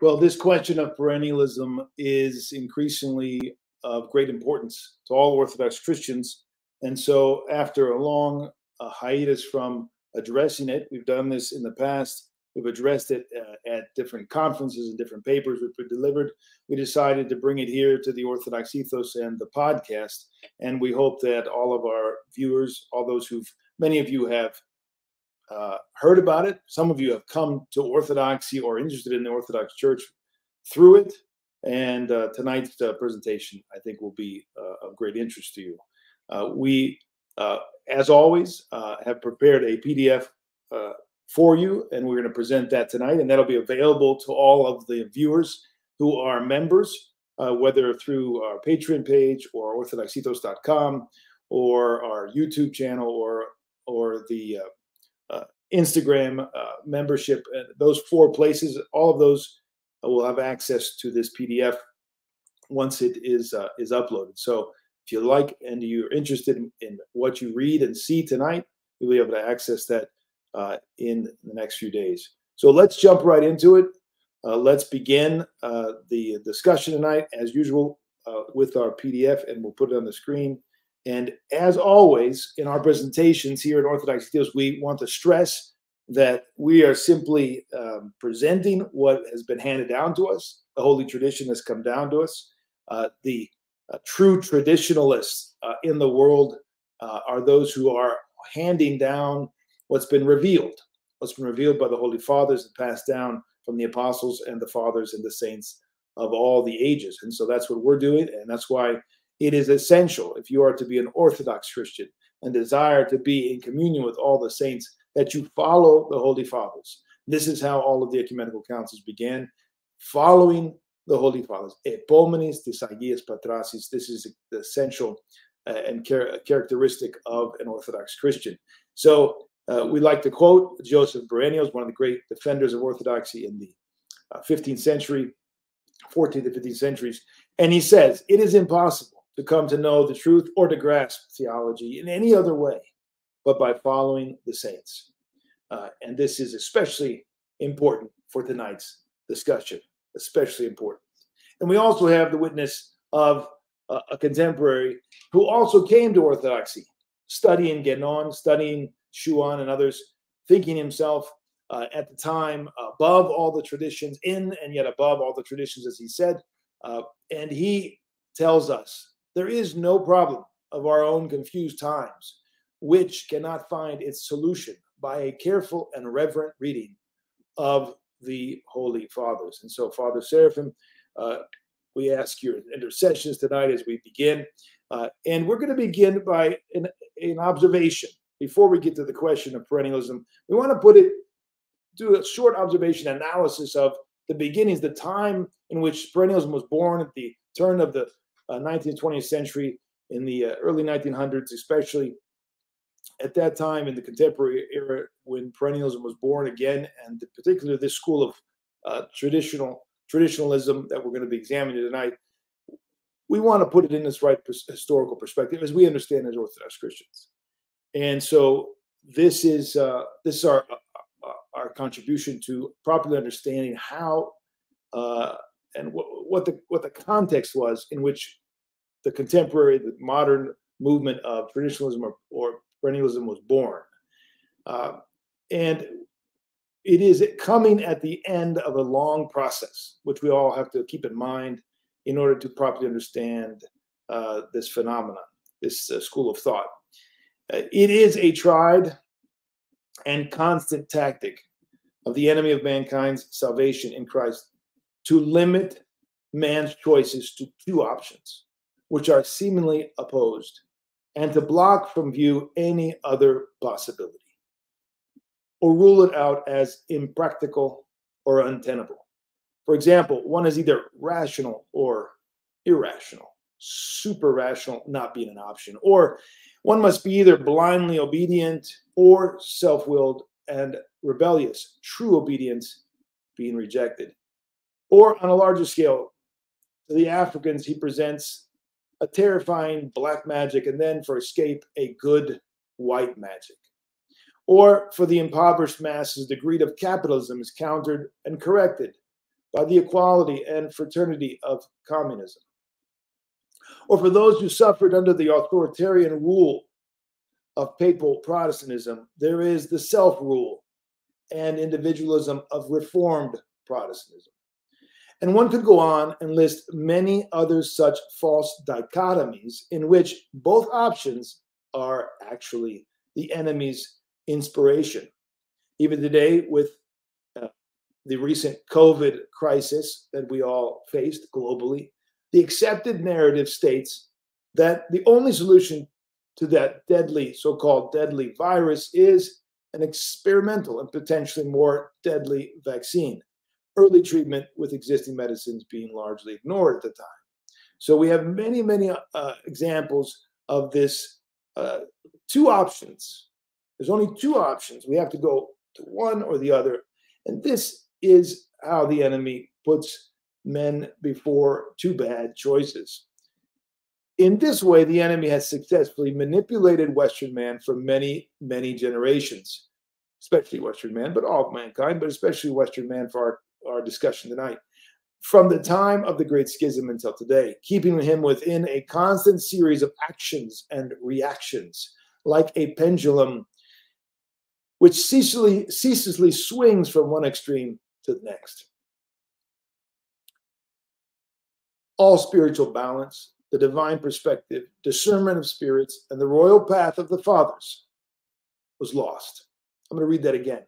Well, this question of perennialism is increasingly of great importance to all Orthodox Christians. And so, after a long uh, hiatus from addressing it, we've done this in the past. We've addressed it uh, at different conferences and different papers we've delivered. We decided to bring it here to the Orthodox Ethos and the podcast. And we hope that all of our viewers, all those who've, many of you have uh, heard about it. Some of you have come to Orthodoxy or interested in the Orthodox Church through it. And uh, tonight's uh, presentation, I think, will be uh, of great interest to you. Uh, we, uh, as always, have prepared a PDF for you, and we're going to present that tonight. And that'll be available to all of the viewers who are members, whether through our Patreon page or orthodoxethos.com or our YouTube channel or or the uh, Instagram uh, membership. Uh, those four places, all of those will have access to this PDF once it is is uploaded. So if you like and you're interested in, in, what you read and see tonight, you'll be able to access that uh, in the next few days. So let's jump right into it. Uh, let's begin uh, the discussion tonight, as usual, with our PDF, and we'll put it on the screen. And as always, in our presentations here at Orthodox Ethos, we want to stress that we are simply um, presenting what has been handed down to us. The holy tradition has come down to us. Uh, the uh, true traditionalists uh, in the world uh, are those who are handing down what's been revealed, what's been revealed by the Holy Fathers and passed down from the apostles and the fathers and the saints of all the ages. And so that's what we're doing. And that's why it is essential if you are to be an Orthodox Christian and desire to be in communion with all the saints that you follow the Holy Fathers. This is how all of the ecumenical councils began, following the Holy Fathers. Epomenes tis Agias Patrasis. This is essential uh, and char- characteristic of an Orthodox Christian. So uh, we like to quote Joseph Bryennios, one of the great defenders of Orthodoxy in the uh, 15th century, 14th to 15th centuries. And he says, It is impossible to come to know the truth or to grasp theology in any other way but by following the saints. Uh, and this is especially important for tonight's discussion, especially important. And we also have the witness of a contemporary who also came to Orthodoxy, studying Guénon, studying Schuon and others, thinking himself uh, at the time above all the traditions, in and yet above all the traditions, as he said. Uh, and he tells us there is no problem of our own confused times which cannot find its solution by a careful and reverent reading of the Holy Fathers. And so, Father Seraphim, uh, we ask your intercessions tonight as we begin. Uh, and we're going to begin by an, an, observation. Before we get to the question of perennialism, we want to put it, do a short observation analysis of the beginnings, the time in which perennialism was born at the turn of the uh, 19th, 20th century, in the uh, early 1900s, especially at that time in the contemporary era when perennialism was born again, and particularly this school of uh, traditional traditionalism that we're going to be examining tonight, we want to put it in this right historical perspective as we understand as Orthodox Christians. And so this is uh, this is our uh, our contribution to properly understanding how uh, and what the what the context was in which the contemporary, the modern movement of traditionalism or, or perennialism was born, uh, and it is coming at the end of a long process, which we all have to keep in mind in order to properly understand uh, this phenomenon, this uh, school of thought. Uh, it is a tried and constant tactic of the enemy of mankind's salvation in Christ to limit man's choices to two options, which are seemingly opposed, and to block from view any other possibility, or rule it out as impractical or untenable. For example, one is either rational or irrational, super rational not being an option, or One must be either blindly obedient or self willed and rebellious, true obedience being rejected. Or on a larger scale, to the Africans, he presents a terrifying black magic and then for escape, a good white magic. Or for the impoverished masses, the greed of capitalism is countered and corrected by the equality and fraternity of communism. Or for those who suffered under the authoritarian rule of papal Protestantism, there is the self rule and individualism of Reformed Protestantism. And one could go on and list many other such false dichotomies in which both options are actually the enemy's inspiration. Even today, with uh, the recent COVID crisis that we all faced globally, the accepted narrative states that the only solution to that deadly, so called deadly virus is an experimental and potentially more deadly vaccine. Early treatment with existing medicines being largely ignored at the time. So we have many, many uh, examples of this uh, two options. There's only two options. We have to go to one or the other. And this is how the enemy puts men before two bad choices. In this way, the enemy has successfully manipulated Western man for many, many generations, especially Western man, but all of mankind, but especially Western man for our, our discussion tonight. From the time of the Great Schism until today, keeping him within a constant series of actions and reactions, like a pendulum which ceaselessly, ceaselessly swings from one extreme to the next. All spiritual balance the divine perspective, discernment of spirits, and the royal path of the fathers was lost. I'm going to read that again.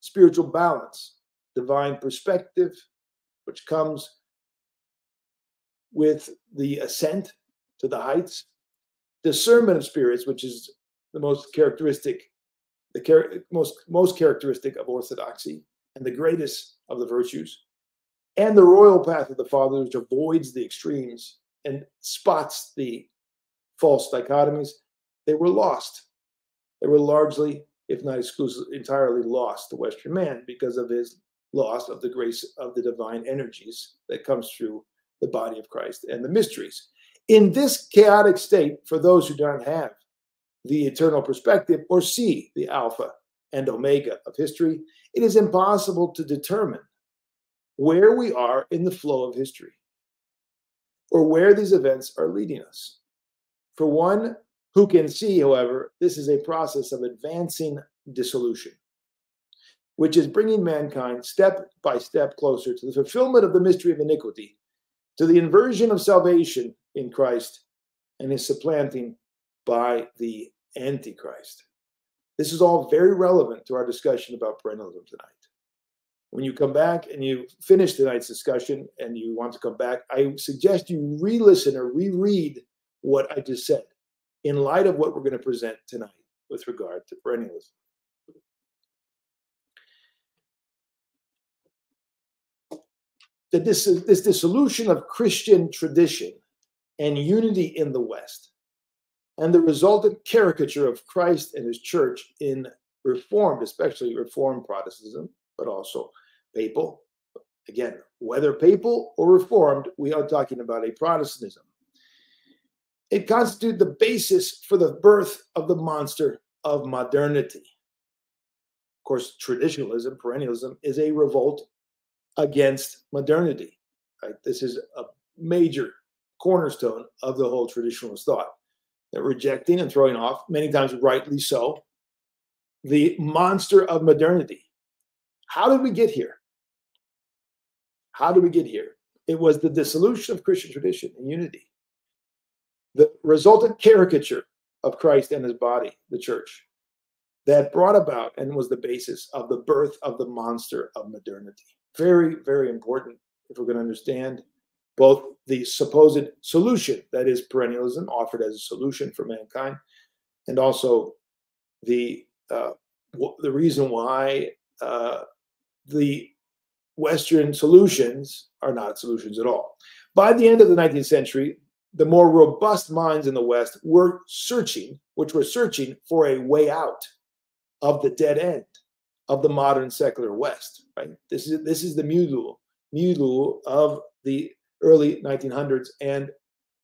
Spiritual balance, divine perspective, which comes with the ascent to the heights, discernment of spirits, which is the most characteristic, the char- most most characteristic of orthodoxy and the greatest of the virtues, and the royal path of the Father, which avoids the extremes and spots the false dichotomies, they were lost. They were largely, if not exclusively, entirely lost to Western man because of his loss of the grace of the divine energies that comes through the body of Christ and the mysteries. In this chaotic state, for those who don't have the eternal perspective or see the Alpha and Omega of history, it is impossible to determine where we are in the flow of history or where these events are leading us. For one who can see, however, this is a process of advancing dissolution, which is bringing mankind step by step closer to the fulfillment of the mystery of iniquity, to the inversion of salvation in Christ, and his supplanting by the Antichrist. This is all very relevant to our discussion about perennialism tonight when you come back and you finish tonight's discussion and you want to come back, I suggest you re listen or reread what I just said in light of what we're going to present tonight with regard to perennialism. That this, is this dissolution of Christian tradition and unity in the West and the resultant caricature of Christ and his church in Reformed, especially Reformed Protestantism, but also papal. Again, whether papal or reformed, we are talking about a Protestantism. It constituted the basis for the birth of the monster of modernity. Of course, traditionalism, perennialism, is a revolt against modernity. Right? This is a major cornerstone of the whole traditionalist thought. That rejecting and throwing off, many times rightly so, the monster of modernity. How did we get here? How did we get here? It was the dissolution of Christian tradition and unity, the resultant caricature of Christ and his body, the church, that brought about and was the basis of the birth of the monster of modernity. Very, very important if we're going to understand both the supposed solution, that is perennialism, offered as a solution for mankind, and also the uh, the reason why uh, the Western solutions are not solutions at all. By the end of the 19th century, the more robust minds in the West were searching, which were searching for a way out of the dead end of the modern secular West. Right. This is this is the milieu milieu of the early 1900s and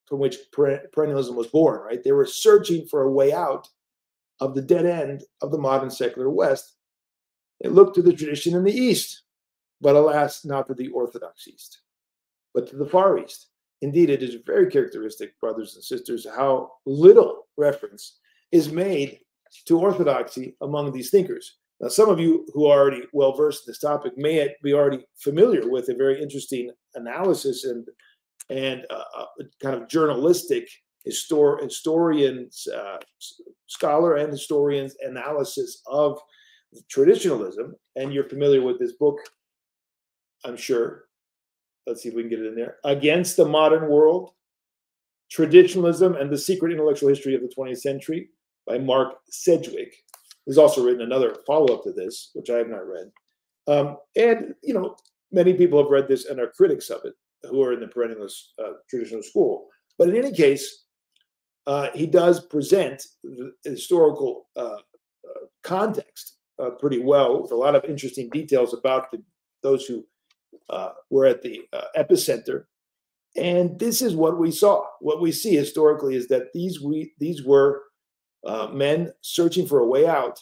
from which perennialism was born. Right. They were searching for a way out of the dead end of the modern secular West. They looked to the tradition in the East, but alas, not to the Orthodox East, but to the Far East. Indeed, it is very characteristic, brothers and sisters, how little reference is made to orthodoxy among these thinkers. Now, some of you who are already well versed in this topic may be already familiar with a very interesting analysis and and uh, uh kind of journalistic histor- historians, uh, scholar and historians analysis of traditionalism. And you're familiar with this book, I'm sure. Let's see if we can get it in there. Against the Modern World Traditionalism and the Secret Intellectual History of the 20th Century by Mark Sedgwick. He's also written another follow up to this, which I have not read. Um, and, you know, many people have read this and are critics of it who are in the perennialist uh, traditional school. But in any case, uh, he does present the historical uh, uh context uh, pretty well with a lot of interesting details about the, those who uh, were at the epicenter. And this is what we saw. What we see historically is that these we these were Uh, men searching for a way out,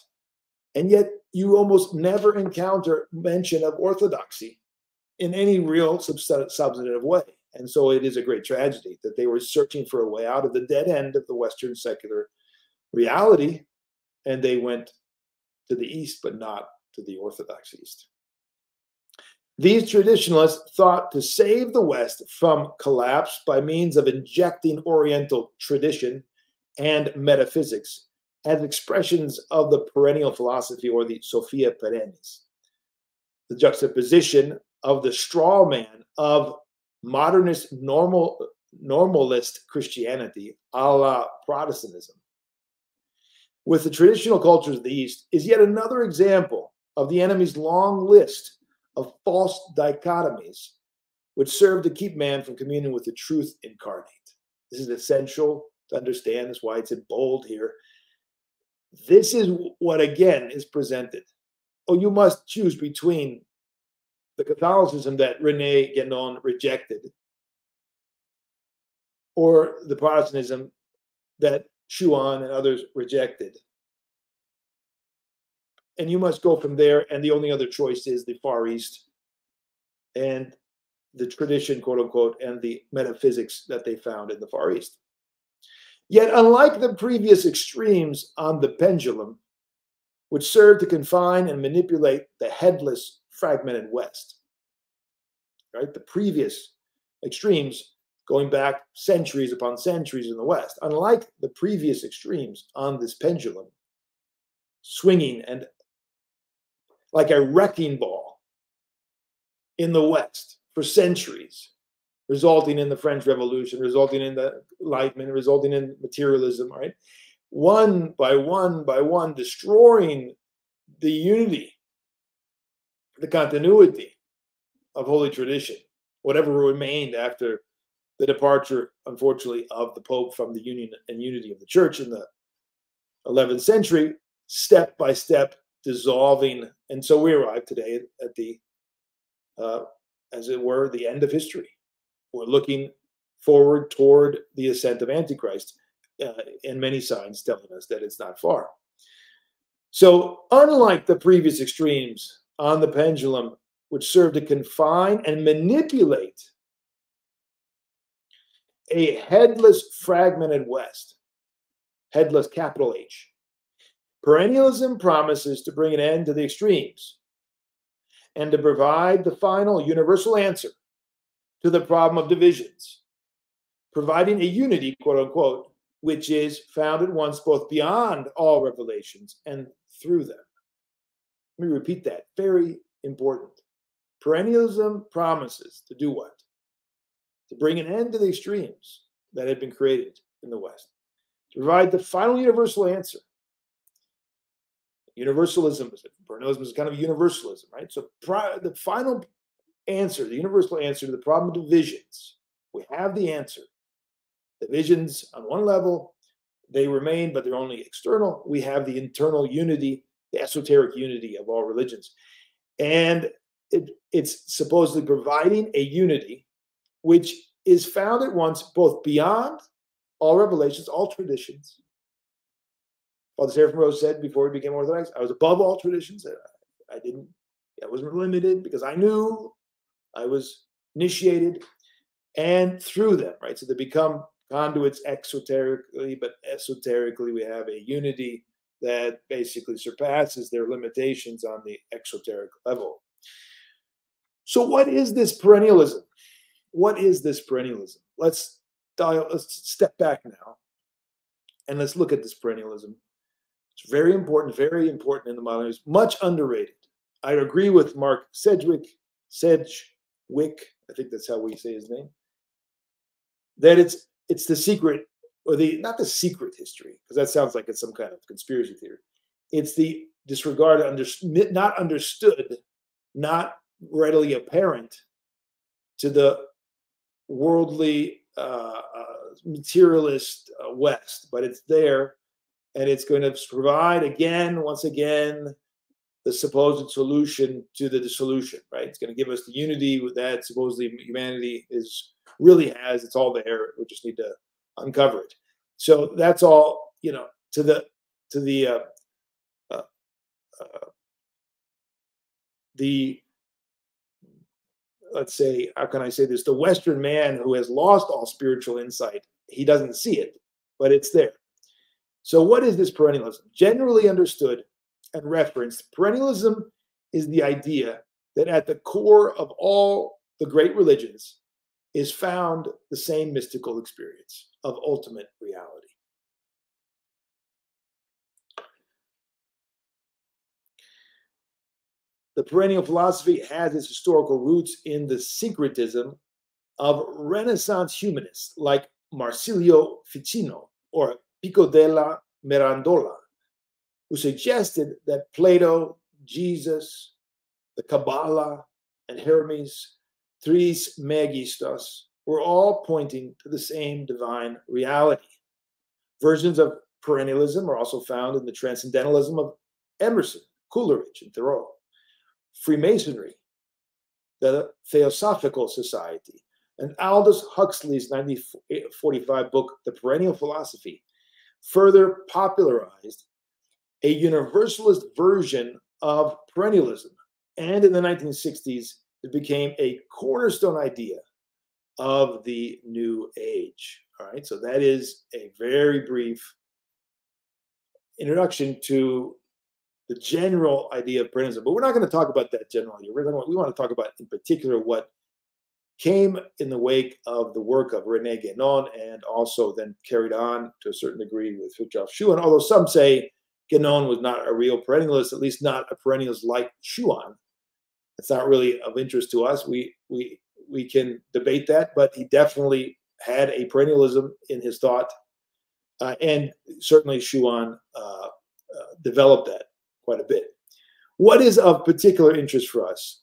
and yet you almost never encounter mention of orthodoxy in any real substantive way. And so it is a great tragedy that they were searching for a way out of the dead end of the Western secular reality, and they went to the East, but not to the Orthodox East. These traditionalists thought to save the West from collapse by means of injecting Oriental tradition and metaphysics as expressions of the perennial philosophy or the Sophia perennis. The juxtaposition of the straw man of modernist normal normalist Christianity, a la Protestantism, with the traditional cultures of the East, is yet another example of the enemy's long list of false dichotomies which serve to keep man from communing with the truth incarnate. This is essential to understand. That's why it's in bold here. This is what again is presented. Oh, you must choose between the Catholicism that Rene Guénon rejected, or the Protestantism that Schuon and others rejected. And you must go from there, and the only other choice is the Far East and the tradition, quote unquote, and the metaphysics that they found in the Far East. Yet, unlike the previous extremes on the pendulum, which served to confine and manipulate the headless fragmented West. Right? The previous extremes going back centuries upon centuries in the West, unlike the previous extremes on this pendulum, swinging and like a wrecking ball in the West for centuries, resulting in the French Revolution, resulting in the Enlightenment, resulting in materialism, right? One by one by one, destroying the unity the continuity of holy tradition, whatever remained after the departure, unfortunately, of the Pope from the union and unity of the church in the 11th century, step by step dissolving. And so we arrive today at the, uh, as it were, the end of history. We're looking forward toward the ascent of Antichrist, uh, and many signs telling us that it's not far. So, unlike the previous extremes on the pendulum, which serve to confine and manipulate a headless, fragmented West, headless, capital H. Perennialism promises to bring an end to the extremes and to provide the final universal answer to the problem of divisions, providing a unity, quote unquote, which is found at once both beyond all revelations and through them. Let me repeat that. Very important. Perennialism promises to do what? To bring an end to the extremes that have been created in the West, to provide the final universal answer. Universalism, is perennialism is kind of universalism, right? So the final answer, the universal answer to the problem of divisions, we have the answer. The divisions on one level, they remain, but they're only external. We have the internal unity, the esoteric unity of all religions. And it, it's supposedly providing a unity which is found at once both beyond all revelations, all traditions. Father Seraphim Rose said before he became Orthodox, I was above all traditions. I didn't, I wasn't limited because I knew I was initiated and through them, right? So they become conduits exoterically, but esoterically, we have a unity that basically surpasses their limitations on the exoteric level. So, what is this perennialism? What is this perennialism? Let's dial, let's step back now and let's look at this perennialism. It's very important, very important in the modern age, much underrated. I agree with Mark Sedgwick, Sedgwick, I think that's how we say his name, that it's it's the secret or the not the secret history because that sounds like it's some kind of conspiracy theory. It's the disregarded, under, not understood, not readily apparent to the worldly uh, uh, materialist uh, West, but it's there, and it's going to provide again, once again, the supposed solution to the dissolution. Right? It's going to give us the unity that supposedly humanity is really has. It's all there. We just need to uncover it. So that's all. You know, to the to the uh, uh, uh, the let's say how can I say this? The Western man who has lost all spiritual insight, he doesn't see it, but it's there. So what is this perennialism? Generally understood and referenced, perennialism is the idea that at the core of all the great religions is found the same mystical experience of ultimate reality. The perennial philosophy has its historical roots in the syncretism of Renaissance humanists like Marsilio Ficino or Pico della Mirandola, who suggested that Plato, Jesus, the Kabbalah, and Hermes Trismegistos were all pointing to the same divine reality. Versions of perennialism are also found in the transcendentalism of Emerson, Coleridge, and Thoreau. Freemasonry, the Theosophical Society, and Aldous Huxley's 1945 book, The Perennial Philosophy, further popularized a universalist version of perennialism. And in the 1960s, it became a cornerstone idea of the new age. All right, so that is a very brief introduction to the general idea of perennialism. But we're not going to talk about that general idea. We're going to, we want to talk about in particular what came in the wake of the work of Rene Guénon and also then carried on to a certain degree with Fritjof Schuon, although some say Guénon was not a real perennialist, at least not a perennialist like Schuon it's not really of interest to us. We we we can debate that, but he definitely had a perennialism in his thought, uh, and certainly Schuon uh, uh, developed that quite a bit. What is of particular interest for us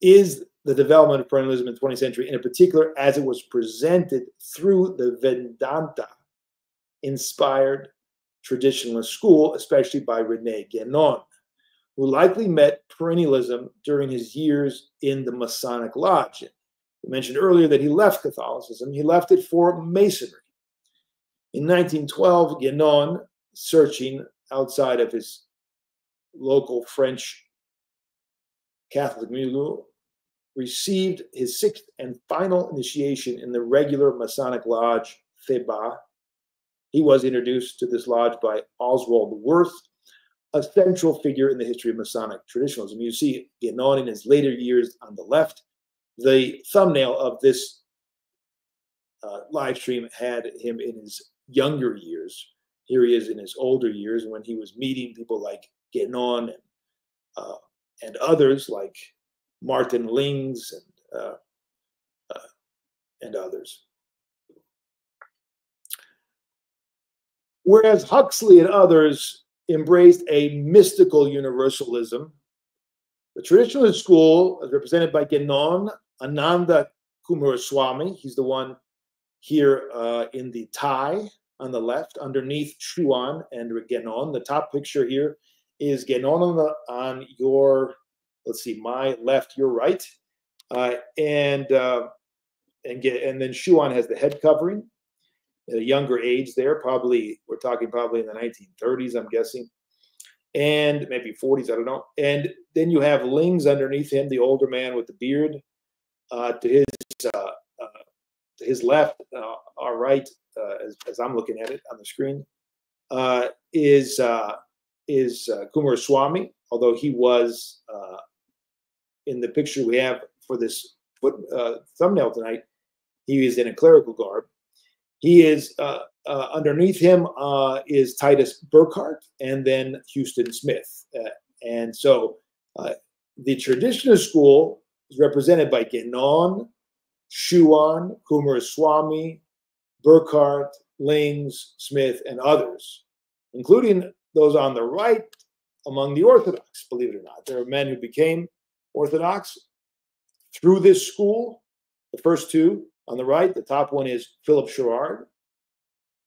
is the development of perennialism in the 20th century, in particular as it was presented through the Vedanta inspired traditionalist school, especially by Rene Guénon who likely met perennialism during his years in the Masonic Lodge. We mentioned earlier that he left Catholicism, he left it for Masonry. In 1912, Guénon, searching outside of his local French Catholic milieu, received his sixth and final initiation in the regular Masonic Lodge, Thebah. He was introduced to this lodge by Oswald Wirth, a central figure in the history of Masonic traditionalism. You see Guénon in his later years on the left. The thumbnail of this uh, live stream had him in his younger years. Here he is in his older years when he was meeting people like Guénon and, uh, and others like Martin Lings and, uh, uh and others. Whereas Huxley and others embraced a mystical universalism. The traditionalist school is represented by Guénon Ananda Coomaraswamy. He's the one here uh, in the tie on the left, underneath Schuon and Guénon. The top picture here is Guénon on, the, on your, let's see, my left, your right. Uh, and uh, and get and then Schuon has the head covering, a younger age there, probably we're talking probably in the 1930s, I'm guessing, and maybe 40s, I don't know. And then you have Lings underneath him, the older man with the beard. Uh, to his uh, uh, to his left, uh, our right, as, as, I'm looking at it on the screen, is is Coomaraswamy, although he was in the picture we have for this thumbnail tonight, he is in a clerical garb. He is uh, uh, underneath him uh, is Titus Burckhardt and then Huston Smith. Uh, and so uh, the traditional school is represented by Guénon, Schuon, Swami, Burckhardt, Lings, Smith, and others, including those on the right among the Orthodox, believe it or not. There are men who became Orthodox through this school. The first two on the right, the top one is Philip Sherrard,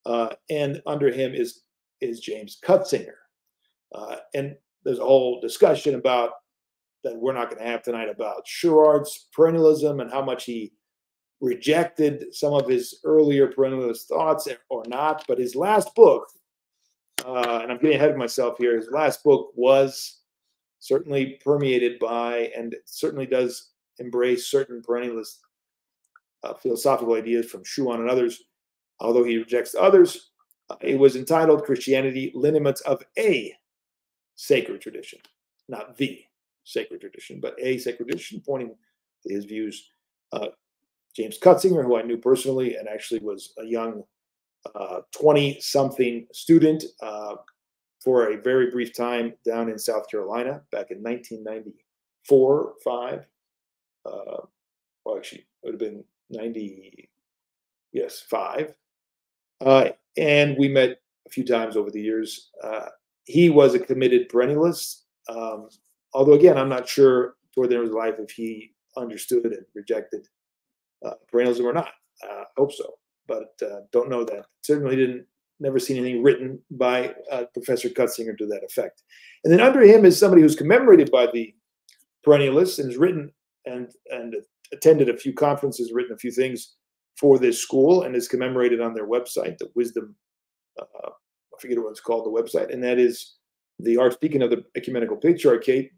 uh, and under him is is James Cutsinger. Uh, and there's a whole discussion about that we're not going to have tonight about Sherrard's perennialism and how much he rejected some of his earlier perennialist thoughts or not. But his last book, uh, and I'm getting ahead of myself here, his last book was certainly permeated by and certainly does embrace certain perennialist uh, philosophical ideas from Schuon and others, although he rejects others. Uh, it was entitled Christianity Lineaments of a Sacred Tradition, not the sacred tradition, but a sacred tradition, pointing to his views. Uh, James Cutsinger, who I knew personally and actually was a young 20 uh, something student uh, for a very brief time down in South Carolina back in 1994 5. Uh, well, actually, it would have been 90, yes, five. Uh, and we met a few times over the years. Uh, he was a committed perennialist. Um, although, again, I'm not sure toward the end of his life if he understood and rejected uh, perennialism or not. Uh, hope so, but uh, don't know that. Certainly didn't, never seen anything written by uh, Professor Cutsinger to that effect. And then under him is somebody who's commemorated by the perennialists and has written and and attended a few conferences, written a few things for this school, and is commemorated on their website, the Wisdom. Uh, I forget what it's called, the website, and that is the Archdeacon of the Ecumenical Patriarchate,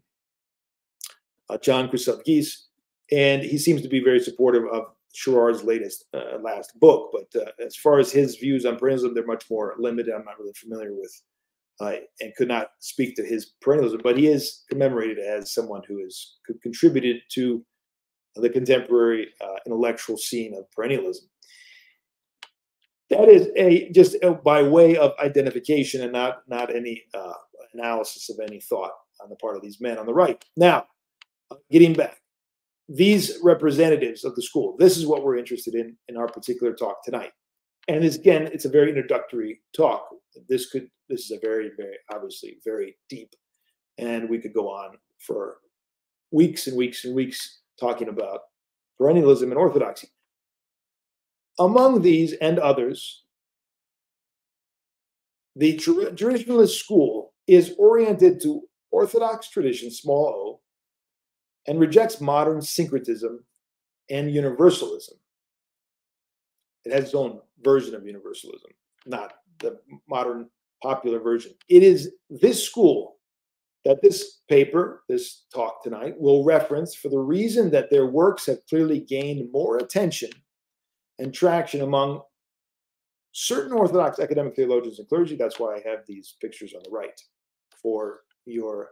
uh, John Chryssavgis, and he seems to be very supportive of Sherrard's latest uh, last book. But uh, as far as his views on perennialism, they're much more limited. I'm not really familiar with uh, and could not speak to his perennialism, but he is commemorated as someone who has contributed to the contemporary uh, intellectual scene of perennialism. That is a just a, by way of identification and not not any uh, analysis of any thought on the part of these men on the right. Now, getting back, these representatives of the school. This is what we're interested in in our particular talk tonight. And it's, again, it's a very introductory talk. This could this is a very very obviously very deep, and we could go on for weeks and weeks and weeks talking about perennialism and orthodoxy. Among these and others, the traditionalist school is oriented to Orthodox tradition, small o, and rejects modern syncretism and universalism. It has its own version of universalism, not the modern popular version. It is this school that this paper, this talk tonight, will reference for the reason that their works have clearly gained more attention and traction among certain Orthodox academic theologians and clergy. That's why I have these pictures on the right for your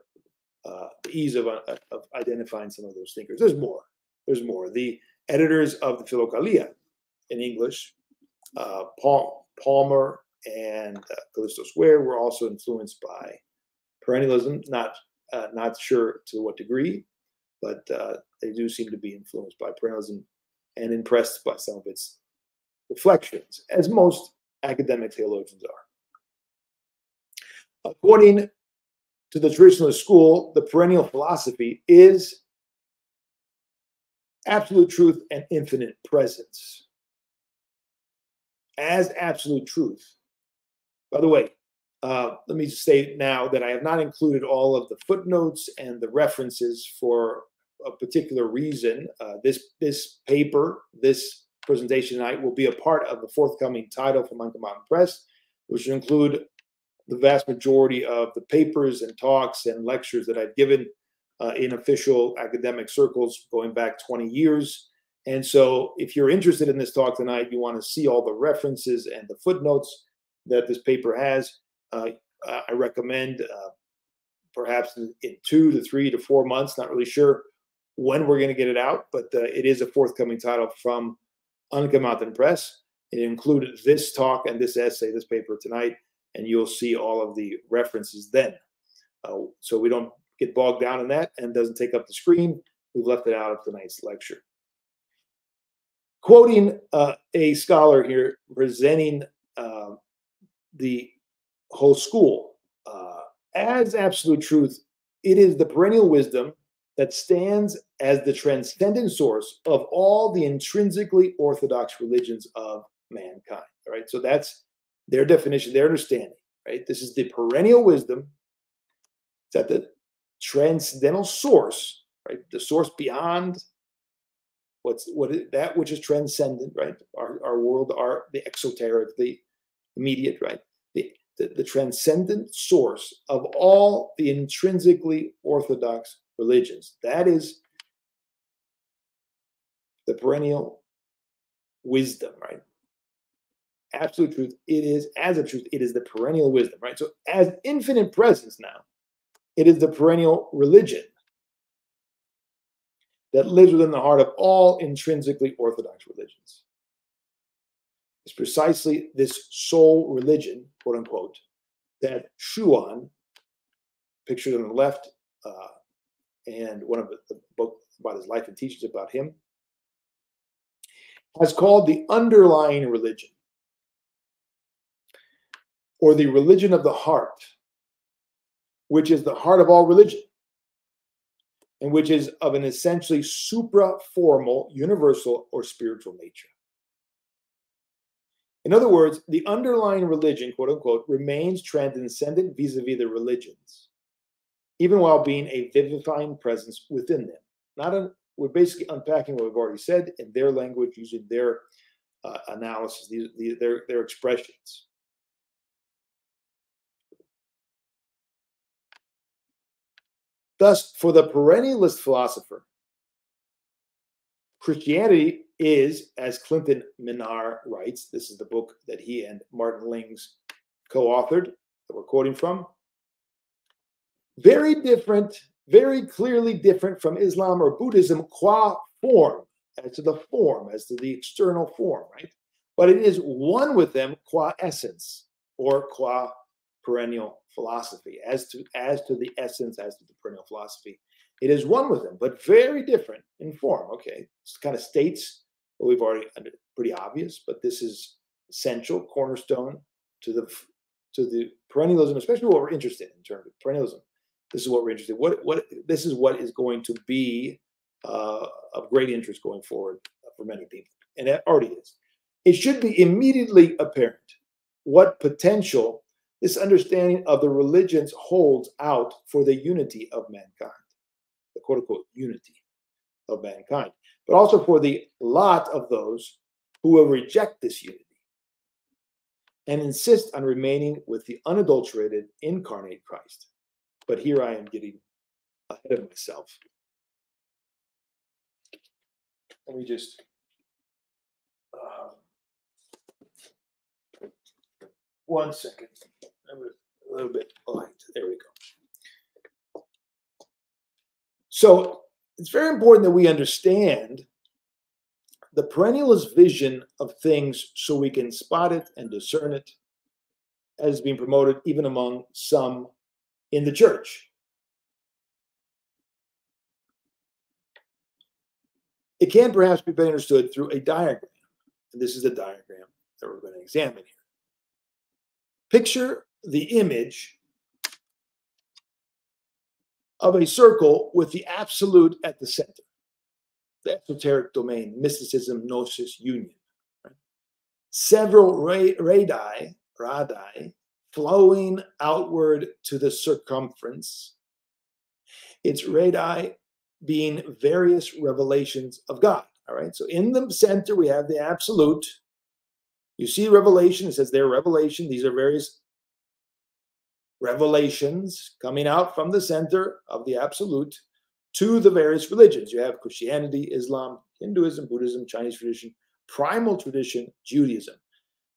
uh, ease of, uh, of identifying some of those thinkers. There's more. There's more. The editors of the Philokalia in English, uh, Palmer and uh, Kallistos Ware, were also influenced by perennialism, not uh, not sure to what degree, but uh, they do seem to be influenced by perennialism and impressed by some of its reflections, as most academic theologians are. According to the traditionalist school, the perennial philosophy is absolute truth and infinite presence. as absolute truth. By the way, uh, let me say now that I have not included all of the footnotes and the references for a particular reason. Uh, this this paper, this presentation tonight, will be a part of the forthcoming title from Uncut Mountain Press, which will include the vast majority of the papers and talks and lectures that I've given uh, in official academic circles going back 20 years. And so, if you're interested in this talk tonight, you want to see all the references and the footnotes that this paper has. Uh, I recommend uh, perhaps in, in, two to three to four months, not really sure when we're going to get it out, but uh, it is a forthcoming title from Uncut Mountain Press. It included this talk and this essay, this paper tonight, and you'll see all of the references then. Uh, so we don't get bogged down in that and doesn't take up the screen. We've left it out of tonight's lecture. Quoting uh, a scholar here presenting uh, the whole school uh, as absolute truth, it is the perennial wisdom that stands as the transcendent source of all the intrinsically orthodox religions of mankind. Right, so that's their definition, their understanding. Right, this is the perennial wisdom. that the transcendental source, right? The source beyond what's what is, that which is transcendent, right? Our, our world, our the exoteric, the immediate, right? The, the, the transcendent source of all the intrinsically orthodox religions. That is the perennial wisdom, right? Absolute truth. It is as a truth. It is the perennial wisdom, right? So as infinite presence now, it is the perennial religion that lives within the heart of all intrinsically orthodox religions. It's precisely this soul religion, quote unquote, that Schuon, pictured on the left, uh, and one of the, the book about his life and teachings about him, has called the underlying religion, or the religion of the heart, which is the heart of all religion, and which is of an essentially supra-formal, universal, or spiritual nature. In other words, the underlying religion, quote unquote, remains transcendent vis a vis the religions, even while being a vivifying presence within them. Not we're basically unpacking what we've already said in their language, using their uh, analysis, their, their expressions. Thus, for the perennialist philosopher, Christianity is, as Clinton Minnaar writes, this is the book that he and Martin Lings co authored that we're quoting from, very different, very clearly different from Islam or Buddhism qua form, as to the form, as to the external form, right? But it is one with them qua essence or qua perennial philosophy, as to as to the essence, as to the perennial philosophy. It is one with them, but very different in form. Okay, this kind of states what we've already pretty obvious, but this is essential cornerstone to the to the perennialism, especially what we're interested in, in terms of perennialism. This is what we're interested. In. What what this is what is going to be uh, of great interest going forward for many people, and it already is. It should be immediately apparent what potential this understanding of the religions holds out for the unity of mankind, the quote unquote unity of mankind, but also for the lot of those who will reject this unity and insist on remaining with the unadulterated incarnate Christ. But here I am getting ahead of myself. Let me just. Uh, one second a little bit light. There we go. So it's very important that we understand the perennialist vision of things so we can spot it and discern it as being promoted even among some in the church. It can perhaps be better understood through a diagram. And this is the diagram that we're going to examine here. Picture the image of a circle with the absolute at the center, the esoteric domain, mysticism, gnosis, union. Right? several radii, radii flowing outward to the circumference. Its radii being various revelations of God. All right. So in the center, we have the absolute. You see revelation. It says there, revelation. These are various revelations coming out from the center of the absolute to the various religions. You have Christianity, Islam, Hinduism, Buddhism, Chinese tradition, primal tradition, Judaism.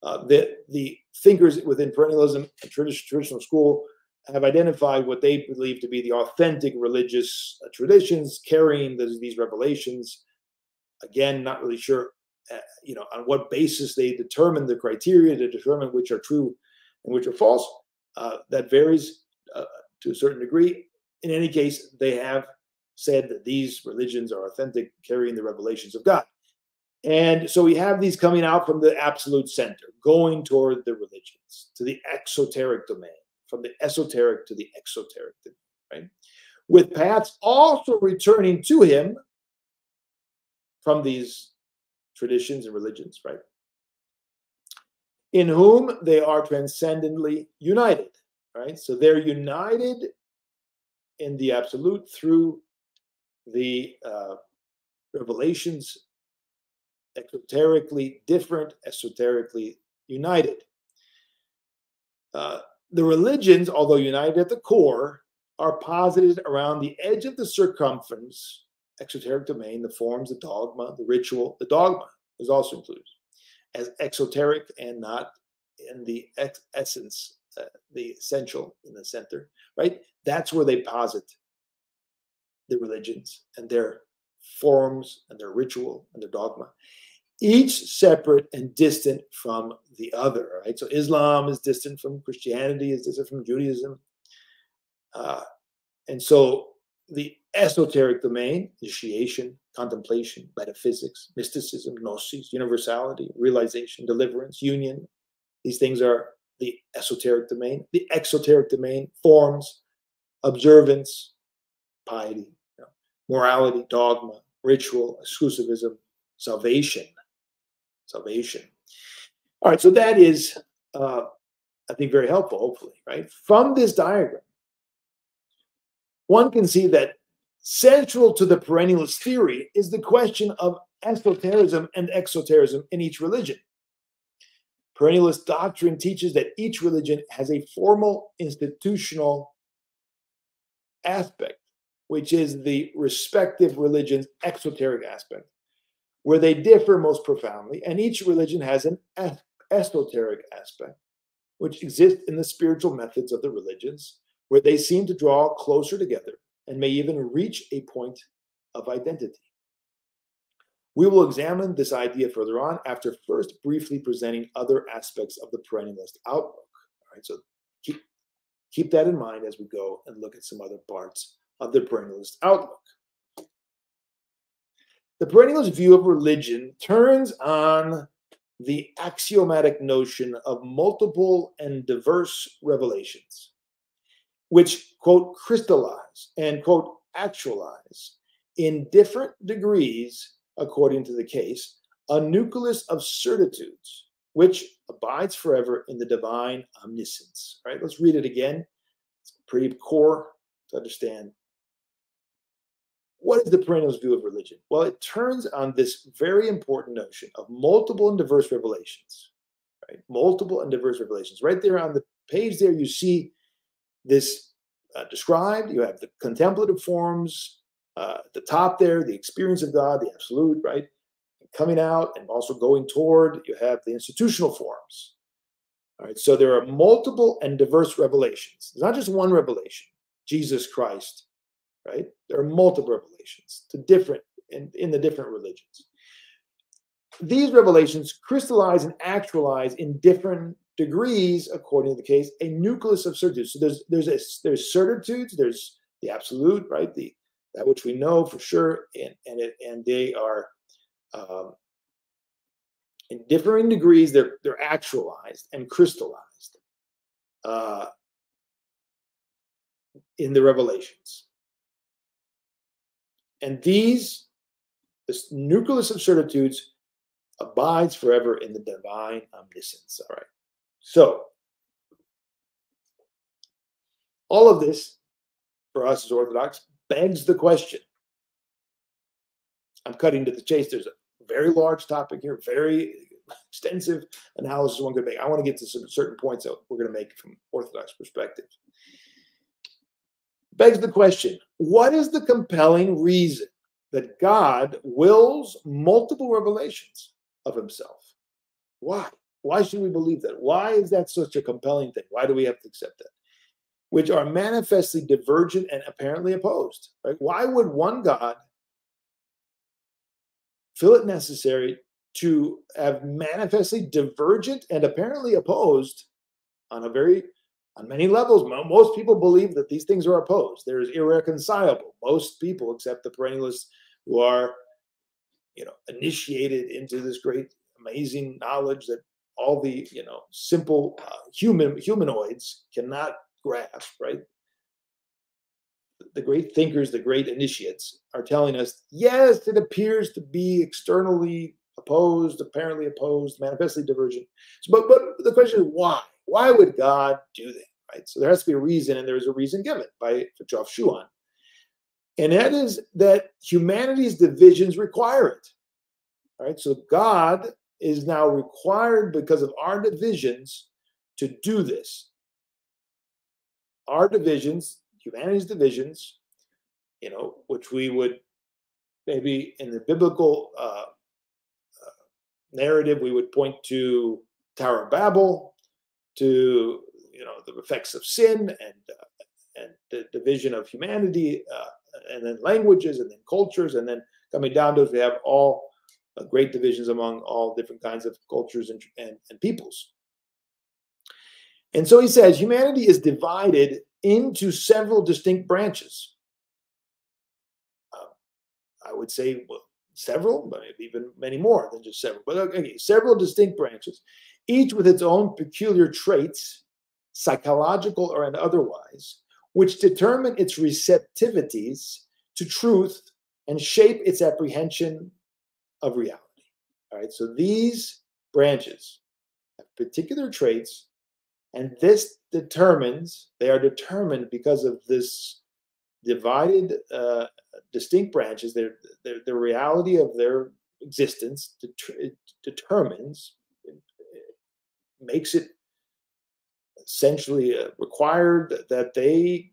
Uh, the, the thinkers within perennialism and traditional school have identified what they believe to be the authentic religious uh, traditions carrying the, these revelations. Again, not really sure, uh, you know, on what basis they determine the criteria to determine which are true and which are false. Uh, that varies uh, to a certain degree. In any case, they have said that these religions are authentic, carrying the revelations of God. And so we have these coming out from the absolute center, going toward the religions, to the exoteric domain, from the esoteric to the exoteric domain, right? With paths also returning to him from these traditions and religions, right? In whom they are transcendently united, right? So they're united in the absolute through the uh, revelations exoterically different, esoterically united. Uh, the religions, although united at the core, are posited around the edge of the circumference, exoteric domain, the forms, the dogma, the ritual. The dogma is also included as exoteric and not in the ex- essence, uh, the essential in the center, right? That's where they posit the religions and their forms and their ritual and their dogma, each separate and distant from the other. Right. So Islam is distant from Christianity, is distant from Judaism, uh, and so the esoteric domain, initiation, contemplation, metaphysics, mysticism, gnosis, universality, realization, deliverance, union. These things are the esoteric domain. The exoteric domain, forms, observance, piety, morality, dogma, ritual, exclusivism, salvation. Salvation. All right, so that is, uh, I think, very helpful, hopefully, right? From this diagram, one can see that central to the perennialist theory is the question of esotericism and exotericism in each religion. Perennialist doctrine teaches that each religion has a formal institutional aspect which is the respective religion's exoteric aspect, where they differ most profoundly, and each religion has an esoteric aspect, which exists in the spiritual methods of the religions, where they seem to draw closer together and may even reach a point of identity. We will examine this idea further on after first briefly presenting other aspects of the perennialist outlook. All right, so keep, keep that in mind as we go and look at some other parts of the perennialist outlook. The perennialist view of religion turns on the axiomatic notion of multiple and diverse revelations, which, quote, crystallize and, quote, actualize in different degrees, according to the case, a nucleus of certitudes, which abides forever in the divine omniscience. All right, let's read it again. It's pretty core to understand what is the perennialist view of religion? Well, it turns on this very important notion of multiple and diverse revelations, right? Multiple and diverse revelations. Right there on the page, there you see this uh, described. You have the contemplative forms uh, the top there, the experience of God, the absolute, right? Coming out and also going toward. You have the institutional forms. All right. So there are multiple and diverse revelations. It's not just one revelation. Jesus Christ right? There are multiple revelations to different in, in the different religions. These revelations crystallize and actualize in different degrees, according to the case, a nucleus of certitudes. So there's there's a, there's certitudes, there's the absolute, right? The that which we know for sure, and and it, and they are um, in differing degrees. They're they're actualized and crystallized uh, in the revelations. And these, this nucleus of certitudes, abides forever in the divine omniscience. All right. So, all of this for us as Orthodox begs the question. I'm cutting to the chase. There's a very large topic here, very extensive analysis one could make. I want to get to some certain points that we're going to make from Orthodox perspective. Begs the question what is the compelling reason that God wills multiple revelations of himself? Why? Why should we believe that? Why is that such a compelling thing? Why do we have to accept that? Which are manifestly divergent and apparently opposed. Right? Why would one God feel it necessary to have manifestly divergent and apparently opposed on a very on many levels most people believe that these things are opposed they're irreconcilable most people except the perennialists who are you know initiated into this great amazing knowledge that all the you know simple uh, human humanoids cannot grasp right the great thinkers the great initiates are telling us yes it appears to be externally opposed, apparently opposed, manifestly divergent. So, but but the question is why? Why would God do that? Right. So there has to be a reason, and there is a reason given by Fritjof Schuon, and that is that humanity's divisions require it. Right. So God is now required because of our divisions to do this. Our divisions, humanity's divisions, you know, which we would maybe in the biblical uh, narrative, we would point to Tower of Babel, to you know the effects of sin and uh, and the division of humanity, uh, and then languages, and then cultures, and then coming down to we have all uh, great divisions among all different kinds of cultures and, and, and peoples. And so he says humanity is divided into several distinct branches. Uh, I would say well, several, but even many more than just several, but okay, several distinct branches, each with its own peculiar traits, psychological or otherwise, which determine its receptivities to truth and shape its apprehension of reality. All right, so these branches have particular traits, and this determines, they are determined because of this divided, uh, distinct branches. Their, their, the reality of their existence det- determines, makes it essentially uh, required that they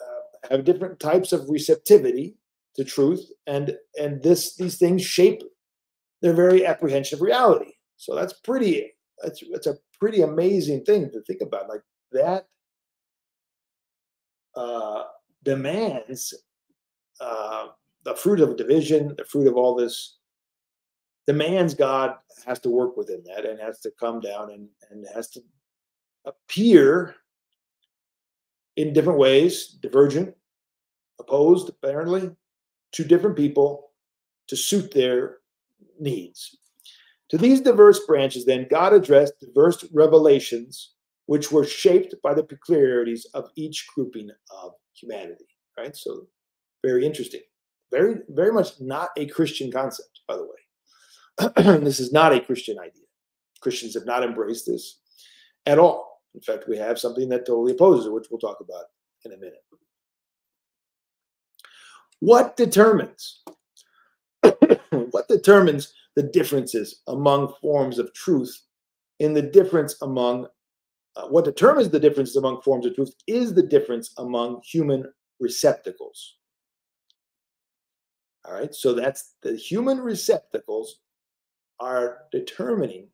uh, have different types of receptivity to truth, and and this these things shape their very apprehension of reality. So that's pretty. That's that's a pretty amazing thing to think about. Like that. Uh, demands uh, the fruit of division, the fruit of all this demands God has to work within that and has to come down and, and has to appear in different ways, divergent, opposed, apparently, to different people to suit their needs. To these diverse branches, then, God addressed diverse revelations which were shaped by the peculiarities of each grouping of humanity, right? So very interesting. Very, very much not a Christian concept, by the way. this is not a Christian idea. Christians have not embraced this at all. In fact, we have something that totally opposes it, which we'll talk about in a minute. What determines what determines the differences among forms of truth in the difference among uh, what determines the differences among forms of truth is the difference among human receptacles. All right, so that's the human receptacles are determining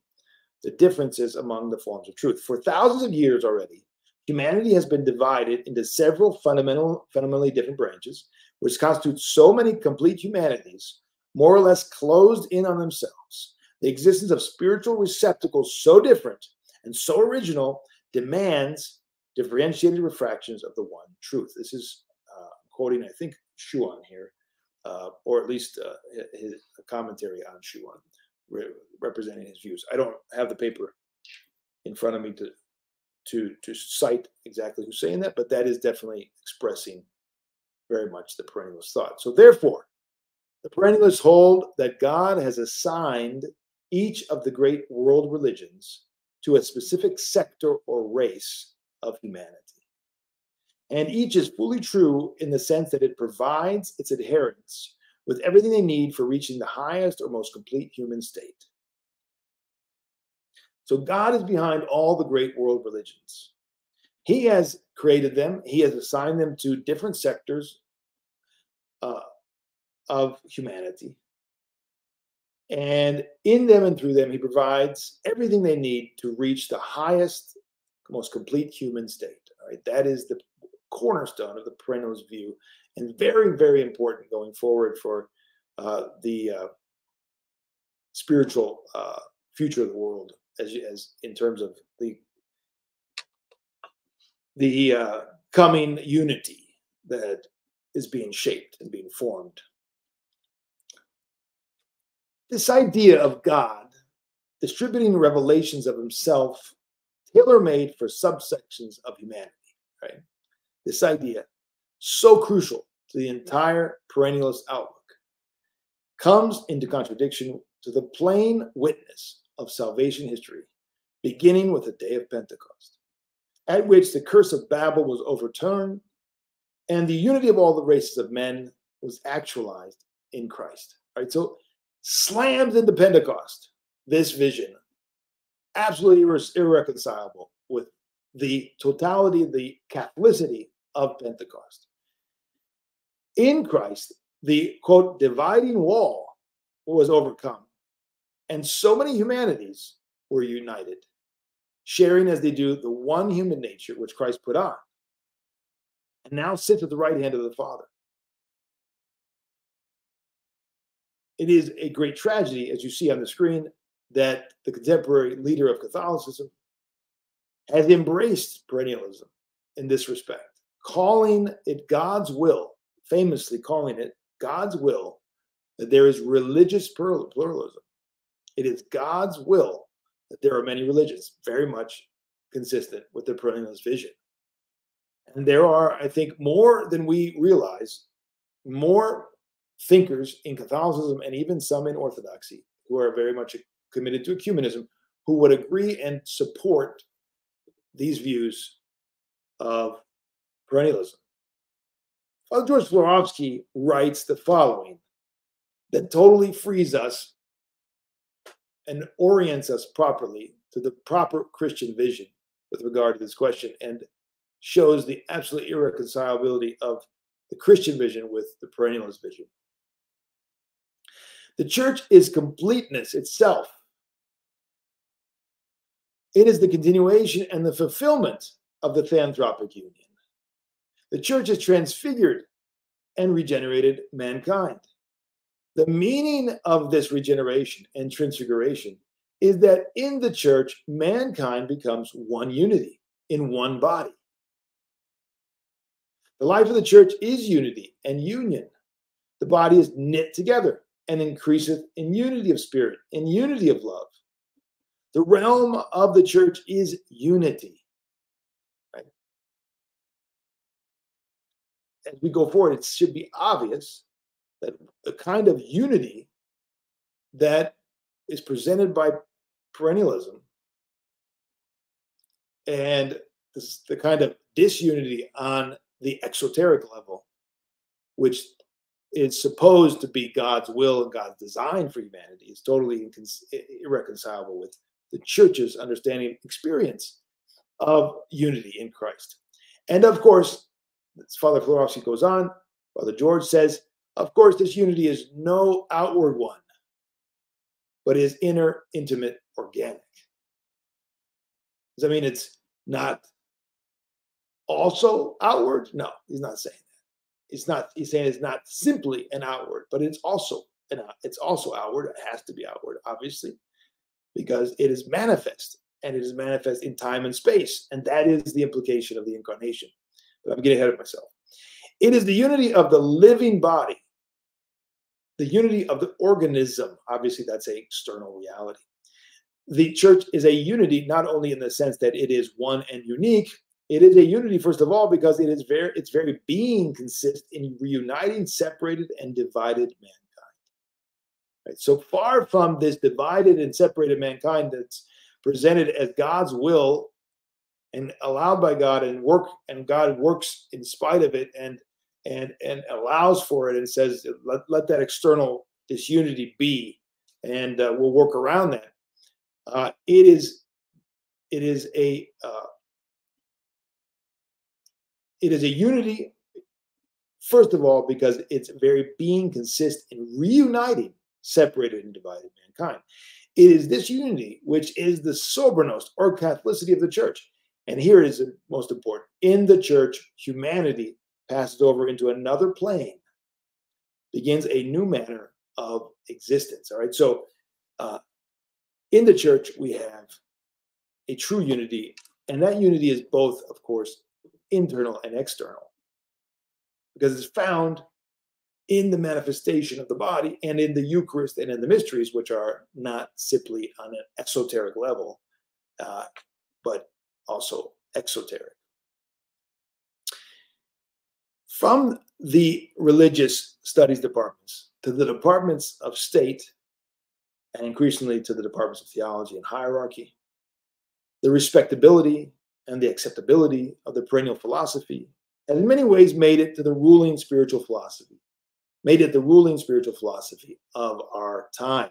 the differences among the forms of truth. For thousands of years already, humanity has been divided into several fundamental, fundamentally different branches, which constitute so many complete humanities, more or less closed in on themselves. The existence of spiritual receptacles so different and so original demands differentiated refractions of the one truth. This is uh, quoting, I think, Schuon here, uh, or at least uh, his commentary on Schuon, re- representing his views. I don't have the paper in front of me to to to cite exactly who's saying that, but that is definitely expressing very much the perennialist thought. So therefore, the perennialists hold that God has assigned each of the great world religions to a specific sector or race of humanity. And each is fully true in the sense that it provides its adherents with everything they need for reaching the highest or most complete human state. So God is behind all the great world religions. He has created them, He has assigned them to different sectors uh, of humanity. And in them and through them, He provides everything they need to reach the highest, most complete human state. All right, that is the cornerstone of the perennialist view, and very, very important going forward for uh, the uh, spiritual uh, future of the world, as as in terms of the the uh, coming unity that is being shaped and being formed. This idea of God distributing revelations of himself tailor made for subsections of humanity, right? This idea, so crucial to the entire perennialist outlook, comes into contradiction to the plain witness of salvation history, beginning with the day of Pentecost at which the curse of Babel was overturned and the unity of all the races of men was actualized in Christ. Right, so slams into Pentecost this vision, absolutely irre- irreconcilable with the totality, the Catholicity of Pentecost. In Christ, the quote dividing wall was overcome, and so many humanities were united sharing as they do the one human nature which Christ put on, and now sits at the right hand of the Father. It is a great tragedy, as you see on the screen, that the contemporary leader of Catholicism has embraced perennialism in this respect, calling it God's will, famously calling it God's will that there is religious pluralism. It is God's will that there are many religions, very much consistent with the perennialist vision. And there are, I think, more than we realize, more thinkers in Catholicism and even some in Orthodoxy who are very much committed to ecumenism who would agree and support these views of perennialism. Father George Florovsky writes the following that totally frees us and orients us properly to the proper Christian vision with regard to this question and shows the absolute irreconcilability of the Christian vision with the perennialist vision. The church is completeness itself. It is the continuation and the fulfillment of the theanthropic union. The church has transfigured and regenerated mankind. The meaning of this regeneration and transfiguration is that in the church, mankind becomes one unity in one body. The life of the church is unity and union. The body is knit together and increaseth in unity of spirit, in unity of love. The realm of the church is unity. Right? As we go forward, it should be obvious that the kind of unity that is presented by perennialism and this, the kind of disunity on the exoteric level, which is supposed to be God's will and God's design for humanity, is totally irreconcilable with the church's understanding experience of unity in Christ. And of course, Father Florovsky goes on, Father George says, of course, this unity is no outward one, but is inner, intimate, organic. Does that mean it's not also outward? No, he's not saying that. It's not. He's saying it's not simply an outward, but it's also an. It's also outward. It has to be outward, obviously, because it is manifest, and it is manifest in time and space, and that is the implication of the incarnation. But I'm getting ahead of myself. It is the unity of the living body the unity of the organism. Obviously, that's a external reality. The church is a unity not only in the sense that it is one and unique, it is a unity first of all because it is very its very being consists in reuniting separated and divided mankind. Right? So far from this divided and separated mankind that's presented as God's will and allowed by God and work and God works in spite of it and and and allows for it and says let, let that external disunity be and uh, we'll work around that uh, it is it is a uh, it is a unity first of all because it's very being consists in reuniting separated and divided mankind. It is this unity which is the sobornost or catholicity of the church. And here is the most important. In the church humanity passes over into another plane begins a new manner of existence all right? So uh, in the church we have a true unity and that unity is both of course internal and external because it's found in the manifestation of the body and in the Eucharist and in the mysteries, which are not simply on an esoteric level, uh, but also exoteric. From the religious studies departments to the departments of state, and increasingly to the departments of theology and hierarchy, the respectability and the acceptability of the perennial philosophy and in many ways made it to the ruling spiritual philosophy, made it the ruling spiritual philosophy of our time.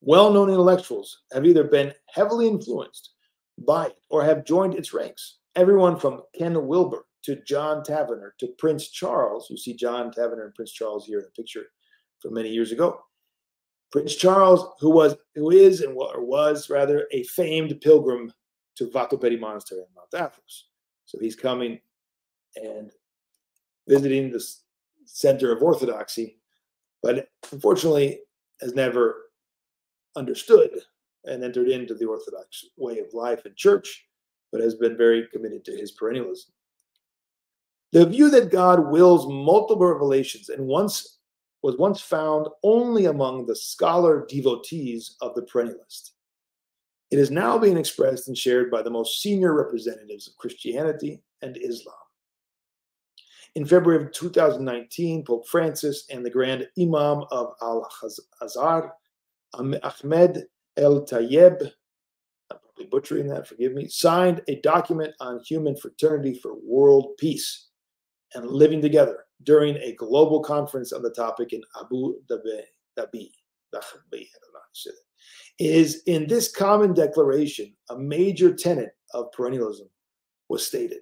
Well known intellectuals have either been heavily influenced by it or have joined its ranks. Everyone from Ken Wilber to John Tavener to Prince Charles. You see John Tavener and Prince Charles here in the picture from many years ago. Prince Charles, who was, who is, and or was rather a famed pilgrim to Vatopedi Monastery in Mount Athos. So he's coming and visiting the center of orthodoxy, but unfortunately has never understood and entered into the orthodox way of life and church, but has been very committed to his perennialism. The view that God wills multiple revelations and once was once found only among the scholar devotees of the perennialist. It is now being expressed and shared by the most senior representatives of Christianity and Islam. In February of 2019, Pope Francis and the Grand Imam of Al Azhar, Ahmed El Tayeb, I'm probably butchering that, forgive me, signed a document on human fraternity for world peace and living together during a global conference on the topic in Abu Dhabi. Is in this common declaration, a major tenet of perennialism was stated.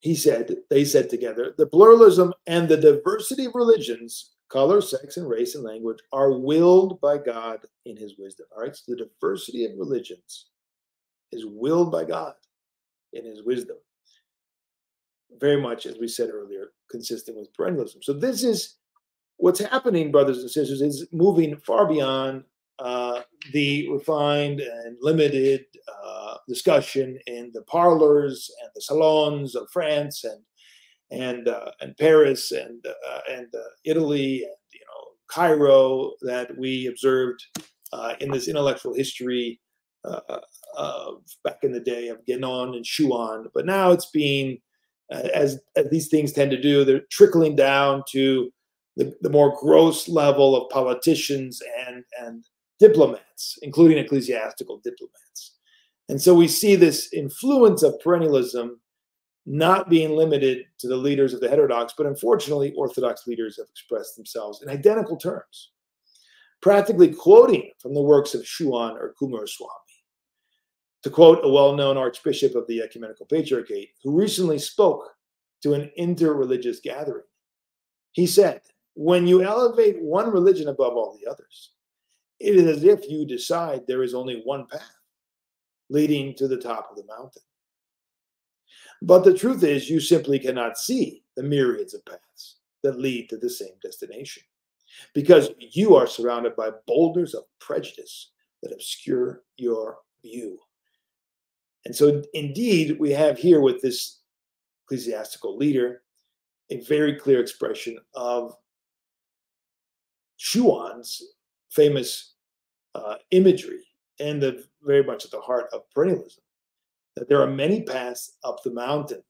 He said, they said together, the pluralism and the diversity of religions, color, sex, and race and language are willed by God in his wisdom. All right, so the diversity of religions is willed by God in his wisdom. Very much, as we said earlier, consistent with perennialism. So this is what's happening, brothers and sisters, is moving far beyond uh, the refined and limited uh, discussion in the parlors and the salons of France and and uh, and Paris and uh, and uh, Italy and you know Cairo that we observed uh, in this intellectual history of back in the day of Guénon and Schuon. But now it's being Uh, as, as these things tend to do, they're trickling down to the, the more gross level of politicians and, and diplomats, including ecclesiastical diplomats. And so we see this influence of perennialism not being limited to the leaders of the heterodox, but unfortunately, Orthodox leaders have expressed themselves in identical terms, practically quoting from the works of Schuon or Coomaraswamy. To quote a well known archbishop of the Ecumenical Patriarchate who recently spoke to an interreligious gathering, he said, when you elevate one religion above all the others, it is as if you decide there is only one path leading to the top of the mountain. But the truth is, you simply cannot see the myriads of paths that lead to the same destination because you are surrounded by boulders of prejudice that obscure your view. And so, indeed, we have here with this ecclesiastical leader a very clear expression of Schuon's famous uh, imagery and the, very much at the heart of perennialism that there are many paths up the mountain,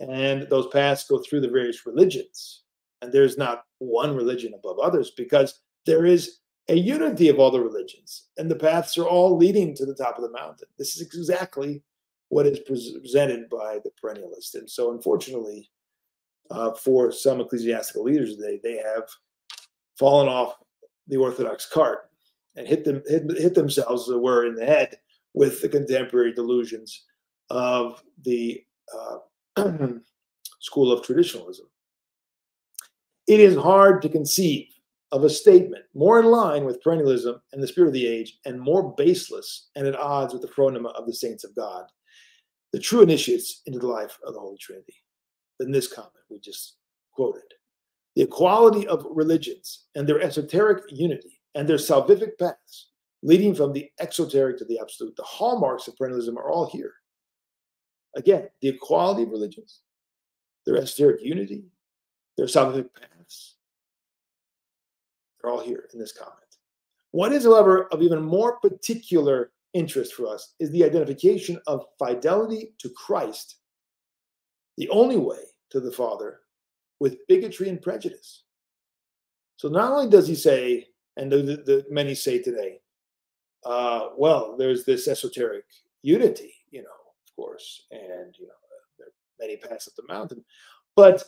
And those paths go through the various religions. And there's not one religion above others because there is a unity of all the religions, and the paths are all leading to the top of the mountain. This is exactly what is presented by the perennialist. And so, unfortunately, uh, for some ecclesiastical leaders today, they have fallen off the Orthodox cart and hit them hit, hit themselves, as it were, in the head with the contemporary delusions of the uh, school of traditionalism. It is hard to conceive of a statement more in line with perennialism and the spirit of the age and more baseless and at odds with the phronema of the saints of God, the true initiates into the life of the Holy Trinity, than this comment we just quoted. The equality of religions and their esoteric unity and their salvific paths leading from the exoteric to the absolute. The hallmarks of perennialism are all here. Again, the equality of religions, their esoteric unity, their salvific paths. They're all here in this comment. What is, however, of even more particular interest for us is the identification of fidelity to Christ, the only way to the Father, with bigotry and prejudice. So not only does he say, and the, the, the many say today, uh, well, there's this esoteric unity, you know, of course, and you know, are many paths up the mountain. But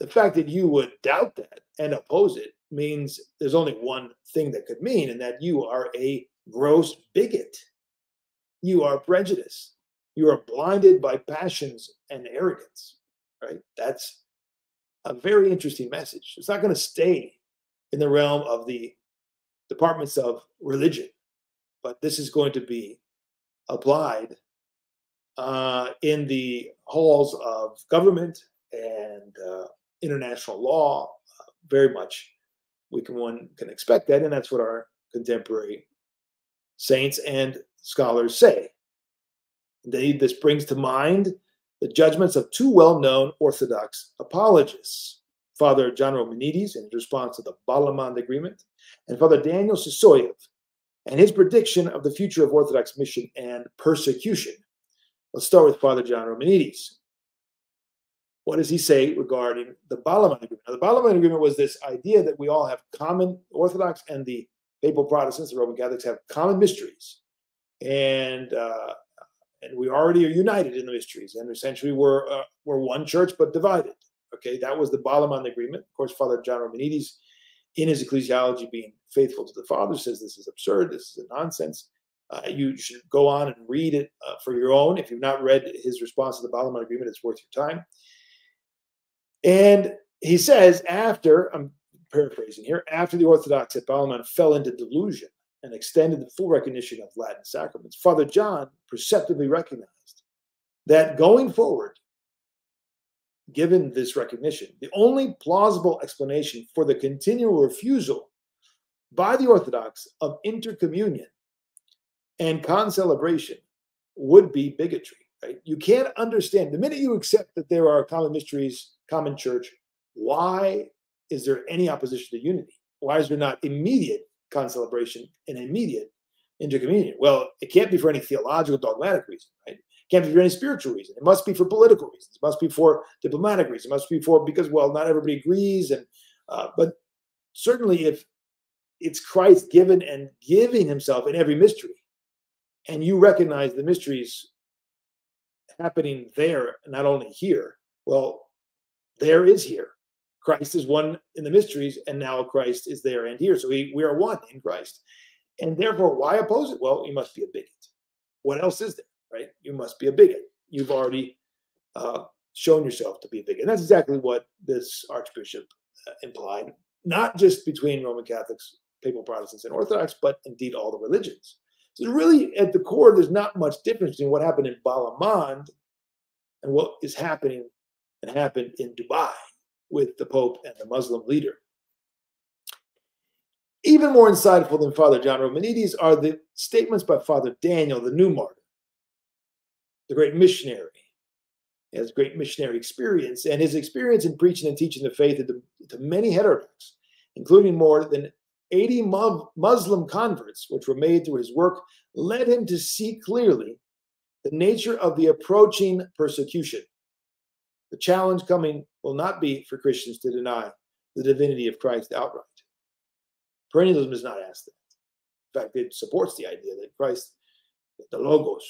the fact that you would doubt that and oppose it means there's only one thing that could mean, and that you are a gross bigot. You are prejudiced. You are blinded by passions and arrogance, right? That's a very interesting message. It's not going to stay in the realm of the departments of religion but this is going to be applied uh, in the halls of government and uh, international law. Uh, very much, we can one can expect that, and that's what our contemporary saints and scholars say. They, this brings to mind the judgments of two well-known Orthodox apologists, Father John Romanides in response to the Balamand Agreement, and Father Daniel Sysoev and his prediction of the future of Orthodox mission and persecution. Let's start with Father John Romanides. What does he say regarding the Balamand Agreement? Now, the Balamand Agreement was this idea that we all have common, Orthodox and the Papal Protestants, the Roman Catholics, have common mysteries. And uh, and we already are united in the mysteries, and essentially we're uh, we're one church but divided. Okay, that was the Balamand Agreement. Of course, Father John Romanides in his ecclesiology being faithful to the Father says this is absurd, this is nonsense. Uh, you should go on and read it uh, for your own. If you've not read his response to the Balamand Agreement, it's worth your time. And he says, after, I'm paraphrasing here, after the Orthodox at Balamand fell into delusion and extended the full recognition of Latin sacraments, Father John perceptibly recognized that going forward, given this recognition, the only plausible explanation for the continual refusal by the Orthodox of intercommunion and concelebration would be bigotry. Right? You can't understand the minute you accept that there are common mysteries, common church. Why is there any opposition to unity? Why is there not immediate concelebration and immediate intercommunion? Well, it can't be for any theological dogmatic reason, right? can't be for any spiritual reason. It must be for political reasons. It must be for diplomatic reasons. It must be for because well, not everybody agrees, and uh, but certainly if it's Christ given and giving Himself in every mystery, and you recognize the mysteries happening there, not only here. Well, there is here. Christ is one in the mysteries, and now Christ is there and here. So we, we are one in Christ. And therefore, why oppose it? Well, you must be a bigot. What else is there? right? You must be a bigot. You've already uh, shown yourself to be a bigot. And that's exactly what this archbishop uh, implied, not just between Roman Catholics, Papal Protestants, and Orthodox, but indeed all the religions. So really, at the core, there's not much difference between what happened in Balamand and what is happening and happened in Dubai with the Pope and the Muslim leader. Even more insightful than Father John Romanides are the statements by Father Daniel, the new martyr, the great missionary. He has great missionary experience, and his experience in preaching and teaching the faith to, to many heterodox, including more than 80 Muslim converts, which were made through his work, led him to see clearly the nature of the approaching persecution. The challenge coming will not be for Christians to deny the divinity of Christ outright. Perennialism does not ask that. In fact, it supports the idea that Christ, the Logos,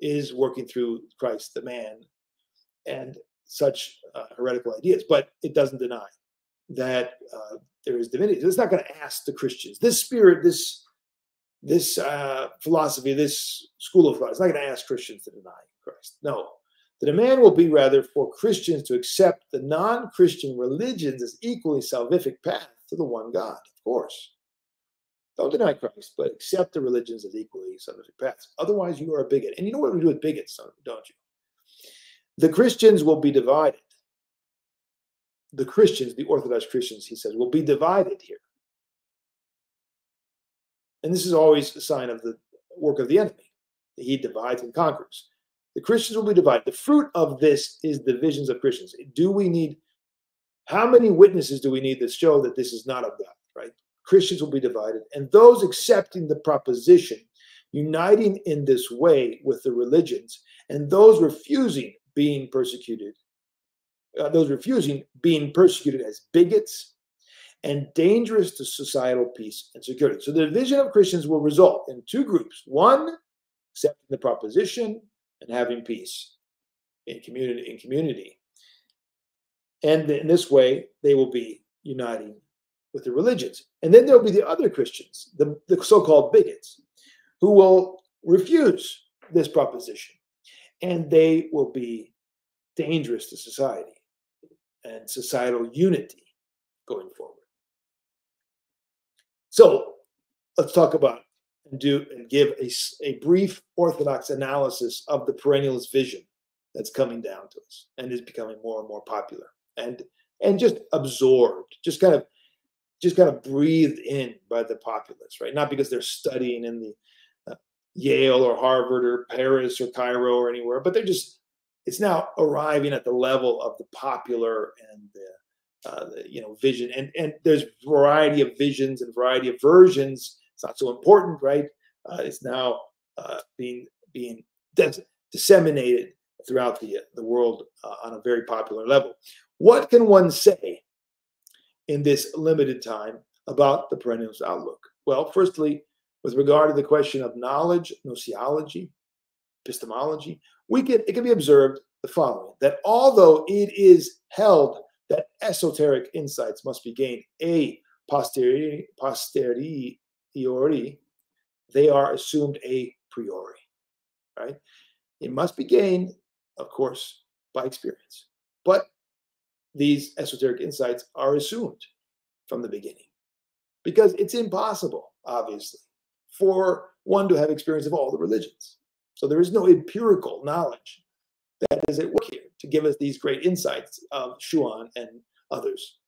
is working through Christ, the man, and such uh, heretical ideas. But it doesn't deny that uh, there is divinity. It's not going to ask the Christians. This spirit, this this uh, philosophy, this school of thought, it's not going to ask Christians to deny Christ. No. The demand will be rather for Christians to accept the non Christian religions as equally salvific path to the one God, of course. Don't deny Christ, but accept the religions as equally salvific paths. Otherwise, you are a bigot. And you know what we do with bigots, don't you? The Christians will be divided. The Christians, the Orthodox Christians, he says, will be divided here. And this is always a sign of the work of the enemy. He divides and conquers. The Christians will be divided. The fruit of this is divisions of Christians. Do we need, how many witnesses do we need to show that this is not of God, right? Christians will be divided. And those accepting the proposition, uniting in this way with the religions, and those refusing being persecuted, uh, those refusing being persecuted as bigots and dangerous to societal peace and security. So the division of Christians will result in two groups one, accepting the proposition, and having peace in community in community. And in this way, they will be uniting with the religions. And then there'll be the other Christians, the, the so-called bigots, who will refuse this proposition. And they will be dangerous to society and societal unity going forward. So let's talk about and do and give a, a brief orthodox analysis of the perennialist vision that's coming down to us and is becoming more and more popular and and just absorbed just kind of just kind of breathed in by the populace right not because they're studying in the uh, yale or harvard or paris or cairo or anywhere but they're just it's now arriving at the level of the popular and the, uh, the you know vision and and there's variety of visions and variety of versions it's not so important, right? Uh, it's now uh, being being disseminated throughout the the world uh, on a very popular level. What can one say in this limited time about the perennialist outlook? Well, firstly, with regard to the question of knowledge, gnoseology, epistemology, we can it can be observed the following: that although it is held that esoteric insights must be gained a posteriori, posteriori they are assumed a priori, right? It must be gained, of course, by experience. But these esoteric insights are assumed from the beginning because it's impossible, obviously, for one to have experience of all the religions. So there is no empirical knowledge that is at work here to give us these great insights of Schuon and others.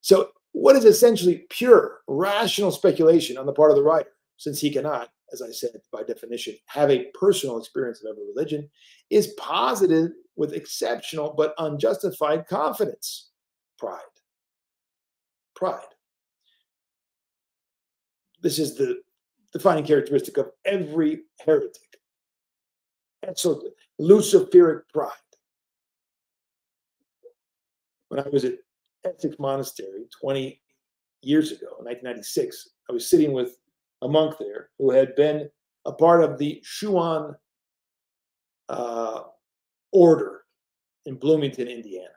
So what is essentially pure rational speculation on the part of the writer, since he cannot, as I said by definition, have a personal experience of every religion, is posited with exceptional but unjustified confidence. Pride. Pride. This is the defining characteristic of every heretic. And so, Luciferic pride. When I was at Essex Monastery 20 years ago, 1996. I was sitting with a monk there who had been a part of the Schuon uh, order in Bloomington, Indiana.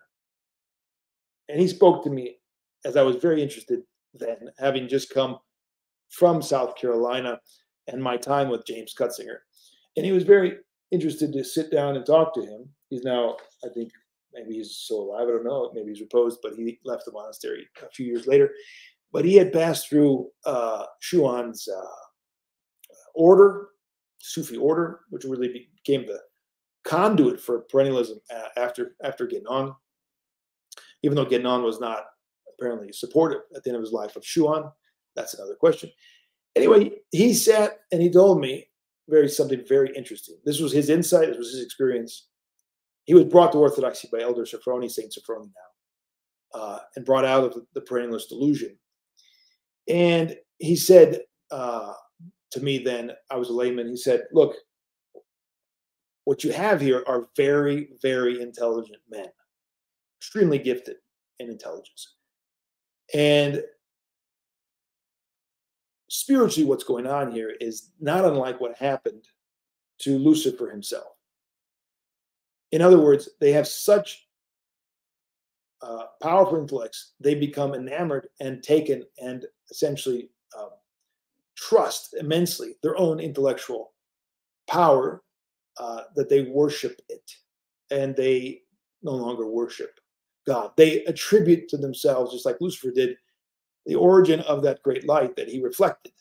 And he spoke to me as I was very interested then, having just come from South Carolina and my time with James Cutsinger. And he was very interested to sit down and talk to him. He's now, I think, maybe he's still alive. I don't know. Maybe he's reposed, but he left the monastery a few years later. But he had passed through uh, Schuon's uh, order, Sufi order, which really became the conduit for perennialism after after Guénon. Even though Guénon was not apparently supportive at the end of his life of Schuon, that's another question. Anyway, he sat and he told me very something very interesting. This was his insight. This was his experience he was brought to orthodoxy by Elder Sophrony, Saint Sophrony now, uh, and brought out of the, the perennialist delusion. And he said uh, to me then, I was a layman, he said, Look, what you have here are very, very intelligent men, extremely gifted in intelligence. And spiritually, what's going on here is not unlike what happened to Lucifer himself. In other words, they have such uh, powerful intellects, they become enamored and taken and essentially uh, trust immensely their own intellectual power uh, that they worship it and they no longer worship God. They attribute to themselves, just like Lucifer did, the origin of that great light that he reflected.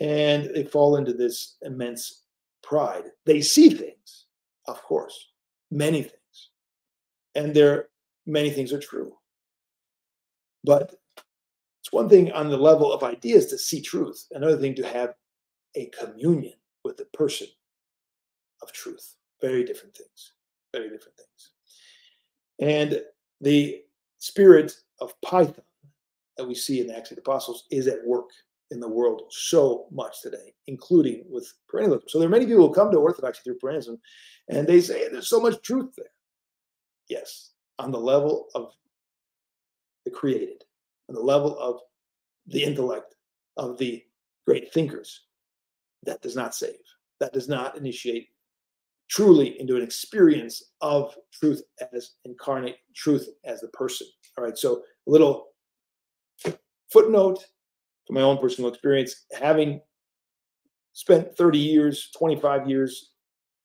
And they fall into this immense pride. They see things, of course, many things. And there many things are true. But it's one thing on the level of ideas to see truth, another thing to have a communion with the person of truth. Very different things. Very different things. And the spirit of Python that we see in the Acts of the Apostles is at work in the world so much today, including with perennialism. So there are many people who come to Orthodoxy through perennialism and they say there's so much truth there. Yes, on the level of the created, on the level of the intellect of the great thinkers. That does not save. That does not initiate truly into an experience of truth as incarnate, truth as the person. All right, so a little footnote from my own personal experience, having spent 30 years, 25 years,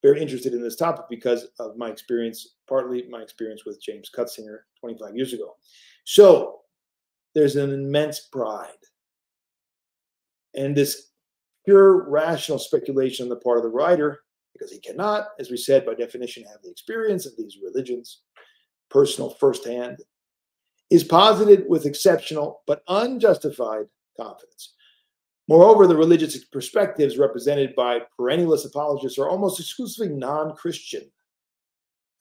very interested in this topic because of my experience, partly my experience with James Cutsinger 25 years ago. So there's an immense pride. And this pure rational speculation on the part of the writer because he cannot, as we said, by definition, have the experience of these religions, personal, firsthand, is posited with exceptional but unjustified confidence. Moreover, the religious perspectives represented by perennialist apologists are almost exclusively non Christian,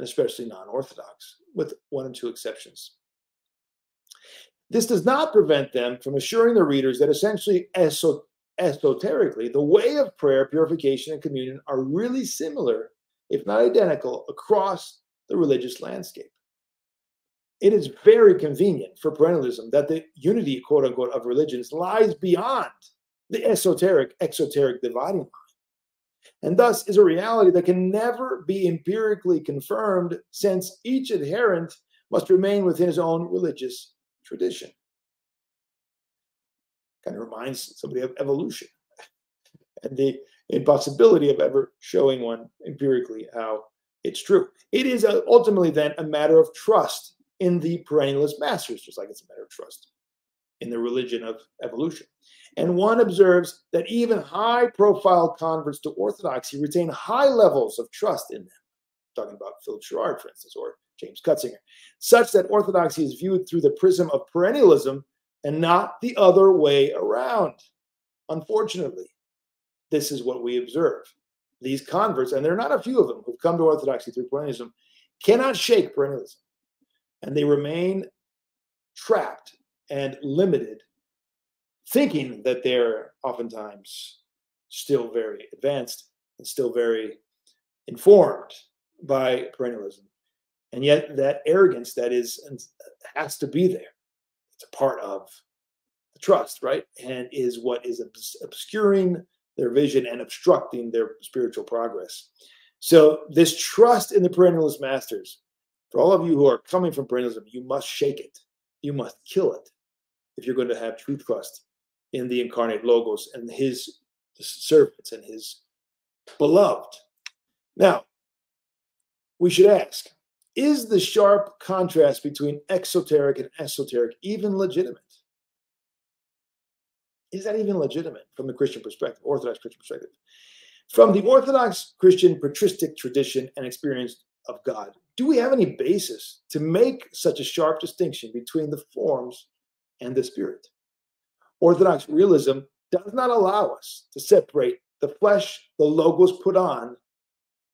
especially non Orthodox, with one or two exceptions. This does not prevent them from assuring their readers that essentially esoterically, the way of prayer, purification, and communion are really similar, if not identical, across the religious landscape. It is very convenient for perennialism that the unity, quote unquote, of religions lies beyond the esoteric exoteric dividing line, and thus is a reality that can never be empirically confirmed since each adherent must remain within his own religious tradition kind of reminds somebody of evolution and the impossibility of ever showing one empirically how it's true. It is uh, ultimately then a matter of trust in the perennialist masters, just like it's a matter of trust in the religion of evolution. And one observes that even high profile converts to orthodoxy retain high levels of trust in them. Talking about Philip Sherrard, for instance, or James Cutsinger, such that orthodoxy is viewed through the prism of perennialism and not the other way around. Unfortunately, this is what we observe. These converts, and there are not a few of them who've come to Orthodoxy through perennialism, cannot shake perennialism. And they remain trapped and limited, thinking that they're oftentimes still very advanced and still very informed by perennialism. And yet, that arrogance that is has to be there it's a part of the trust, right? And is what is obscuring their vision and obstructing their spiritual progress. So, this trust in the perennialist masters, for all of you who are coming from perennialism, you must shake it. You must kill it if you're going to have true trust in the incarnate Logos and his servants and his beloved. Now, we should ask is the sharp contrast between exoteric and esoteric even legitimate? Is that even legitimate from the Christian perspective, Orthodox Christian perspective? From the Orthodox Christian patristic tradition and experience of God, do we have any basis to make such a sharp distinction between the forms and the spirit? Orthodox realism does not allow us to separate the flesh the logos put on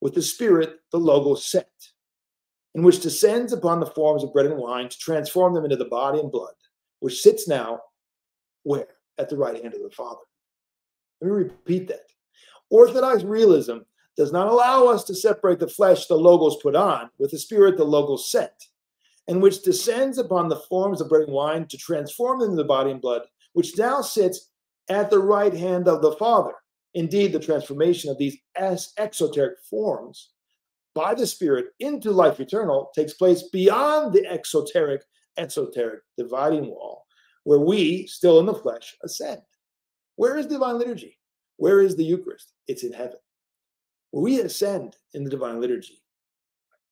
with the spirit the logos sent in which descends upon the forms of bread and wine to transform them into the body and blood, which sits now where? At the right hand of the Father. Let me repeat that. Orthodox realism does not allow us to separate the flesh the logos put on with the spirit the logos sent, and which descends upon the forms of bread and wine to transform them into the body and blood, which now sits at the right hand of the Father. Indeed, the transformation of these exoteric forms by the Spirit into life eternal takes place beyond the exoteric, esoteric dividing wall, where we, still in the flesh, ascend. Where is divine liturgy? Where is the Eucharist? It's in heaven. Where we ascend in the divine liturgy,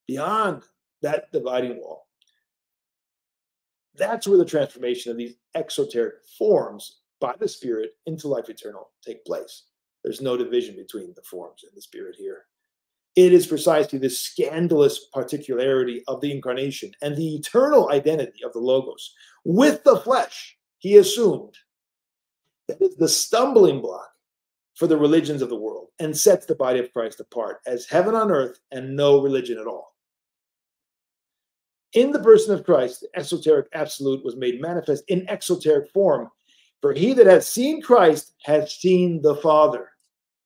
beyond that dividing wall, that's where the transformation of these exoteric forms by the Spirit into life eternal take place. There's no division between the forms and the Spirit here. It is precisely this scandalous particularity of the incarnation and the eternal identity of the Logos with the flesh he assumed that is the stumbling block for the religions of the world and sets the body of Christ apart as heaven on earth and no religion at all. In the person of Christ, the esoteric absolute was made manifest in exoteric form. For he that has seen Christ has seen the Father.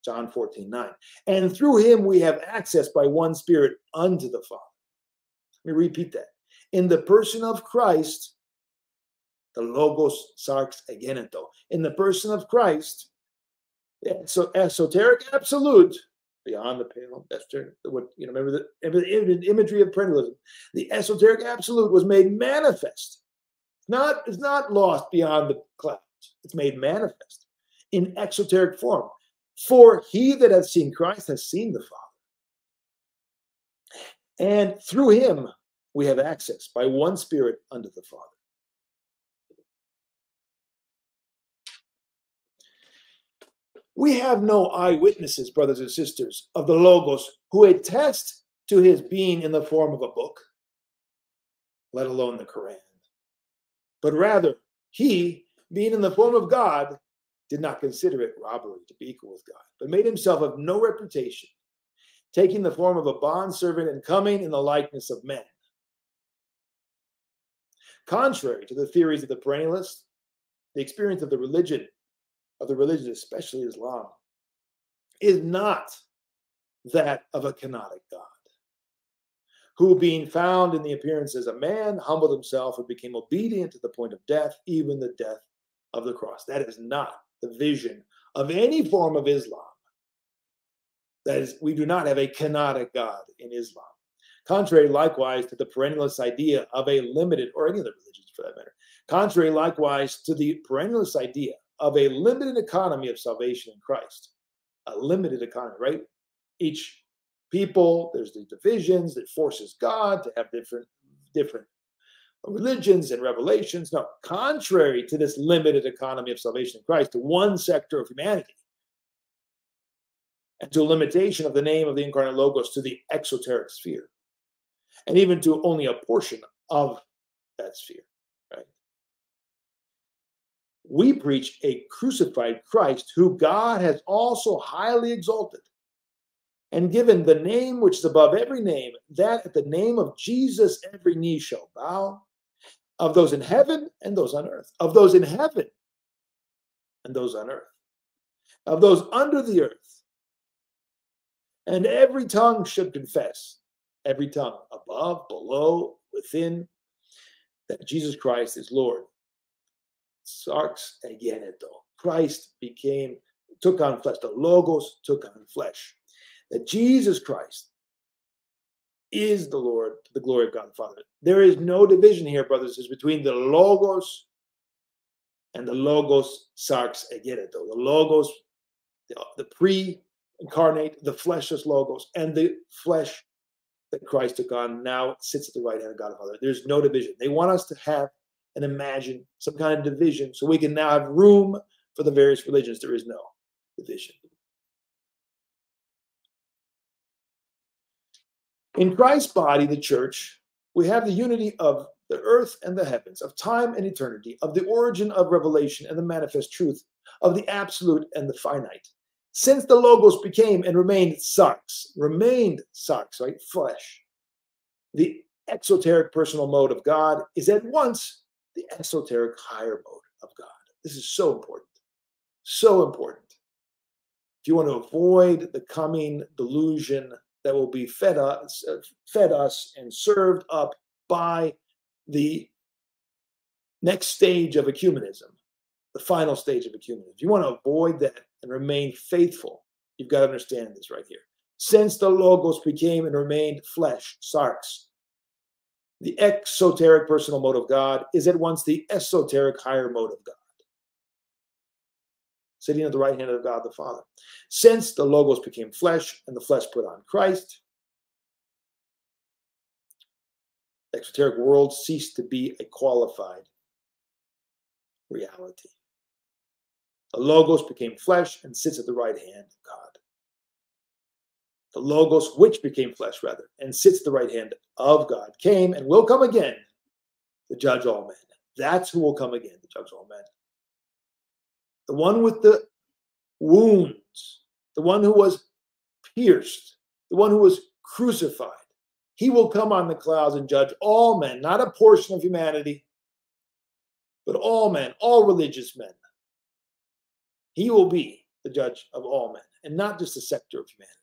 John 14, 9. And through him we have access by one Spirit unto the Father. Let me repeat that. In the person of Christ, the Logos Sarx Egeneto. In the person of Christ, the esoteric absolute, beyond the pale, that's what you know, remember the, the imagery of perennialism. The esoteric absolute was made manifest. Not, it's not lost beyond the clouds. It's made manifest in exoteric form. For he that hath seen Christ has seen the Father. And through him we have access by one Spirit unto the Father. We have no eyewitnesses, brothers and sisters, of the Logos who attest to his being in the form of a book, let alone the Quran. But rather, he, being in the form of God, did not consider it robbery to be equal with God, but made himself of no reputation, taking the form of a bondservant and coming in the likeness of men. Contrary to the theories of the perennialists, the experience of the religion, of the religion, especially Islam, is not that of a kenotic God, who, being found in the appearance as a man, humbled himself and became obedient to the point of death, even the death of the cross. That is not the vision of any form of Islam. That is, we do not have a kenotic God in Islam. Contrary, likewise, to the perennialist idea of a limited, or any other religions for that matter, contrary, likewise, to the perennialist idea of a limited economy of salvation in Christ. A limited economy, right? Each people, there's the divisions that forces God to have different, different religions and revelations. No, contrary to this limited economy of salvation in Christ, to one sector of humanity, and to limitation of the name of the incarnate Logos to the exoteric sphere, and even to only a portion of that sphere. We preach a crucified Christ who God has also highly exalted and given the name which is above every name, that at the name of Jesus every knee shall bow, of those in heaven and those on earth, of those in heaven and those on earth, of those under the earth. And every tongue should confess, every tongue above, below, within, that Jesus Christ is Lord. Sarx egeneto. Christ became, took on flesh. The Logos took on flesh. That Jesus Christ is the Lord the glory of God the Father. There is no division here, brothers, is between the Logos and the Logos Sarx Egeneto. The Logos, the, the pre incarnate, the fleshless Logos, and the flesh that Christ took on now sits at the right hand of God the Father. There's no division. They want us to have and imagine some kind of division so we can now have room for the various religions. There is no division. In Christ's body, the church, we have the unity of the earth and the heavens, of time and eternity, of the origin of revelation and the manifest truth, of the absolute and the finite. Since the Logos became and remained sarx, remained sarx, right? Flesh. The exoteric personal mode of God is at once the esoteric higher mode of God. This is so important. So important. if you want to avoid the coming delusion that will be fed us, uh, fed us and served up by the next stage of ecumenism, the final stage of ecumenism. If you want to avoid that and remain faithful, you've got to understand this right here. Since the Logos became and remained flesh, sarx, the exoteric personal mode of God is at once the esoteric higher mode of God, sitting at the right hand of God the Father. Since the Logos became flesh and the flesh put on Christ, the exoteric world ceased to be a qualified reality. The Logos became flesh and sits at the right hand of God the Logos, which became flesh, rather, and sits at the right hand of God, came and will come again to judge all men. That's who will come again to judge all men. The one with the wounds, the one who was pierced, the one who was crucified. He will come on the clouds and judge all men, not a portion of humanity, but all men, all religious men. He will be the judge of all men, and not just a sector of humanity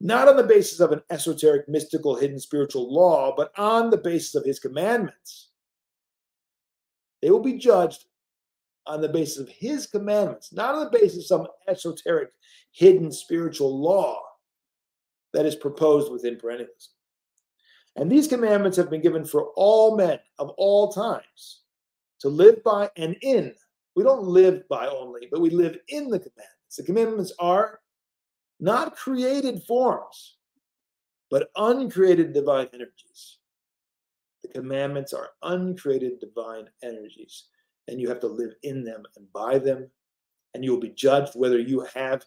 not on the basis of an esoteric, mystical, hidden spiritual law, but on the basis of his commandments. They will be judged on the basis of his commandments, not on the basis of some esoteric, hidden spiritual law that is proposed within perennialism. And these commandments have been given for all men of all times to live by and in. We don't live by only, but we live in the commandments. The commandments are not created forms, but uncreated divine energies. The commandments are uncreated divine energies, and you have to live in them and by them, and you will be judged whether you have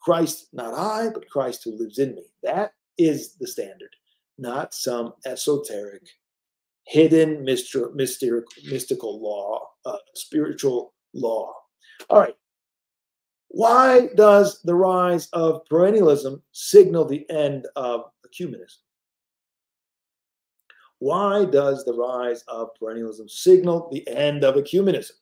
Christ, not I, but Christ who lives in me. That is the standard, not some esoteric, hidden, mystical, mystical law, uh, spiritual law. All right, why does the rise of perennialism signal the end of ecumenism? Why does the rise of perennialism signal the end of ecumenism?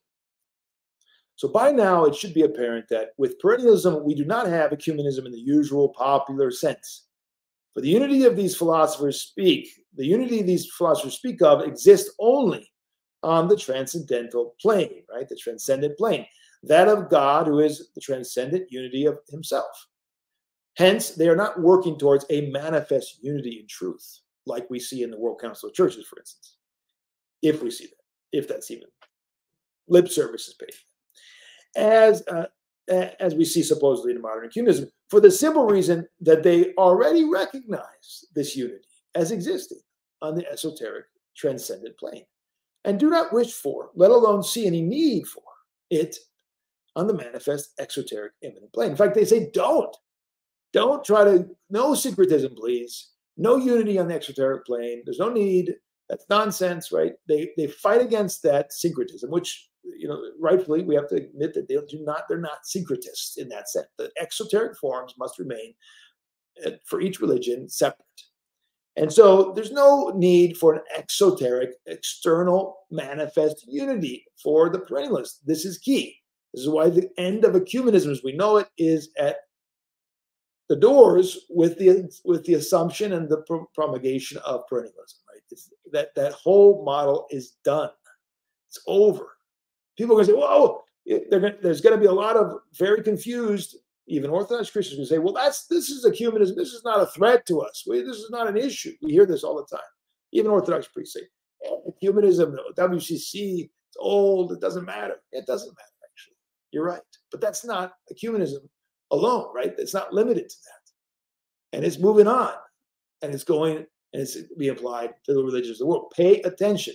So by now, it should be apparent that with perennialism, we do not have ecumenism in the usual popular sense. For the unity of these philosophers speak, the unity these philosophers speak of exists only on the transcendental plane, right? The transcendent plane that of God, who is the transcendent unity of himself. Hence, they are not working towards a manifest unity in truth, like we see in the World Council of Churches, for instance, if we see that, if that's even lip service is paid. As, uh, as we see supposedly in modern ecumenism, for the simple reason that they already recognize this unity as existing on the esoteric transcendent plane and do not wish for, let alone see any need for it on the manifest exoteric immanent plane. In fact, they say don't. Don't try to, no syncretism, please. No unity on the exoteric plane. There's no need. That's nonsense, right? They they fight against that syncretism, which you know, rightfully we have to admit that they do not, they're not syncretists in that sense. The exoteric forms must remain uh, for each religion separate. And so there's no need for an exoteric, external, manifest unity for the perennialist. This is key. This is why the end of ecumenism, as we know it, is at the doors with the with the assumption and the promulgation of perennialism. Right? It's, that that whole model is done. It's over. People are going to say, "Whoa!" Oh, gonna, there's going to be a lot of very confused, even Orthodox Christians who say, "Well, that's this is ecumenism. This is not a threat to us. We, this is not an issue." We hear this all the time. Even Orthodox priests say, eh, "Ecumenism, WCC, it's old. It doesn't matter. It doesn't matter." You're right. But that's not ecumenism alone, right? It's not limited to that. And it's moving on. And it's going and it's being applied to the religions of the world. Pay attention.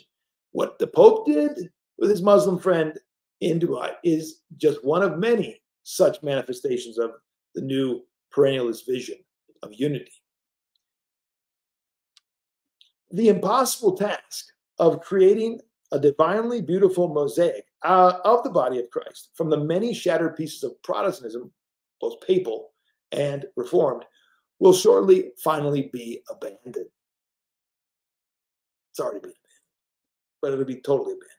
What the Pope did with his Muslim friend in Dubai is just one of many such manifestations of the new perennialist vision of unity. The impossible task of creating a divinely beautiful mosaic uh, of the body of Christ from the many shattered pieces of Protestantism, both papal and reformed, will shortly finally be abandoned. It's already been abandoned, but it'll be totally abandoned.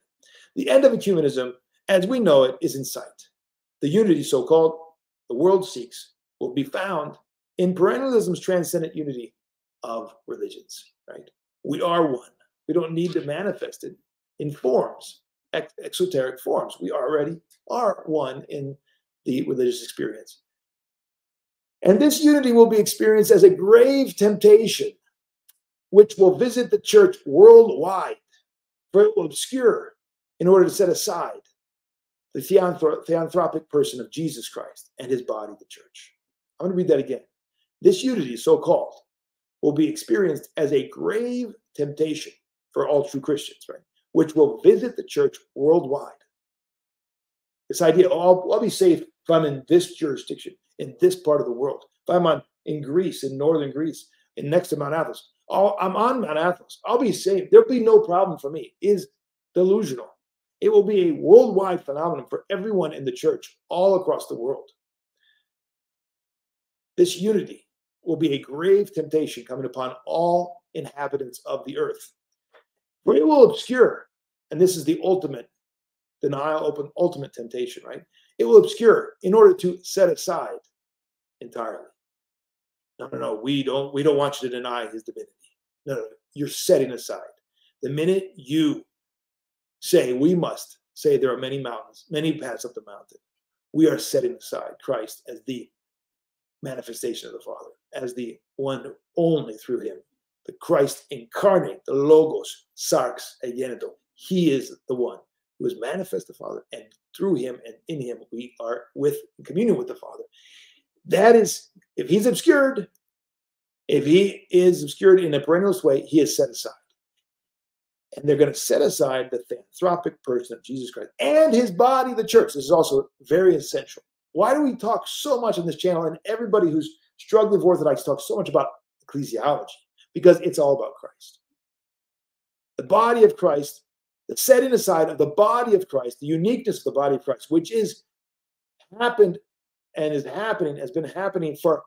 The end of ecumenism, as we know it, is in sight. The unity, so called, the world seeks will be found in perennialism's transcendent unity of religions, right? We are one. We don't need to manifest it in forms, ex- exoteric forms. We already are one in the religious experience. And this unity will be experienced as a grave temptation, which will visit the church worldwide, for it will obscure in order to set aside the theanthropic person of Jesus Christ and his body, the church. I'm going to read that again. This unity, so called, will be experienced as a grave temptation for all true Christians, right? Which will visit the church worldwide. This idea, oh, I'll, I'll be safe if I'm in this jurisdiction, in this part of the world. If I'm on in Greece, in northern Greece, and next to Mount Athos, I'll, I'm on Mount Athos. I'll be safe. There'll be no problem for me. Is delusional. It will be a worldwide phenomenon for everyone in the church all across the world. This unity will be a grave temptation coming upon all inhabitants of the earth. It will obscure, and this is the ultimate denial, open, ultimate temptation, right? It will obscure in order to set aside entirely. No, no, no. We don't. We don't want you to deny his divinity. No, No, no. You're setting aside. The minute you say we must say there are many mountains, many paths up the mountain. We are setting aside Christ as the manifestation of the Father, as the one only through him, the Christ incarnate, the Logos, Sarx, Egeneto. He is the one who is manifest the Father, and through him and in him we are with communion with the Father. That is, if he's obscured, if he is obscured in a perennialist way, he is set aside and they're going to set aside the theanthropic person of Jesus Christ and his body, the church. This is also very essential. Why do we talk so much on this channel? And everybody who's struggling with Orthodox talks so much about ecclesiology because it's all about Christ. The body of Christ, the setting aside of the body of Christ, the uniqueness of the body of Christ, which is happened and is happening, has been happening for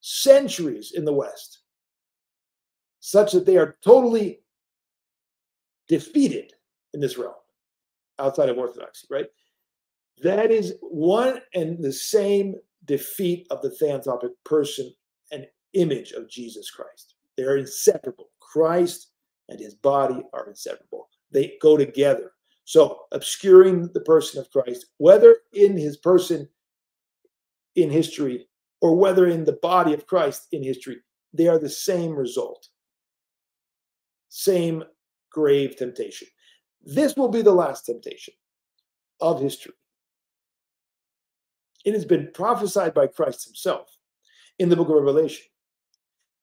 centuries in the West, such that they are totally defeated in this realm outside of orthodoxy, right? That is one and the same defeat of the theanthropic person and image of Jesus Christ. They're inseparable. Christ and his body are inseparable. They go together. So, obscuring the person of Christ, whether in his person in history or whether in the body of Christ in history, they are the same result, same grave temptation. This will be the last temptation of history. It has been prophesied by Christ himself in the book of Revelation.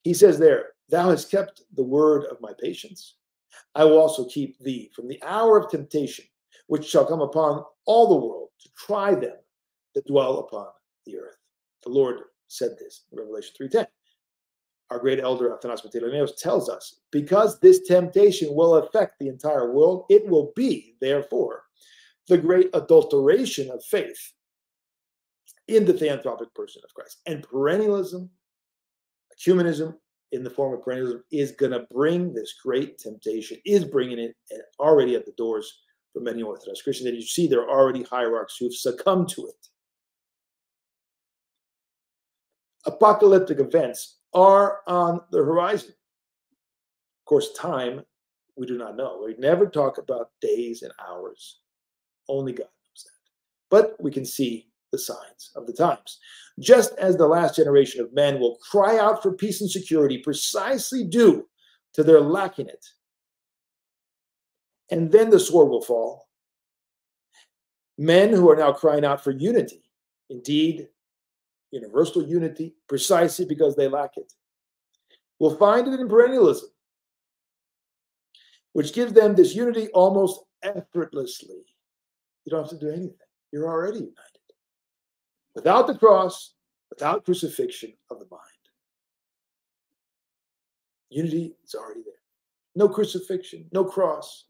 He says there, Thou hast kept the word of my patience. I will also keep thee from the hour of temptation, which shall come upon all the world to try them that dwell upon the earth. The Lord said this in Revelation 3:10 our great elder Athanas Mytilinaios tells us, because this temptation will affect the entire world, it will be, therefore, the great adulteration of faith in the theanthropic person of Christ. And perennialism, ecumenism in the form of perennialism, is going to bring this great temptation, is bringing it eh, already at the doors for many Orthodox Christians. And you see there are already hierarchs who've succumbed to it. Apocalyptic events are on the horizon. Of course, time we do not know. We never talk about days and hours. Only God knows that. But we can see the signs of the times. Just as the last generation of men will cry out for peace and security precisely due to their lacking it. And then the sword will fall. Men who are now crying out for unity. Indeed, universal unity precisely because they lack it. We'll find it in perennialism, which gives them this unity almost effortlessly. You don't have to do anything, you're already united. Without the cross, without crucifixion of the mind. Unity is already there. No crucifixion, no cross,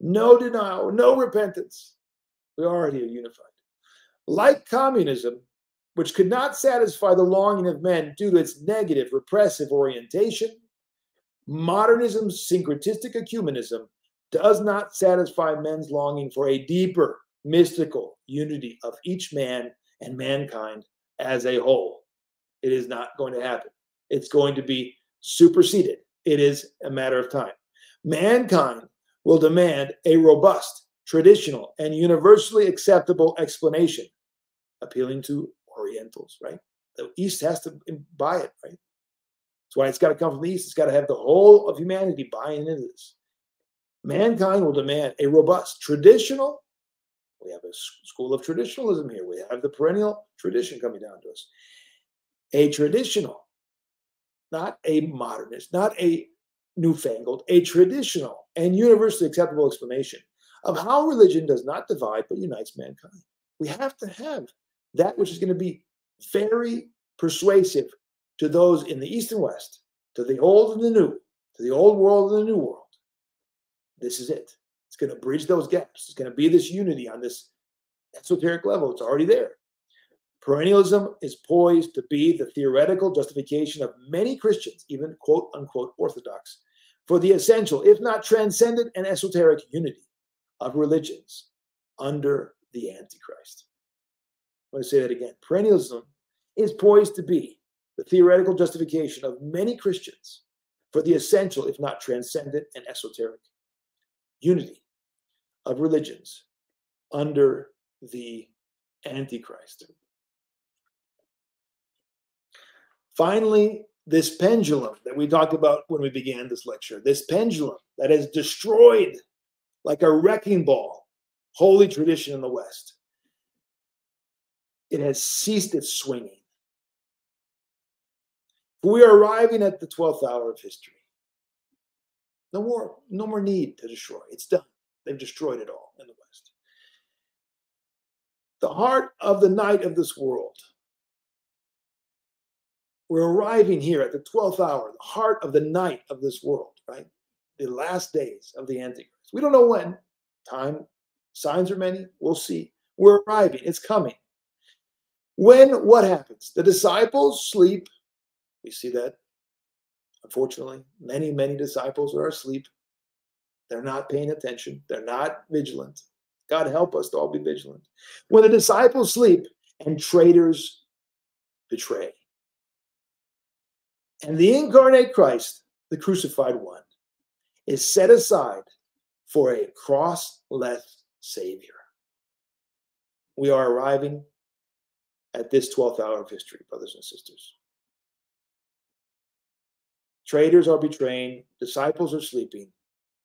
no denial, no repentance. We already are unified. Like communism, which could not satisfy the longing of men due to its negative, repressive orientation, modernism's syncretistic ecumenism does not satisfy men's longing for a deeper, mystical unity of each man and mankind as a whole. It is not going to happen. It's going to be superseded. It is a matter of time. Mankind will demand a robust, traditional, and universally acceptable explanation, appealing to Orientals, right? The East has to buy it, right? That's why it's got to come from the East. It's got to have the whole of humanity buying into this. Mankind will demand a robust, traditional, we have a school of traditionalism here. We have the perennial tradition coming down to us. A traditional, not a modernist, not a newfangled, a traditional and universally acceptable explanation of how religion does not divide but unites mankind. We have to have that which is going to be very persuasive to those in the East and West, to the old and the new, to the old world and the new world. This is it. It's going to bridge those gaps. It's going to be this unity on this esoteric level. It's already there. Perennialism is poised to be the theoretical justification of many Christians, even quote unquote Orthodox, for the essential, if not transcendent and esoteric unity of religions under the Antichrist. I'm going to say that again. Perennialism is poised to be the theoretical justification of many Christians for the essential, if not transcendent and esoteric unity of religions under the Antichrist. Finally, this pendulum that we talked about when we began this lecture, this pendulum that has destroyed like a wrecking ball holy tradition in the West, it has ceased its swinging. We are arriving at the 12th hour of history. No more, no more need to destroy. It's done. They've destroyed it all in the West. The heart of the night of this world. We're arriving here at the 12th hour, the heart of the night of this world, right? The last days of the Antichrist. We don't know when. Time, signs are many. We'll see. We're arriving. It's coming. When what happens? The disciples sleep. We see that Unfortunately, many, many disciples are asleep. They're not paying attention. They're not vigilant. God help us to all be vigilant. When the disciples sleep and traitors betray, and the incarnate Christ, the crucified one, is set aside for a crossless Savior. We are arriving at this 12th hour of history, brothers and sisters. Traitors are betraying, disciples are sleeping.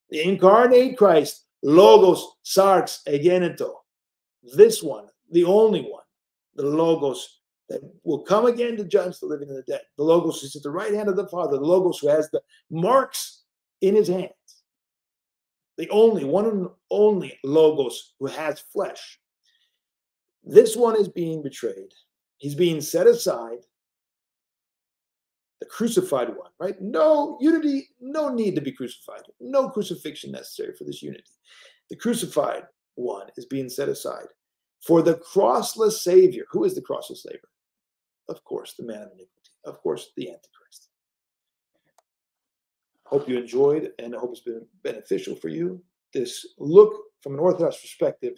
The incarnate Christ, Logos Sarx Egeneto, this one, the only one, the Logos that will come again to judge the living and the dead. The Logos is at the right hand of the Father, the Logos who has the marks in his hands. The only, one and only Logos who has flesh. This one is being betrayed. He's being set aside crucified one, right? No unity, no need to be crucified. No crucifixion necessary for this unity. The crucified one is being set aside for the crossless Savior. Who is the crossless Savior? Of course, the man of iniquity. Of course, the Antichrist. Hope you enjoyed and I hope it's been beneficial for you. This look from an Orthodox perspective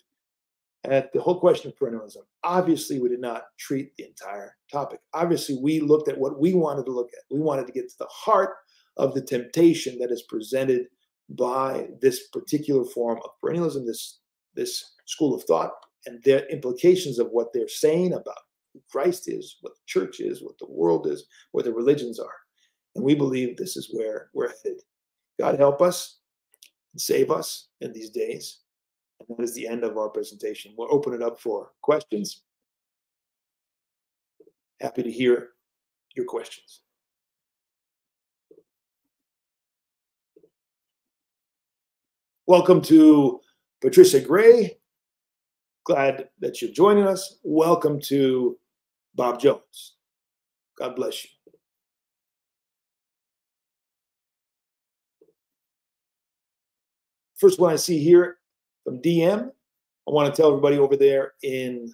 at the whole question of perennialism. Obviously, we did not treat the entire topic. Obviously, we looked at what we wanted to look at. We wanted to get to the heart of the temptation that is presented by this particular form of perennialism, this, this school of thought, and their implications of what they're saying about who Christ is, what the church is, what the world is, where the religions are. And we believe this is where we're headed. God help us and save us in these days. And that is the end of our presentation. We'll open it up for questions. Happy to hear your questions. Welcome to Patricia Gray. Glad that you're joining us. Welcome to Bob Jones. God bless you. First one I see here from DM. I want to tell everybody over there in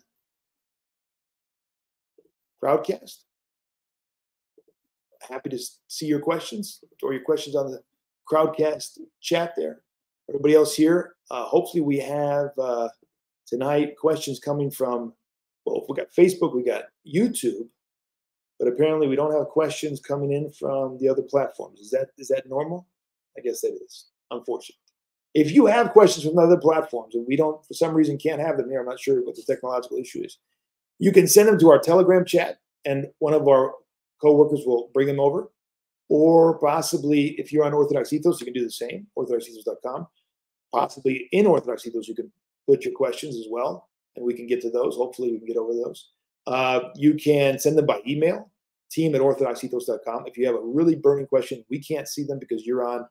Crowdcast. Happy to see your questions or your questions on the Crowdcast chat there. Everybody else here, uh, hopefully we have uh, tonight questions coming from well, we got Facebook, we got YouTube, but apparently we don't have questions coming in from the other platforms. Is that is that normal? I guess that is, unfortunately. If you have questions from other platforms and we don't, for some reason, can't have them here, I'm not sure what the technological issue is. You can send them to our Telegram chat, and one of our co-workers will bring them over. Or possibly, if you're on Orthodox Ethos, you can do the same, orthodoxethos.com. Possibly in Orthodox Ethos, you can put your questions as well, and we can get to those. Hopefully, we can get over those. Uh, you can send them by email, team at orthodoxethos.com. If you have a really burning question, we can't see them because you're on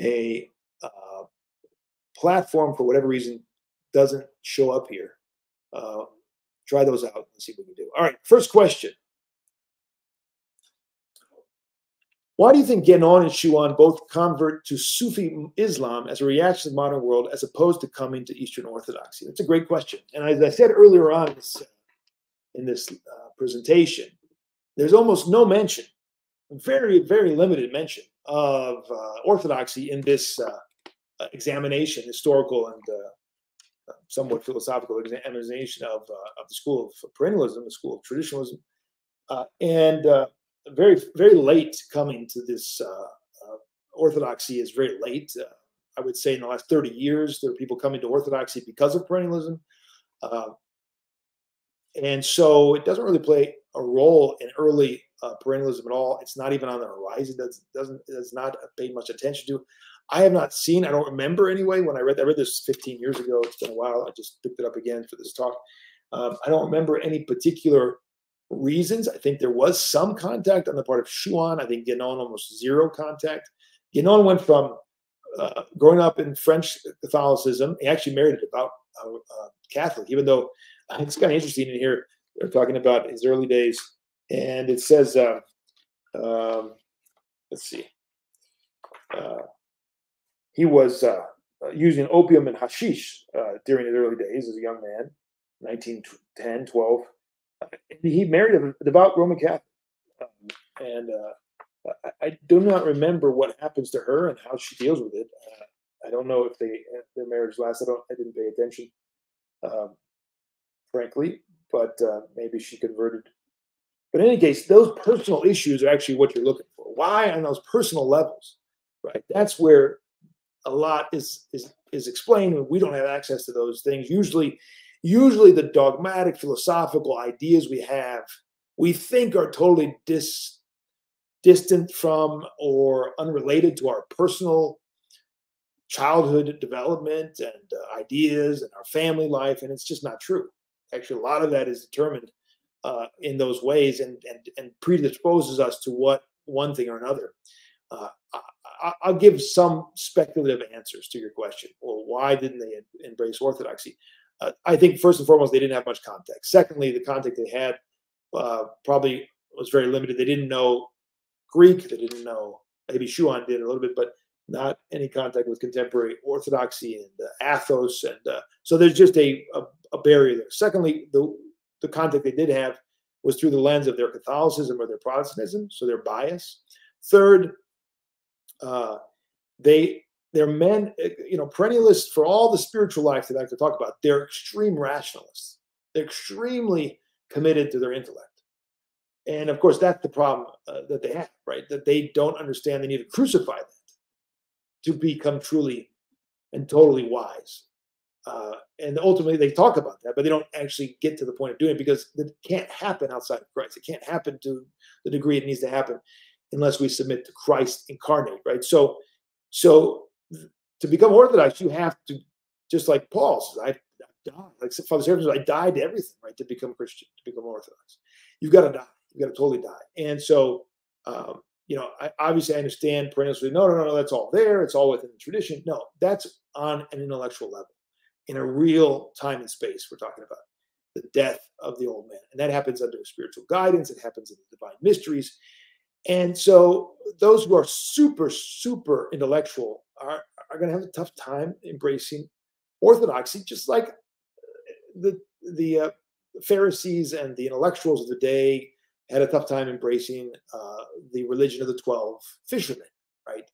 a uh, platform for whatever reason doesn't show up here. Uh, try those out and see what we can do. All right, first question. Why do you think Guénon and Schuon both convert to Sufi Islam as a reaction to the modern world as opposed to coming to Eastern Orthodoxy? That's a great question. And as I said earlier on in this, this uh, presentation, there's almost no mention, very, very limited mention of uh, Orthodoxy in this uh, uh examination, historical and uh, somewhat philosophical examination of, uh, of the school of perennialism, the school of traditionalism. and very very late coming to this uh, uh, orthodoxy is very late. Uh, I would say in the last 30 years, there are people coming to orthodoxy because of perennialism. Uh, and so it doesn't really play a role in early uh, perennialism at all. It's not even on the horizon. That's doesn't does not pay much attention to. I have not seen. I don't remember anyway. When I read, I read this 15 years ago. It's been a while. I just picked it up again for this talk. Um, I don't remember any particular reasons. I think there was some contact on the part of Schuon. I think Guénon almost zero contact. Guénon went from uh, growing up in French Catholicism. He actually married a devout uh, uh, Catholic, even though it's kind of interesting in here. They're talking about his early days, and it says, uh, um, let's see, uh, he was uh, using opium and hashish during his early days as a young man, 1910, 12 he married a devout Roman Catholic, um, and uh, I, I, do not remember what happens to her and how she deals with it. Uh, I don't know if they if their marriage lasts. I don't. I didn't pay attention, um, frankly. But uh, maybe she converted. But in any case, those personal issues are actually what you're looking for. Why on those personal levels, right? That's where a lot is is is explained. We don't have access to those things. Usually, usually the dogmatic philosophical ideas we have we think are totally dis, distant from or unrelated to our personal childhood development and uh, ideas and our family life and it's just not true actually a lot of that is determined uh, in those ways and, and and predisposes us to what one thing or another uh, I, will give some speculative answers to your question well why didn't they embrace orthodoxy uh, I think first and foremost they didn't have much context. Secondly, the context they had uh, probably was very limited. They didn't know Greek. They didn't know maybe Schuon did a little bit, but not any contact with contemporary Orthodoxy and uh, Athos, and uh, so there's just a, a, a barrier there. Secondly, the the contact they did have was through the lens of their Catholicism or their Protestantism, so their bias. Third, uh, they they're men, eh, you know, perennialists for all the spiritual life that I like to talk about. They're extreme rationalists. They're extremely committed to their intellect. And of course, that's the problem uh, that they have, right? That they don't understand they need to crucify that to become truly and totally wise. Uh, and ultimately, they talk about that, but they don't actually get to the point of doing it because it can't happen outside of Christ. It can't happen to the degree it needs to happen unless we submit to Christ incarnate, right? So, so to become Orthodox, you have to, just like Paul says, I died. Like Father Seraphim says, I died to everything, right, to become Christian, to become Orthodox. You've got to die. You've got to totally die. And so, um, you know, I, obviously I understand perennially, no, no, no, no, that's all there. It's all within the tradition. No, that's on an intellectual level. In a real time and space, we're talking about the death of the old man. And that happens under spiritual guidance. It happens in the divine mysteries. And so those who are super, super intellectual are, are going to have a tough time embracing orthodoxy, just like the the uh, Pharisees and the intellectuals of the day had a tough time embracing uh, the religion of the twelve fishermen, right?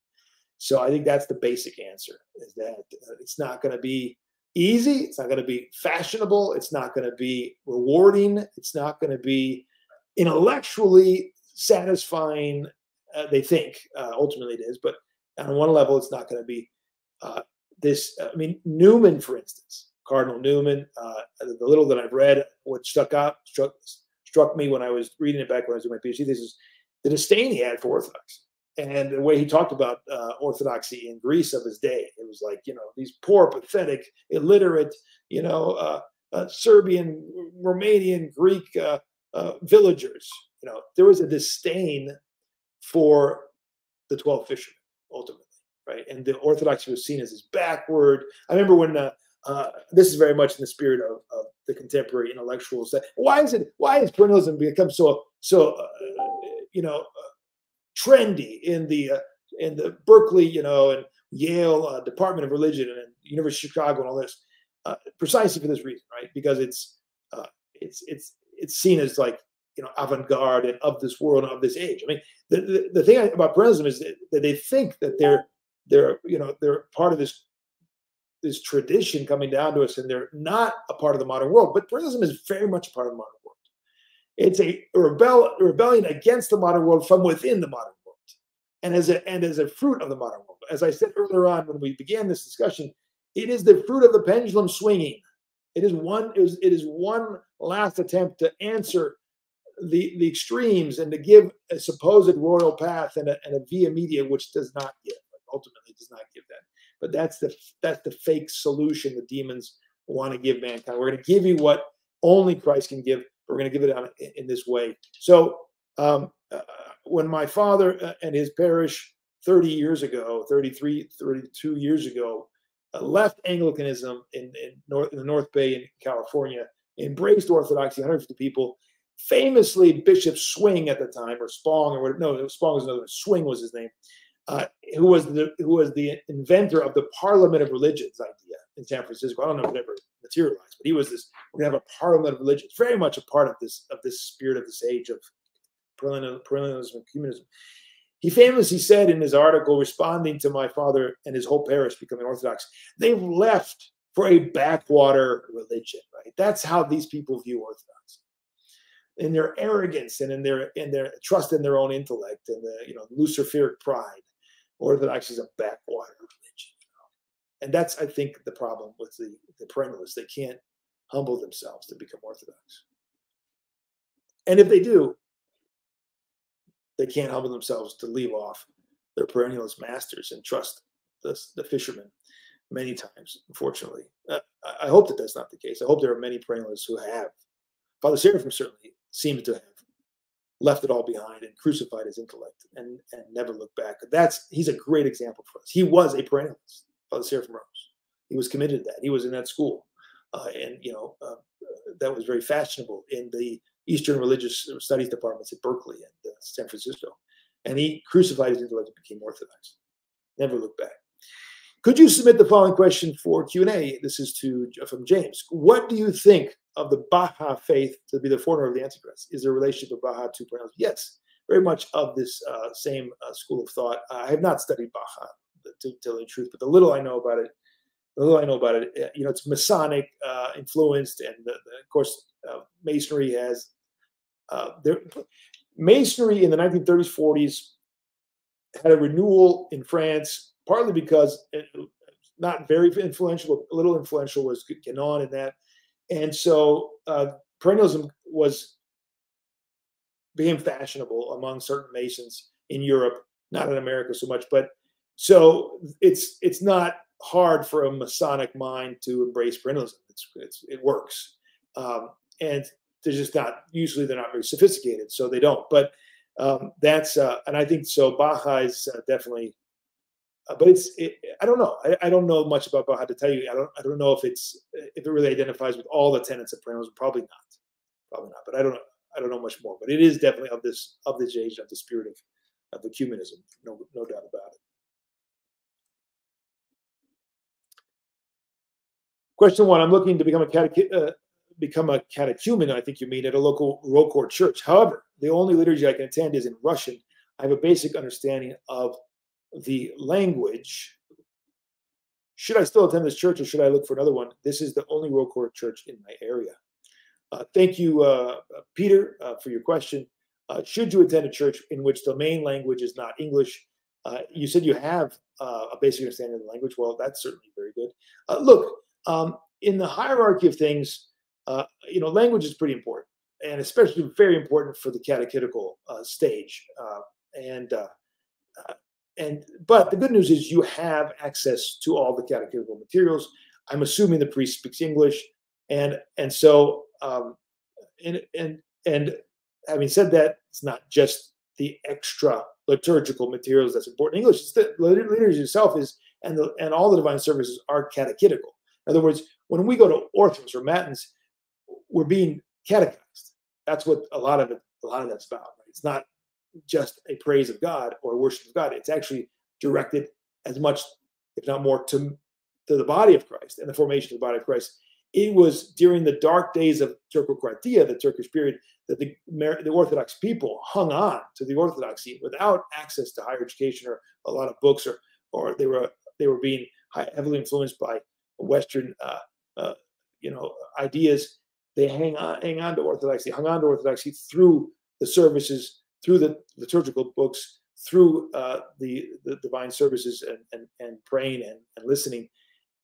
So I think that's the basic answer: is that uh, it's not going to be easy. It's not going to be fashionable. It's not going to be rewarding. It's not going to be intellectually satisfying. Uh, they think uh, ultimately it is, but on one level, it's not going to be uh, this. I mean, Newman, for instance, Cardinal Newman. Uh, the little that I've read, what stuck out struck struck me when I was reading it back when I was doing my PhD. This is the disdain he had for Orthodox and the way he talked about uh, orthodoxy in Greece of his day. It was like, you know, these poor, pathetic, illiterate, you know, uh, uh, Serbian, Romanian, Greek uh, uh, villagers. You know, there was a disdain for the 12 fishermen, ultimately, right? And the orthodoxy was seen as this backward. I remember when uh, this is very much in the spirit of, of the contemporary intellectuals that why is it why has perennialism become so so you know trendy in the uh, in the Berkeley, you know, and Yale uh, Department of Religion and University of Chicago and all this, uh, precisely for this reason, right? Because it's uh, it's it's it's seen as like you know avant-garde and of this world and of this age. I mean, the the, the thing about Perennialism is that, that they think that they're they're you know they're part of this this tradition coming down to us, and they're not a part of the modern world. But Perennialism is very much a part of the modern world. It's a, rebel, rebellion against the modern world from within the modern world, and as a and as a fruit of the modern world. As I said earlier on when we began this discussion, it is the fruit of the pendulum swinging. It is one. It is, it is one last attempt to answer the the extremes and to give a supposed royal path and a, and a via media, which does not give. Ultimately, does not give that. But that's the that's the fake solution the demons want to give mankind. We're going to give you what only Christ can give we're going to give it out in this way. So um, uh, when my father uh, and his parish 30 years ago, 33, 32 years ago, uh, left Anglicanism in, in, North, in the North Bay in California, embraced Orthodoxy, 150 people. Famously, Bishop Swing at the time, or Spong, or whatever. No, Spong was another. Swing was his name. Uh, who was the who was the inventor of the Parliament of Religions idea in San Francisco. I don't know if it ever materialized, but he was this. We're gonna have a Parliament of Religions, very much a part of this of this spirit of this age of perennialism and communism. He famously said in his article responding to my father and his whole parish becoming Orthodox, they've left for a backwater religion, right? That's how these people view Orthodox. In their arrogance and in their in their trust in their own intellect and the you know Luciferic pride Orthodox is a backwater religion. And that's, I think, the problem with the, the perennialists. They can't humble themselves to become Orthodox. And if they do, they can't humble themselves to leave off their perennialist masters and trust the, the fishermen many times, unfortunately. Uh, I hope that that's not the case. I hope there are many perennialists who have. Father Seraphim certainly seems to have left it all behind and crucified his intellect and, and never looked back. That's he's a great example for us. He was a perennialist, Father Seraphim Rose. He was committed to that. He was in that school, uh, and you know uh, that was very fashionable in the Eastern religious studies departments at Berkeley and uh, San Francisco. And he crucified his intellect and became Orthodox. Never looked back. Could you submit the following question for Q&A? This is to from James. What do you think of the Baha faith to be the forerunner of the Antichrist? Is there a relationship of Baha to pronouns? Yes, very much of this uh, same uh, school of thought. I have not studied Baha, to tell the truth, but the little I know about it, the little I know about it, uh, you know, it's Masonic uh, influenced, and the, the, of course, uh, Masonry has uh, there. Masonry in the 1930s, 40s had a renewal in France, partly because it, not very influential, but a little influential was Guénon in that and so uh, perennialism was became fashionable among certain Masons in Europe, not in America so much. But so it's it's not hard for a Masonic mind to embrace perennialism. It's, it's it works, um, and they're just not usually they're not very sophisticated, so they don't. But um, that's uh, and I think so. Baha is uh, definitely but it's it, I don't know. I, I, don't know much about how to tell you. I don't I don't know if it's if it really identifies with all the tenets of perennialism. Probably not. Probably not. But I don't know. I don't know much more. But it is definitely of this of this age of the spirit of of ecumenism. No no doubt about it. Question one: I'm looking to become a catech- uh, become a catechumen. I think you mean at a local ROCOR church. However, the only liturgy I can attend is in Russian. I have a basic understanding of the language should I still attend this church or should I look for another one? This is the only ROCOR church in my area. Uh, thank you, uh, Peter, uh, for your question. Uh, should you attend a church in which the main language is not English? Uh, you said you have uh, a basic understanding of the language. Well, that's certainly very good. look, um, in the hierarchy of things, you know, language is pretty important, and especially very important for the catechetical stage. and and but the good news is you have access to all the catechetical materials. I'm assuming the priest speaks English, and and so um, and and and having said that, it's not just the extra liturgical materials that's important. English, it's the liturgy itself is and the and all the divine services are catechetical. In other words, when we go to orthros or matins, we're being catechized. That's what a lot of it, a lot of that's about. Right? It's not just a praise of God or worship of God. It's actually directed as much, if not more, to, to the body of Christ and the formation of the body of Christ. It was during the dark days of Turkocratia, the Turkish period, that the, the Orthodox people hung on to the Orthodoxy without access to higher education or a lot of books, or or they were they were being heavily influenced by Western, uh, uh, you know, ideas. They hang on, hang on to Orthodoxy, hung on to Orthodoxy through the services through the liturgical books, through uh, the, the divine services and, and, and praying and, and listening.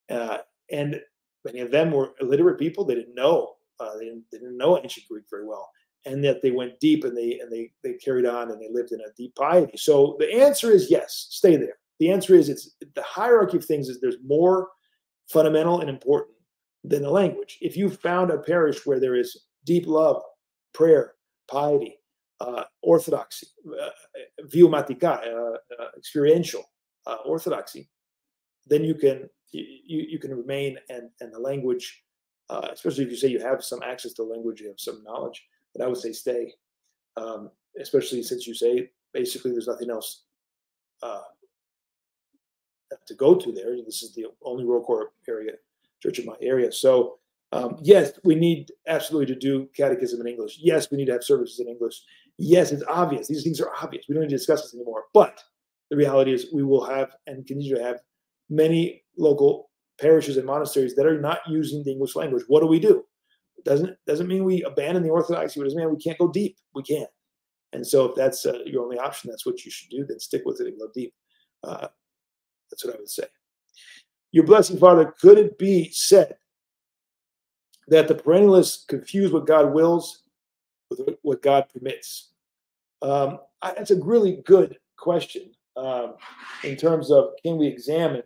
Uh, and many of them were illiterate people. They didn't know, uh, they, didn't, they didn't know ancient Greek very well. And that they went deep and they and they they carried on and they lived in a deep piety. So the answer is yes, stay there. The answer is it's the hierarchy of things is there's more fundamental and important than the language. If you found a parish where there is deep love, prayer, piety, uh, orthodoxy, uh, viomatica, uh, uh, experiential uh, orthodoxy, then you can you, you can remain and and the language, uh, especially if you say you have some access to language, you have some knowledge. But I would say stay, um, especially since you say basically there's nothing else to go to there. This is the only ROCOR area church in my area, so. Um, yes, we need absolutely to do catechism in English. Yes, we need to have services in English. Yes, it's obvious. These things are obvious. We don't need to discuss this anymore. But the reality is, we will have and continue to have many local parishes and monasteries that are not using the English language. What do we do? It doesn't doesn't mean we abandon the orthodoxy. It doesn't mean we can't go deep. We can. And so, if that's uh, your only option, that's what you should do. Then stick with it and go deep. Uh, that's what I would say. Your blessing, Father, could it be said that the perennialists confuse what God wills with what God permits? Um, I, that's a really good question um, in terms of can we examine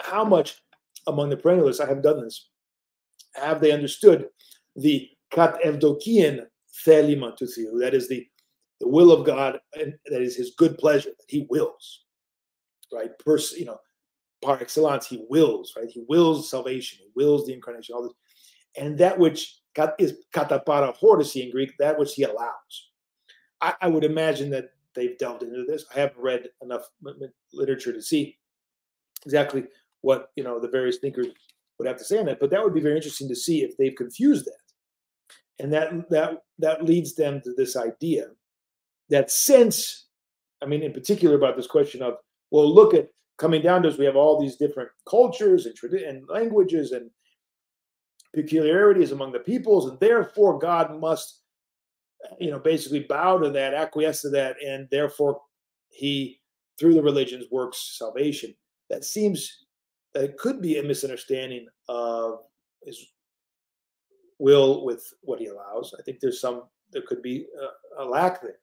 how much among the perennialists, I have done this, have they understood the kat evdokian thelima to that is the, the will of God, and that is his good pleasure, that he wills, right? Pers- you know, par excellence, he wills, right? He wills salvation, he wills the incarnation, all this. And that which is kata parachorisi in Greek, that which he allows. I, I, would imagine that they've delved into this. I haven't read enough literature to see exactly what you know the various thinkers would have to say on that, but that would be very interesting to see if they've confused that. And that that that leads them to this idea that since, I mean, in particular about this question of, well, look at coming down to us, we have all these different cultures and, and languages and peculiarities among the peoples, and therefore God must, you know, basically bow to that, acquiesce to that, and therefore He, through the religions, works salvation. That seems that it could be a misunderstanding of His will with what He allows. I think there's some there could be a, a lack there,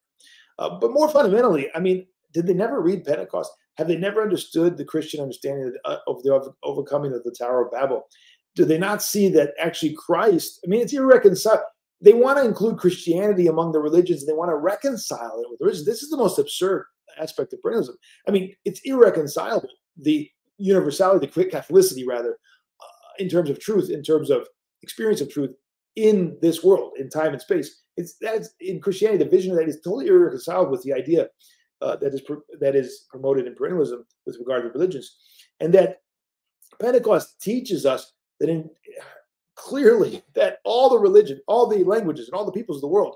uh, but more fundamentally, I mean, did they never read Pentecost? Have they never understood the Christian understanding of the overcoming of the Tower of Babel? Do they not see that actually Christ, I mean, it's irreconcilable. They want to include Christianity among the religions. They want to reconcile it with religion. This is the most absurd aspect of perennialism. I mean, it's irreconcilable. The universality, the Catholicity, rather, uh, in terms of truth, in terms of experience of truth in this world, in time and space. It's that's in Christianity, the vision of that is totally irreconcilable with the idea uh, that is that is promoted in perennialism with regard to religions, and that Pentecost teaches us that in clearly that all the religion, all the languages, and all the peoples of the world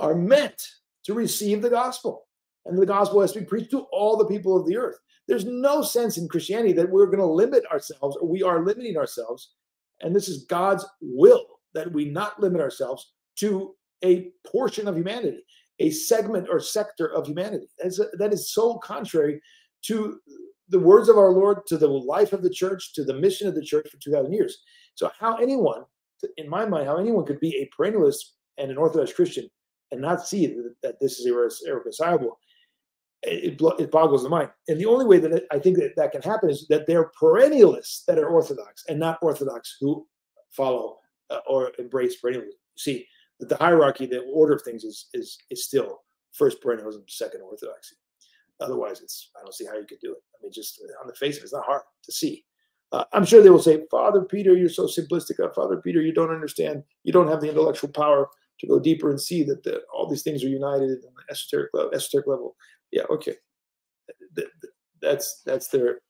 are meant to receive the gospel. and the gospel has to be preached to all the people of the earth. There's no sense in Christianity that we're going to limit ourselves or we are limiting ourselves. And this is God's will that we not limit ourselves to a portion of humanity, a segment or sector of humanity. That's that is so contrary to the words of our Lord, to the life of the church, to the mission of the church for 2,000 years. So, how anyone, in my mind, how anyone could be a perennialist and an Orthodox Christian and not see that, this is irreconcilable, it, it, boggles the mind. And the only way that I think that that can happen is that they're perennialists that are Orthodox and not Orthodox who follow uh, or embrace perennialism. See, the hierarchy, the order of things is is is still first perennialism, second orthodoxy. Otherwise, it's I don't see how you could do it. I mean, just on the face of it, it's not hard to see. Uh, I'm sure they will say, Father Peter, you're so simplistic. Uh, Father Peter, you don't understand. You don't have the intellectual power to go deeper and see that the, all these things are united in the esoteric level. Esoteric level. Yeah, okay. That's that's their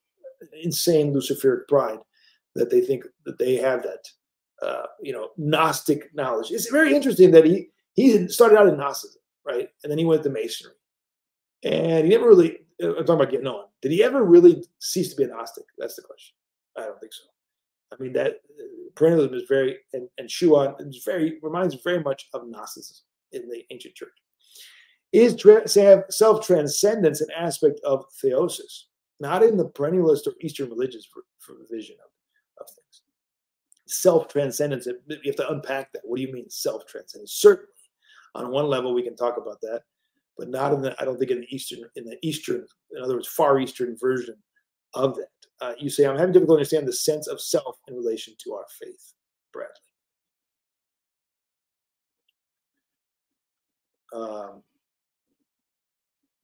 insane Luciferic pride that they think that they have that uh, you know, Gnostic knowledge. It's very interesting that he he started out in Gnosticism, right, and then he went to Masonry, and he never really. I'm talking about Guénon. Did he ever really cease to be a Gnostic? That's the question. I don't think so. I mean that uh, perennialism is very and, and is very reminds very much of Gnosticism in the ancient church. Is self transcendence an aspect of theosis, not in the perennialist or Eastern religious for vision of, of things? self transcendence. You have to unpack that. What do you mean self transcendence? Certainly, on one level, we can talk about that, but not in the. I don't think in the eastern, in the eastern, in other words, far eastern version of that. Uh, you say I'm having difficulty understand the sense of self in relation to our faith, Bradley. Um,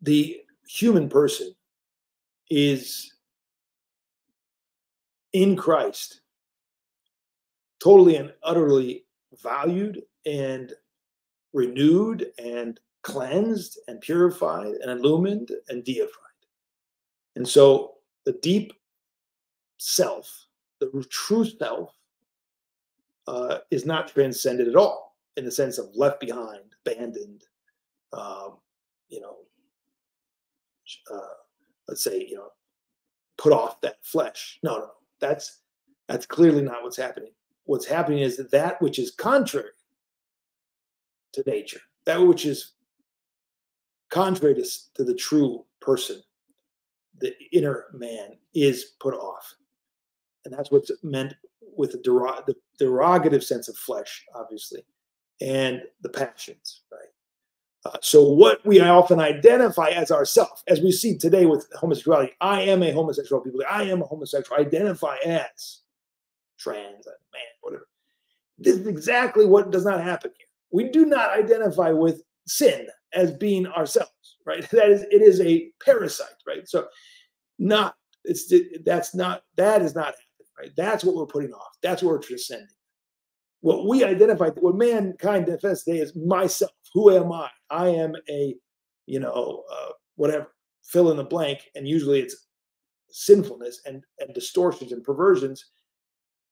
the human person is in Christ totally and utterly valued and renewed and cleansed and purified and illumined and deified. And so the deep self, the true self, uh, is not transcended at all in the sense of left behind, abandoned, um, you know, uh, let's say, you know, put off that flesh. No, no, that's that's clearly not what's happening what's happening is that that which is contrary to nature, that which is contrary to, to the true person, the inner man, is put off. And that's what's meant with the, the derogative sense of flesh, obviously, and the passions, right? Uh, so what we often identify as ourself, as we see today with homosexuality, I am a homosexual. People, I am a homosexual. Identify as trans, man, whatever. This is exactly what does not happen here. We do not identify with sin as being ourselves, right? That is, it is a parasite, right? So, not it's that's not that is not right? That's what we're putting off. That's what we're transcending. What we identify, what mankind defends today is myself. Who am I? I am a, you know, uh, whatever, fill in the blank, and usually it's sinfulness and and distortions and perversions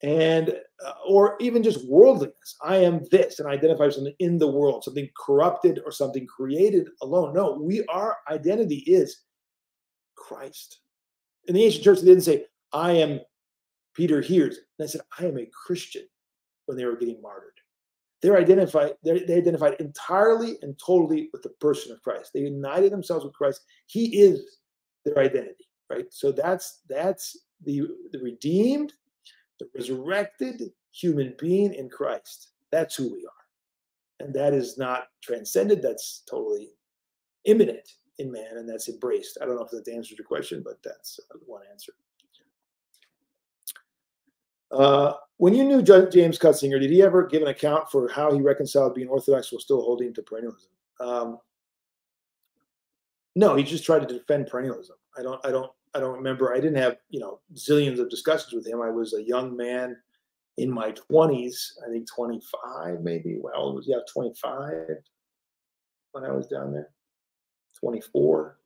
and uh, or even just worldliness. I am this and identify something in the world something corrupted or something created alone. No we our identity is christ. In the ancient church they didn't say i am Peter Heers. They said i am a christian when they were getting martyred. They're identified they identified entirely and totally with the person of christ. They united themselves with christ. He is their identity right? So that's that's the the redeemed the resurrected human being in Christ. That's who we are. And that is not transcended, that's totally immanent in man, and that's embraced. I don't know if that answers your question, but that's uh, one answer. Uh, when you knew James Cutsinger, did he ever give an account for how he reconciled being Orthodox while still holding to perennialism? Um, no, he just tried to defend perennialism. I don't. I don't. I don't remember. I didn't have, you know, zillions of discussions with him. I was a young man in my 20s, I think 25 maybe. Well, it was, yeah, 25 when I was down there, 24.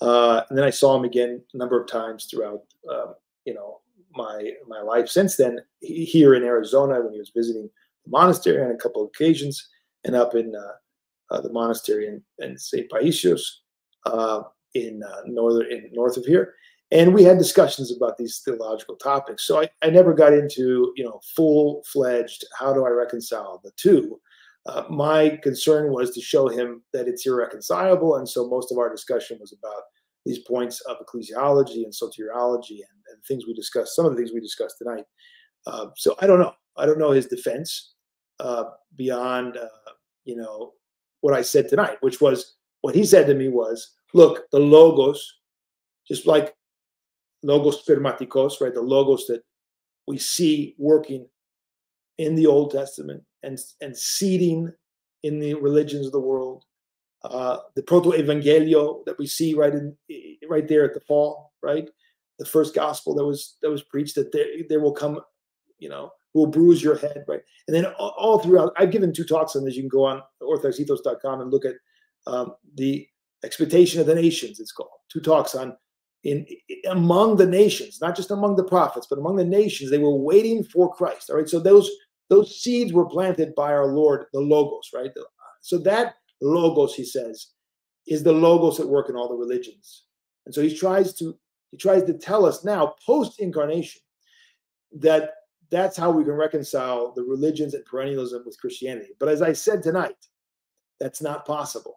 Uh, and then I saw him again a number of times throughout, uh, you know, my my life since then. He, here in Arizona when he was visiting the monastery on a couple of occasions, and up in uh, uh the monastery in, in St. Paisios uh, in uh, northern in north of here, and we had discussions about these theological topics. So I, I never got into you know full fledged how do I reconcile the two. Uh, my concern was to show him that it's irreconcilable, and so most of our discussion was about these points of ecclesiology and soteriology and, and things we discussed. Some of the things we discussed tonight. Uh, so I don't know. I don't know his defense uh, beyond uh, you know what I said tonight, which was what he said to me was, look, the logos, just like logos spermatikos, right? The logos that we see working in the Old Testament and and seeding in the religions of the world. Uh, the proto evangelio that we see right in right there at the fall, right? The first gospel that was that was preached that there there will come, you know, will bruise your head, right? And then all, all throughout, I've given two talks on this. You can go on orthodoxethos.com and look at um, the expectation of the nations. It's called two talks on in, among the nations, not just among the prophets, but among the nations. They were waiting for Christ. All right, so those those seeds were planted by our Lord, the logos, right? So that logos, he says, is the logos at work in all the religions. And so he tries to he tries to tell us now, post incarnation, that that's how we can reconcile the religions and perennialism with Christianity. But as I said tonight, that's not possible.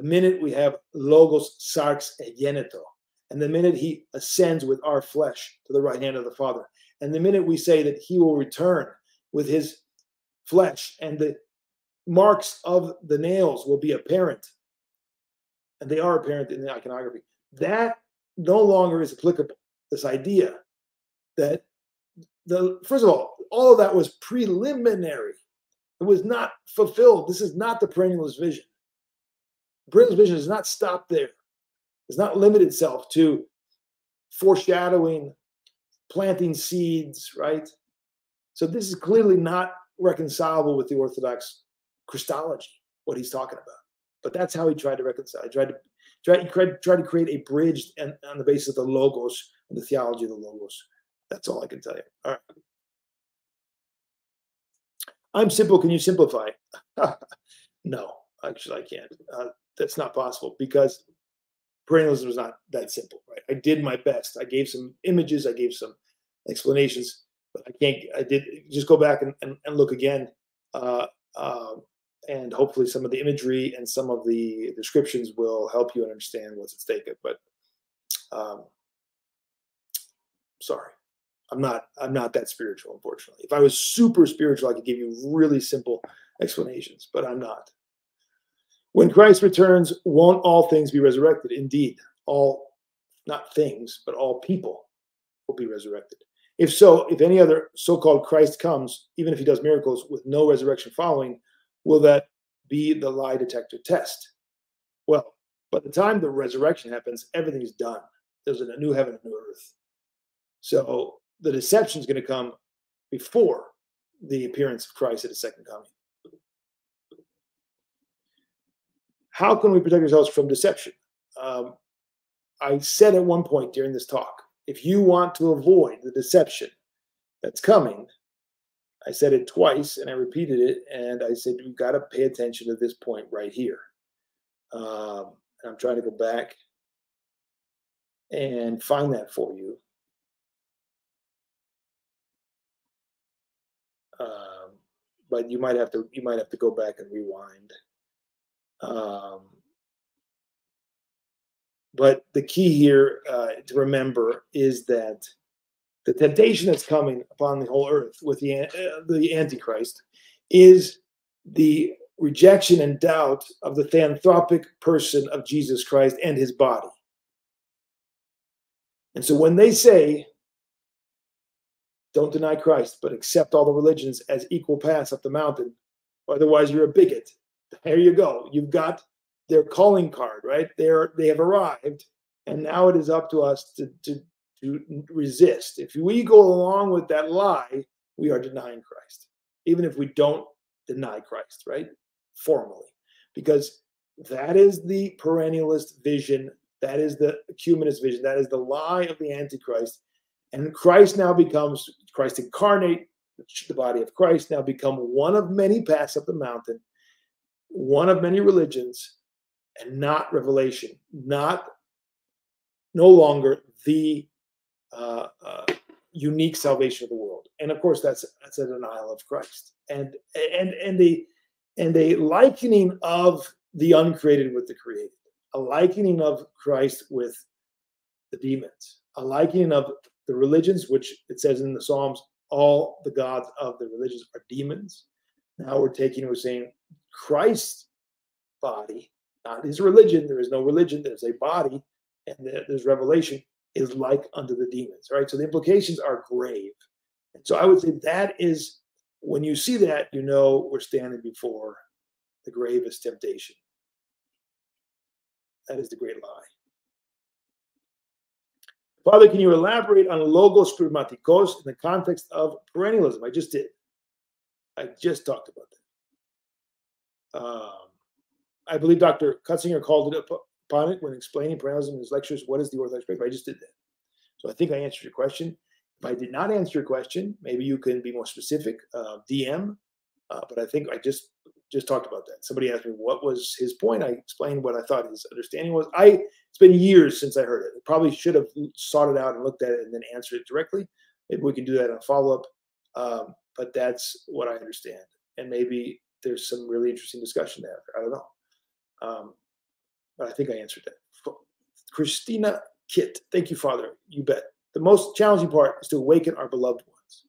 The minute we have logos sarx egeneto, and the minute he ascends with our flesh to the right hand of the Father, and the minute we say that he will return with his flesh and the marks of the nails will be apparent, and they are apparent in the iconography, that no longer is applicable. This idea that the first of all, all of that was preliminary. It was not fulfilled. This is not the perennialist vision. Perennialist vision does not stop there. Does not limit itself to foreshadowing, planting seeds, right? So this is clearly not reconcilable with the Orthodox Christology, what he's talking about. But that's how he tried to reconcile. He tried to try, to create a bridge and, on the basis of the logos and the theology of the logos. That's all I can tell you. All right. I'm simple. Can you simplify? no, actually, I can't. Uh, that's not possible because perennialism is not that simple, right? I did my best. I gave some images. I gave some explanations, but I can't. I did just go back and, and, and look again, uh, uh, and hopefully some of the imagery and some of the descriptions will help you understand what's at stake. But um, sorry. I'm not I'm not that spiritual, unfortunately. If I was super spiritual, I could give you really simple explanations, but I'm not. When Christ returns, won't all things be resurrected? Indeed, all not things, but all people will be resurrected. If so, if any other so-called Christ comes, even if he does miracles with no resurrection following, will that be the lie detector test? Well, by the time the resurrection happens, everything's done. There's a new heaven and new earth. So the deception is going to come before the appearance of Christ at his second coming. How can we protect ourselves from deception? Um, I said at one point during this talk, if you want to avoid the deception that's coming, I said it twice and I repeated it, and I said you've got to pay attention to this point right here. Um, I'm trying to go back and find that for you. Um, but you might have to you might have to go back and rewind. Um, but the key here uh, to remember is that the temptation that's coming upon the whole earth with the uh, the Antichrist is the rejection and doubt of the theanthropic person of Jesus Christ and his body. And so when they say don't deny Christ, but accept all the religions as equal paths up the mountain. Otherwise, you're a bigot. There you go. You've got their calling card, right? They're they have arrived, and now it is up to us to to to resist. If we go along with that lie, we are denying Christ, even if we don't deny Christ, right? Formally, because that is the perennialist vision. That is the ecumenist vision. That is the lie of the Antichrist and Christ now becomes, Christ incarnate, the body of Christ now become one of many paths up the mountain, one of many religions, and not revelation, not no longer the uh, uh, unique salvation of the world. And of course, that's that's a denial of Christ and and and a and a likening of the uncreated with the created, a likening of Christ with the demons, a likening of the religions, which it says in the Psalms, all the gods of the religions are demons. Now we're taking, we're saying Christ's body, not his religion. There is no religion, there's a body, and there's revelation is like unto the demons. Right. So the implications are grave. And so I would say that is when you see that, you know we're standing before the gravest temptation. That is the great lie. Father, can you elaborate on logos spermatikos in the context of perennialism? I just did. I just talked about that. Um, I believe Dr. Cutsinger called it upon it when explaining perennialism in his lectures. What is the Orthodox faith? I just did that. So I think I answered your question. If I did not answer your question, maybe you can be more specific. Uh, DM. Uh, but I think I just just talked about that. Somebody asked me what was his point. I explained what I thought his understanding was. I it's been years since I heard it. I probably should have sought it out and looked at it and then answered it directly. Maybe we can do that in a follow up. Um, but that's what I understand, and maybe there's some really interesting discussion there. I don't know, um, but I think I answered that. Christina Kit, thank you, Father. You bet. The most challenging part is to awaken our beloved ones.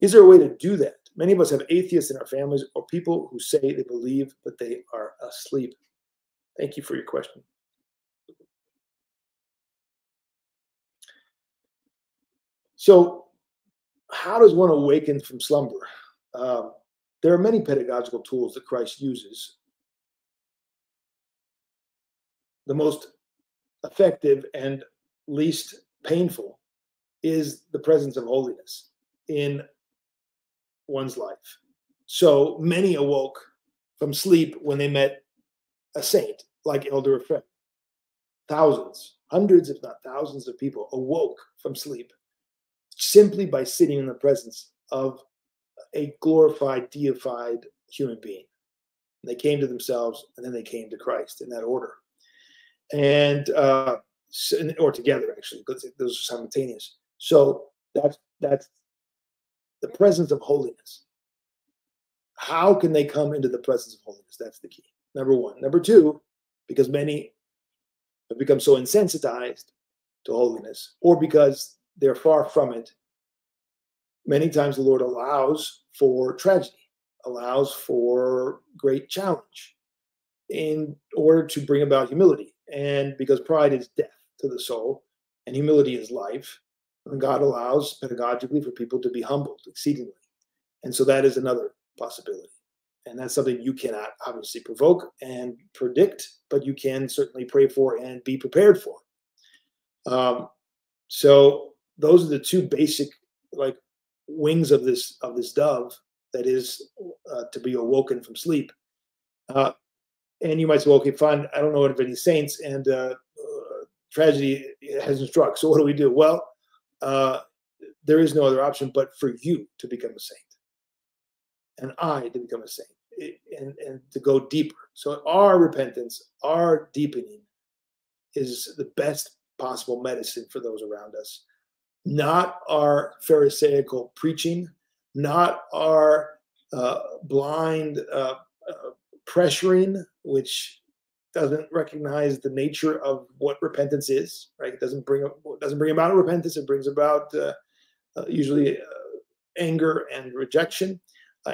Is there a way to do that? Many of us have atheists in our families or people who say they believe, but they are asleep. Thank you for your question. So, how does one awaken from slumber? Um, there are many pedagogical tools that Christ uses. The most effective and least painful is the presence of holiness in one's life. So many awoke from sleep when they met a saint like Elder Ephraim. Thousands, hundreds, if not thousands of people awoke from sleep simply by sitting in the presence of a glorified, deified human being. They came to themselves and then they came to Christ in that order. And, uh, or together actually, because those are simultaneous. So that's that's the presence of holiness. How can they come into the presence of holiness? That's the key. Number one. Number two, because many have become so insensitized to holiness, or because they're far from it, many times the Lord allows for tragedy, allows for great challenge in order to bring about humility. And because pride is death to the soul and humility is life, God allows pedagogically for people to be humbled exceedingly. And so that is another possibility. And that's something you cannot obviously provoke and predict, but you can certainly pray for and be prepared for. Um, so those are the two basic like wings of this of this dove that is uh, to be awoken from sleep. Uh, and you might say, well, okay, fine. I don't know of any saints, and uh, uh tragedy hasn't struck. So what do we do? Well, uh, there is no other option but for you to become a saint and I to become a saint and, and to go deeper. So our repentance, our deepening is the best possible medicine for those around us. Not our Pharisaical preaching, not our uh, blind uh, uh, pressuring, which doesn't recognize the nature of what repentance is. Right? It doesn't bring doesn't bring about repentance. It brings about uh, uh, usually uh, anger and rejection.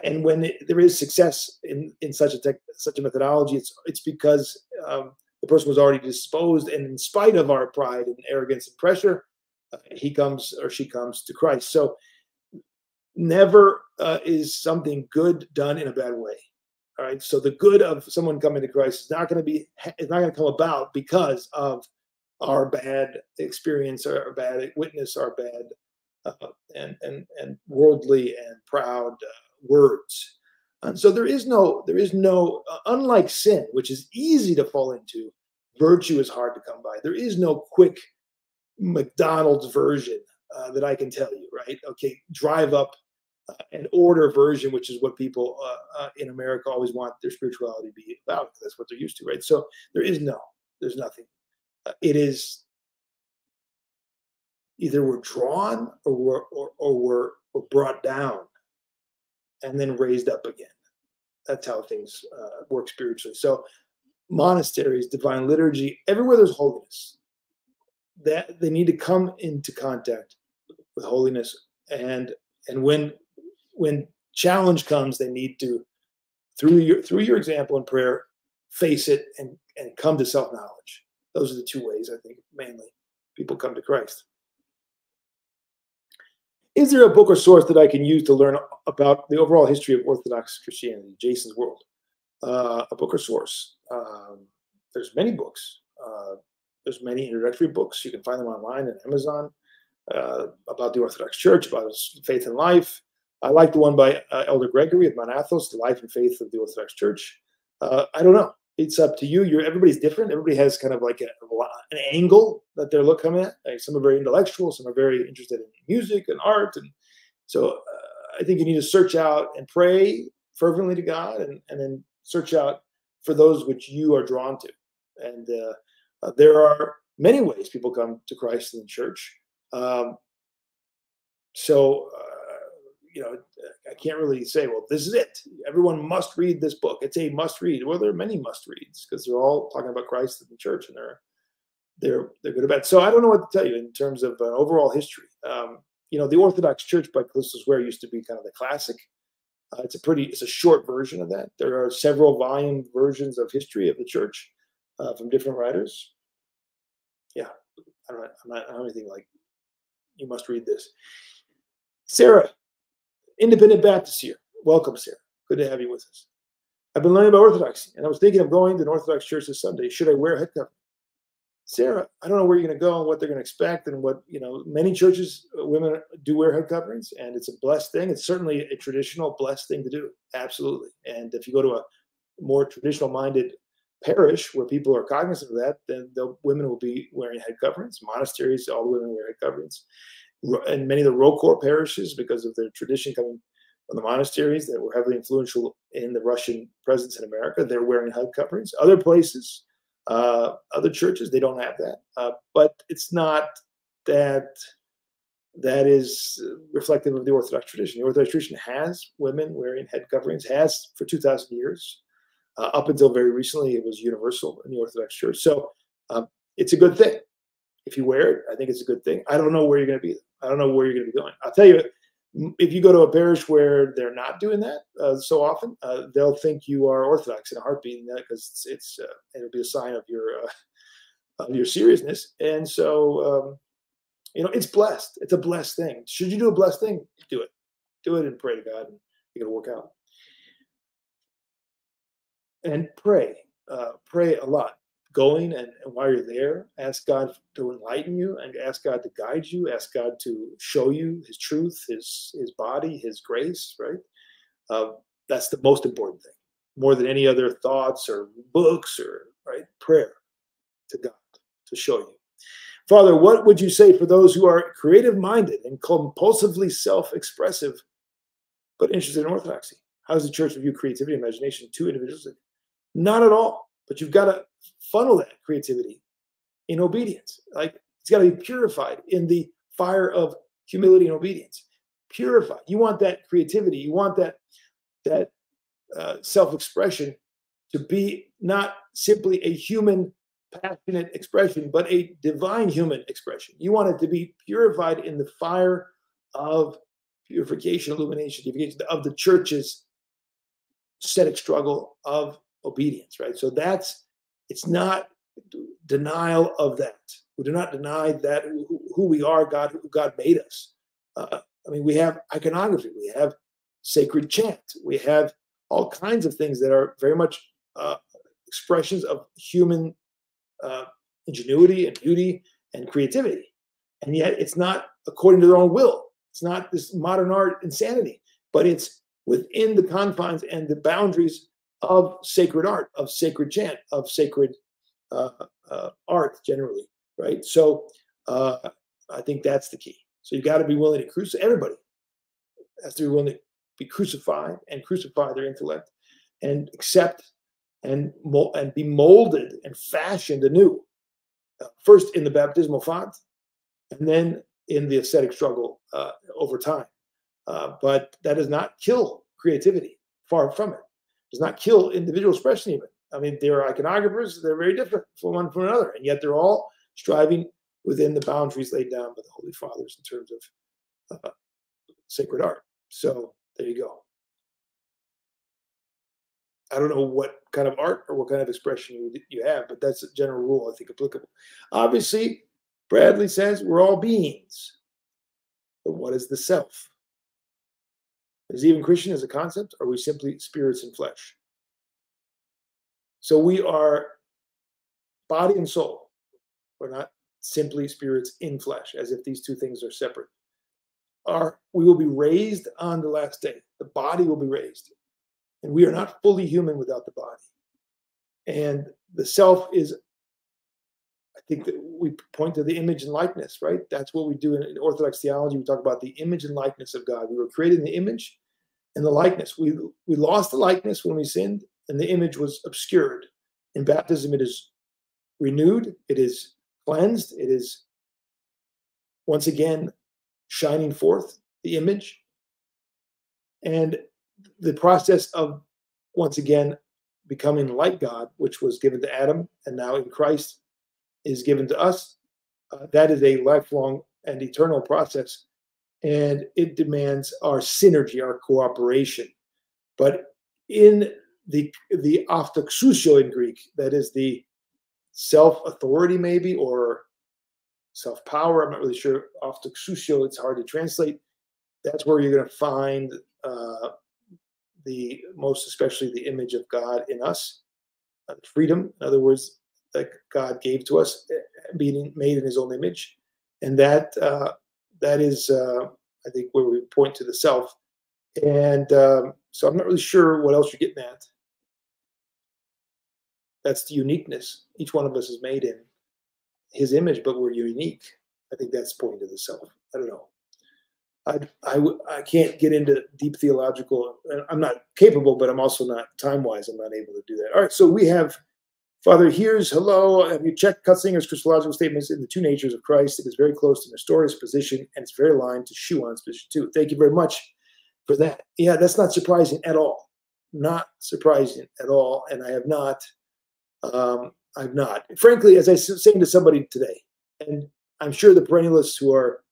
And when it, there is success in, in such a tech, such a methodology, it's it's because um, the person was already disposed, and in spite of our pride and arrogance and pressure, he comes or she comes to Christ. So never uh, is something good done in a bad way. All right. So the good of someone coming to Christ is not going to be, it's not going to come about because of our bad experience, our bad witness, our bad uh, and and and worldly and proud uh, words. And so there is no, there is no, uh, unlike sin, which is easy to fall into, virtue is hard to come by. There is no quick McDonald's version uh, that I can tell you, right? Okay, drive up uh, an order version, which is what people uh, uh, in America always want their spirituality to be about. That's what they're used to, right? So there is no, there's nothing. Uh, it is either we're drawn or we're or, or we're, we're brought down and then raised up again. That's how things uh, work spiritually. So monasteries, divine liturgy, everywhere there's holiness, that they need to come into contact with holiness. And and when when challenge comes they need to through your through your example in prayer face it and and come to self-knowledge. Those are the two ways i think mainly people come to christ. Is there a book or source that i can use to learn about the overall history of orthodox christianity jason's world? Uh, a book or source. Um, there's many books. Uh, there's many introductory books. You can find them online on Amazon uh, about the Orthodox Church, about faith and life. I like the one by uh, Elder Gregory of Mount Athos, The Life and Faith of the Orthodox Church. Uh, I don't know. It's up to you. You're, everybody's different. Everybody has kind of like a, an angle that they're looking at. Like some are very intellectual, some are very interested in music and art. And so uh, I think you need to search out and pray fervently to God and, and then search out for those which you are drawn to. And uh, there are many ways people come to Christ in the church. Um, so, uh, you know, I can't really say, well, this is it. Everyone must read this book. It's a must read. Well, there are many must reads because they're all talking about Christ in the church and they're they're they're good about. It. So I don't know what to tell you in terms of uh, overall history. Um, you know, the Orthodox Church by Kallistos Ware used to be kind of the classic. Uh, it's a pretty, it's a short version of that. There are several volume versions of history of the church uh, from different writers. Yeah, I don't, I'm not, I don't anything like you must read this. Sarah, Independent Baptist here. Welcome, Sarah. Good to have you with us. I've been learning about Orthodoxy, and I was thinking of going to an Orthodox church this Sunday. Should I wear a head covering? Sarah, I don't know where you're going to go and what they're going to expect, and what you know. Many churches, uh, women do wear head coverings, and it's a blessed thing. It's certainly a traditional, blessed thing to do. Absolutely. And if you go to a more traditional-minded parish where people are cognizant of that, then the women will be wearing head coverings. Monasteries, all the women wear head coverings. And many of the ROCOR parishes, because of their tradition coming from the monasteries that were heavily influential in the Russian presence in America, they're wearing head coverings. Other places, uh, other churches, they don't have that. Uh, but it's not that that is reflective of the Orthodox tradition. The Orthodox tradition has women wearing head coverings, has for 2,000 years. Uh, up until very recently, it was universal in the Orthodox Church. So um, it's a good thing. If you wear it, I think it's a good thing. I don't know where you're going to be. I don't know where you're going to be going. I'll tell you, if you go to a parish where they're not doing that uh, so often, uh, they'll think you are Orthodox in a heartbeat, because it's, it's uh, it'll be a sign of your uh, of your seriousness. And so, um, you know, it's blessed. It's a blessed thing. Should you do a blessed thing? Do it. Do it and pray to God, and going to work out and pray. Uh, pray a lot. Going and, and, while you're there, ask God to enlighten you and ask God to guide you. Ask God to show you His truth, His His body, His grace. Right. Uh, that's the most important thing, more than any other thoughts or books or right prayer to God to show you. Father, what would you say for those who are creative minded and compulsively self expressive, but interested in orthodoxy? How does the church view creativity and imagination, two individuals not at all. But you've got to funnel that creativity in obedience. Like it's got to be purified in the fire of humility and obedience. Purified. You want that creativity. You want that that uh, self-expression to be not simply a human passionate expression, but a divine human expression. You want it to be purified in the fire of purification, illumination, of the church's ascetic struggle of obedience, right? So that's it's not denial of that. We do not deny that who we are, God, who God made us. Uh, I mean, we have iconography, we have sacred chant, we have all kinds of things that are very much uh, expressions of human uh, ingenuity and beauty and creativity. And yet, it's not according to their own will. It's not this modern art insanity, but it's within the confines and the boundaries of sacred art, of sacred chant, of sacred uh, uh, art generally, right? So uh, I think that's the key. So you've got to be willing to crucify everybody. has to be willing to be crucified and crucify their intellect and accept and and be molded and fashioned anew. Uh, first in the baptismal font, and then in the ascetic struggle uh, over time. Uh, but that does not kill creativity. Far from it. Does not kill individual expression even. I mean, there are iconographers, they're very different from one from another, and yet they're all striving within the boundaries laid down by the Holy Fathers in terms of uh, sacred art. So there you go. I don't know what kind of art or what kind of expression you, you have, but that's a general rule I think applicable. Obviously, Bradley says we're all beings. But what is the self? Is even Christian as a concept, or are we simply spirits and flesh? So we are body and soul. We're not simply spirits in flesh, as if these two things are separate. Are we will be raised on the last day. The body will be raised. And we are not fully human without the body. And the self is, think that we point to the image and likeness, right? That's what we do in, in Orthodox theology. We talk about the image and likeness of God. We were created in the image and the likeness. We we lost the likeness when we sinned, and the image was obscured. In baptism, it is renewed, it is cleansed, it is once again shining forth the image. And the process of once again becoming like God, which was given to Adam and now in Christ is given to us, uh, that is a lifelong and eternal process. And it demands our synergy, our cooperation. But in the the autoxusio in Greek, that is the self authority, maybe, or self power. I'm not really sure. Autoxusio, it's hard to translate. That's where you're going to find uh, the most, especially the image of God in us, uh, freedom. In other words, that God gave to us, eh, being made in His own image, and that uh, that is, uh, I think, where we point to the self. And um, so I'm not really sure what else you're getting at that's the uniqueness each one of us is made in his image but we're unique. I think that's pointing to the self. I don't know. I, I, I can't get into deep theological i'm not capable but i'm also not time wise i'm not able to do that. All right so we have father Heers hello have you checked Cutsinger's christological statements in the two natures of christ? It is very close to nestorius position and it's very aligned to schuon's position too. Thank you very much for that. Yeah that's not surprising at all. Not surprising at all and i have not um, I've not. Frankly, as I was saying to somebody today, and I'm sure the perennialists who are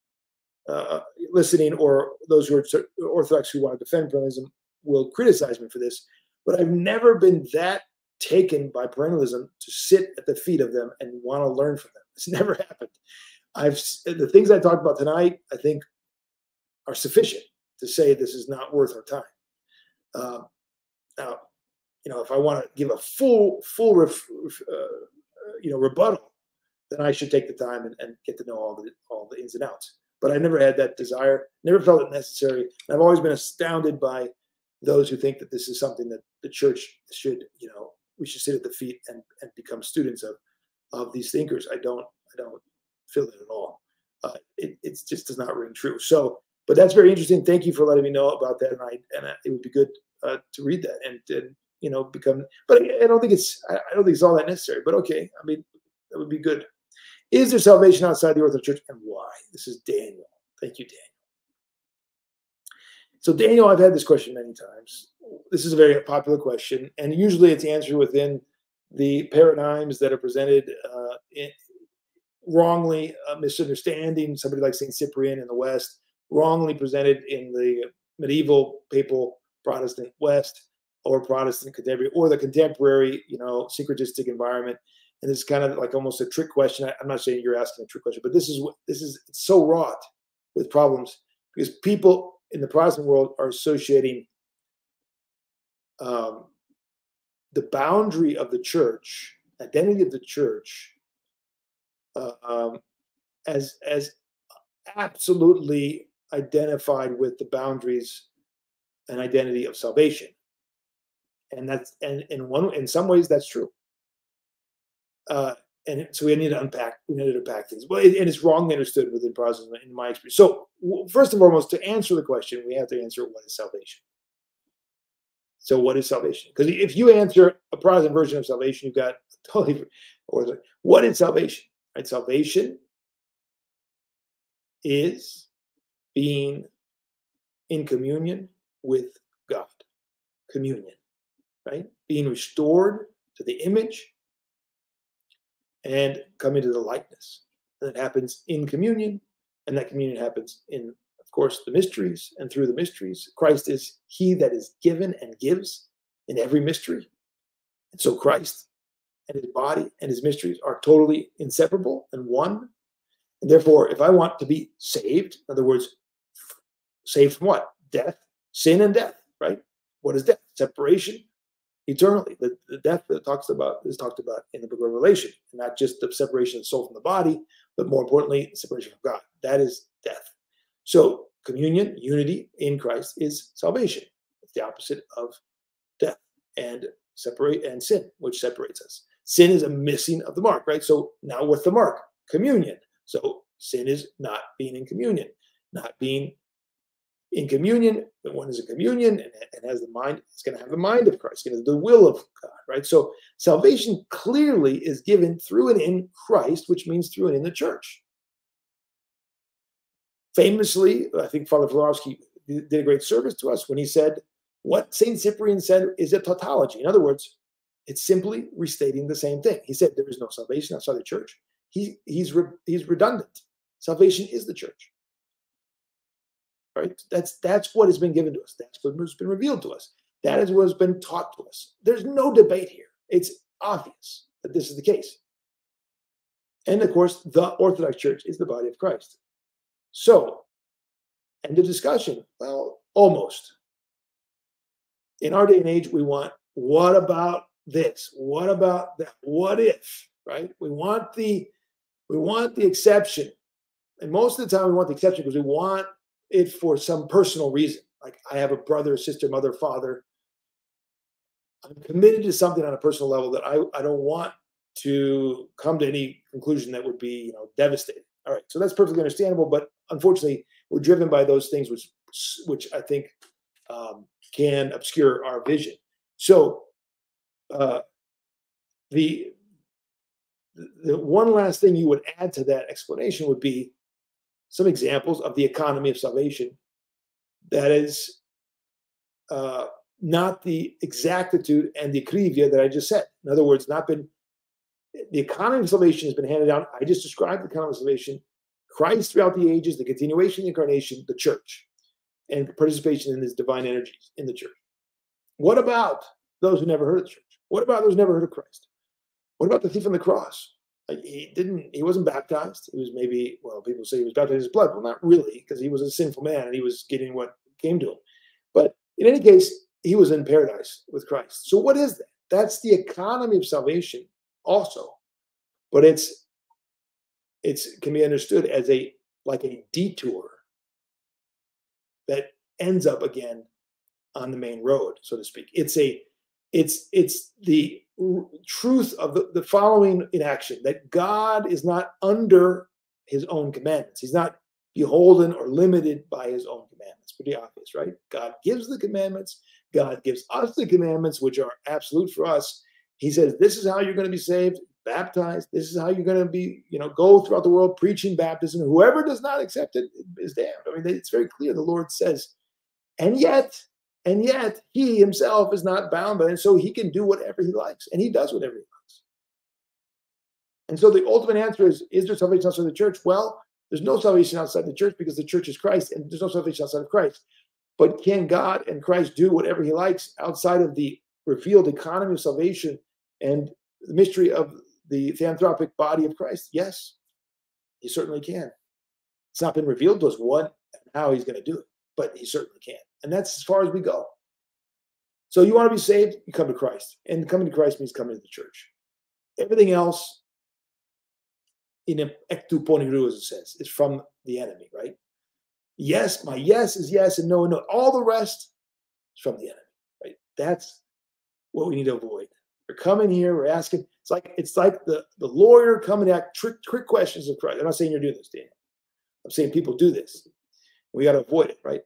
uh, listening or those who are Orthodox who want to defend perennialism will criticize me for this, but I've never been that taken by perennialism to sit at the feet of them and want to learn from them. It's never happened. I've the things I talked about tonight, I think, are sufficient to say this is not worth our time. Uh, now, you know, if I want to give a full, full, ref, uh, you know, rebuttal, then I should take the time and, and, get to know all the all the ins and outs. But I never had that desire, never felt it necessary. And I've always been astounded by those who think that this is something that the church should, you know, we should sit at the feet and, and become students of of these thinkers. I don't, I don't feel it at all. Uh, it it just does not ring true. So, but that's very interesting. Thank you for letting me know about that, and I and I, it would be good uh, to read that and, and you know, become. But I don't think it's I don't think it's all that necessary. But okay, I mean, that would be good. Is there salvation outside the Orthodox Church, and why? This is Daniel. Thank you, Daniel. So Daniel, I've had this question many times. This is a very popular question, and usually it's answered within the paradigms that are presented uh, in, wrongly uh, misunderstanding somebody like Saint Cyprian in the West, wrongly presented in the medieval papal Protestant West, or Protestant contemporary or the contemporary, you know, syncretistic environment. And it's kind of like almost a trick question. I, am not saying you're asking a trick question, but this is this is so wrought with problems because people in the Protestant world are associating um, the boundary of the church, identity of the church, uh, um, as as absolutely identified with the boundaries and identity of salvation and that's and in one in some ways that's true. Uh, and so we need to unpack we need to unpack things. Well, and it's wrongly understood within Protestantism in my experience. So first and foremost, to answer the question, we have to answer what is salvation. So what is salvation? Because if you answer a Protestant version of salvation, you've got totally or what is salvation? Right? Salvation is being in communion with God. Communion, right? Being restored to the image and coming to the likeness. And it happens in communion, and that communion happens in, course, the mysteries and through the mysteries. Christ is He that is given and gives in every mystery. And so Christ and His body and His mysteries are totally inseparable and one. And therefore, if I want to be saved, in other words, saved from what? Death, sin, and death, right? What is death? Separation eternally. The, the death that talks about is talked about in the book of Revelation, not just the separation of the soul from the body, but more importantly, separation from God. That is death. So communion, unity in Christ is salvation. It's the opposite of death and separate and sin, which separates us. Sin is a missing of the mark, right? So now what's the mark? Communion. So sin is not being in communion, not being in communion, the one is in communion and, and has the mind, it's going to have the mind of Christ, going to the will of God, right? So salvation clearly is given through and in Christ, which means through and in the church. Famously, I think Father Florovsky did a great service to us when he said, what St. Cyprian said is a tautology. In other words, it's simply restating the same thing. He said there is no salvation outside the church. He, he's, re, he's redundant. Salvation is the church right? That's that's what has been given to us. That's what has been revealed to us. That is what has been taught to us. There's no debate here. It's obvious that this is the case. And of course, the Orthodox Church is the body of Christ. So, end of discussion. Well, almost. In our day and age, we want what about this? What about that? What if? Right? We want the we want the exception. And most of the time we want the exception because we want it for some personal reason. Like I have a brother, sister, mother, father. I'm committed to something on a personal level that I, I don't want to come to any conclusion that would be you know devastating. All right, so that's perfectly understandable, but unfortunately, we're driven by those things which which I think um, can obscure our vision. So uh, the the one last thing you would add to that explanation would be some examples of the economy of salvation that is uh, not the exactitude and the akrivia that I just said. In other words, not been the economy of salvation has been handed down. I just described the economy of salvation. Christ throughout the ages, the continuation, of the incarnation, the church, and participation in his divine energies in the church. What about those who never heard of the church? What about those who never heard of Christ? What about the thief on the cross? he didn't he wasn't baptized he was maybe well people say he was baptized in his blood well not really because he was a sinful man and he was getting what came to him but in any case he was in paradise with christ so what is that that's the economy of salvation also but it's it's can be understood as a like a detour that ends up again on the main road so to speak it's a it's it's the truth of the, the following in action that God is not under his own commandments. He's not beholden or limited by his own commandments. Pretty obvious, right? God gives the commandments. God gives us the commandments, which are absolute for us. He says, This is how you're going to be saved, baptized. This is how you're going to be, you know, go throughout the world preaching baptism. Whoever does not accept it is damned. I mean, it's very clear. The Lord says, and yet and yet he himself is not bound by it. And so he can do whatever he likes. And he does whatever he likes. And so the ultimate answer is Is there salvation outside the church? Well, there's no salvation outside the church because the church is Christ and there's no salvation outside of Christ. But can God and Christ do whatever he likes outside of the revealed economy of salvation and the mystery of the theanthropic body of Christ? Yes, he certainly can. It's not been revealed to us what and how he's going to do it, but he certainly can. And that's as far as we go. So you want to be saved, you come to Christ. And coming to Christ means coming to the church. Everything else, in ectu poniru, as it says, is from the enemy, right? Yes, my yes is yes and no and no. All the rest is from the enemy, right? That's what we need to avoid. We're coming here, we're asking. It's like it's like the, the lawyer coming at trick trick questions of Christ. I'm not saying you're doing this, Daniel. I'm saying people do this. We got to avoid it, right?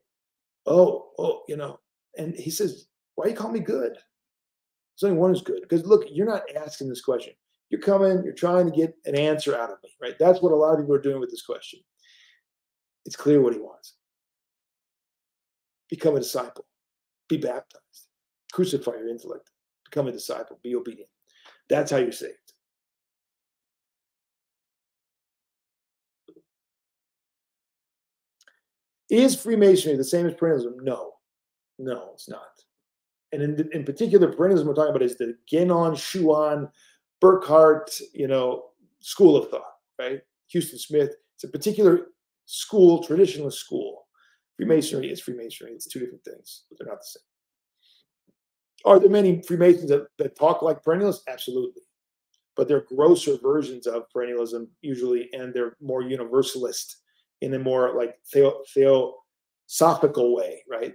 Oh, oh, you know. And he says, Why you call me good? There's only one who's good. Because look, you're not asking this question. You're coming, you're trying to get an answer out of me, right? That's what a lot of people are doing with this question. It's clear what he wants. Become a disciple, be baptized, crucify your intellect, become a disciple, be obedient. That's how you're saved. Is Freemasonry the same as Perennialism? No, no, it's not. And in, in particular, Perennialism we're talking about is the Guénon, Schuon, Burckhardt, you know, school of thought, right? Huston Smith. It's a particular school, traditionalist school. Freemasonry is Freemasonry. It's two different things, but they're not the same. Are there many Freemasons that, that talk like perennialists? Absolutely. But they're grosser versions of perennialism usually, and they're more universalist in a more like theo- theosophical way, right?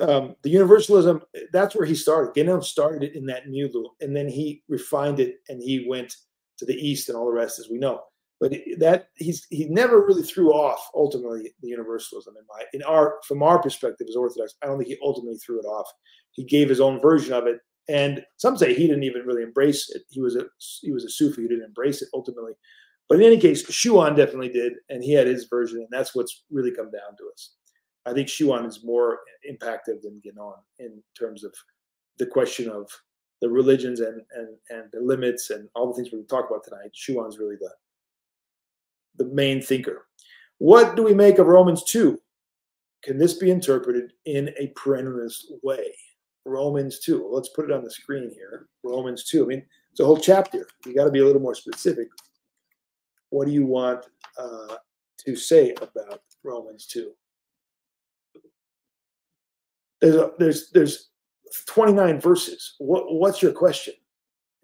Um, the universalism, that's where he started. Guénon started it in that milieu, and then he refined it and he went to the east and all the rest, as we know. But that he's he never really threw off ultimately the universalism in my in our from our perspective as Orthodox. I don't think he ultimately threw it off. He gave his own version of it, and some say he didn't even really embrace it. He was a he was a Sufi who didn't embrace it ultimately. But in any case, Schuon definitely did, and he had his version, and that's what's really come down to us. I think Schuon is more impactful than Guénon in terms of the question of the religions and and and the limits and all the things we're going to talk about tonight. Schuon is really the the main thinker. What do we make of Romans 2? Can this be interpreted in a perennialist way? Romans 2. Let's put it on the screen here. Romans 2. I mean, it's a whole chapter. You got to be a little more specific. What do you want uh, to say about Romans 2? There's a, there's there's 29 verses. What what's your question?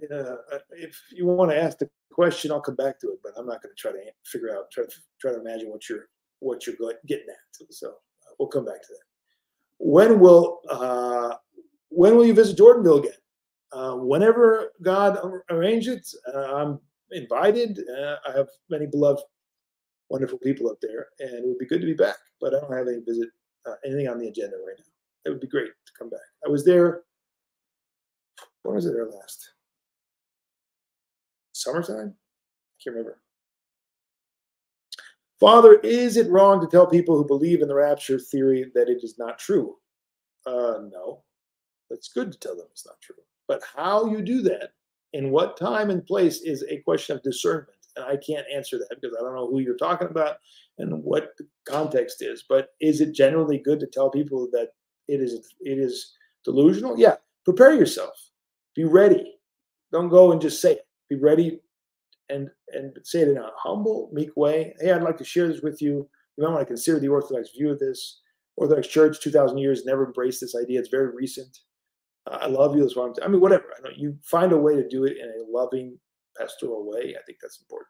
Uh, if you want to ask the question, I'll come back to it, but I'm not going to try to figure out, try to try to imagine what you're what you're getting at. So uh, we'll come back to that. When will uh, when will you visit Jordanville again? Uh, whenever God arranges it, uh, I'm invited. Uh, I have many beloved, wonderful people up there, and it would be good to be back. But I don't have any visit uh, anything on the agenda right now. It would be great to come back. I was there. When was it there last? summertime? I can't remember. Father, is it wrong to tell people who believe in the rapture theory that it is not true? Uh, no. It's good to tell them it's not true. But how you do that, in what time and place, is a question of discernment. And I can't answer that because I don't know who you're talking about and what the context is. But is it generally good to tell people that it is it is delusional? Yeah. Prepare yourself. Be ready. Don't go and just say it be ready and and say it in a humble, meek way. Hey, I'd like to share this with you. You might want to consider the Orthodox view of this. Orthodox Church, 2,000 years, never embraced this idea. It's very recent. I love you. That's why I'm. I mean, whatever. I know you find a way to do it in a loving, pastoral way. I think that's important.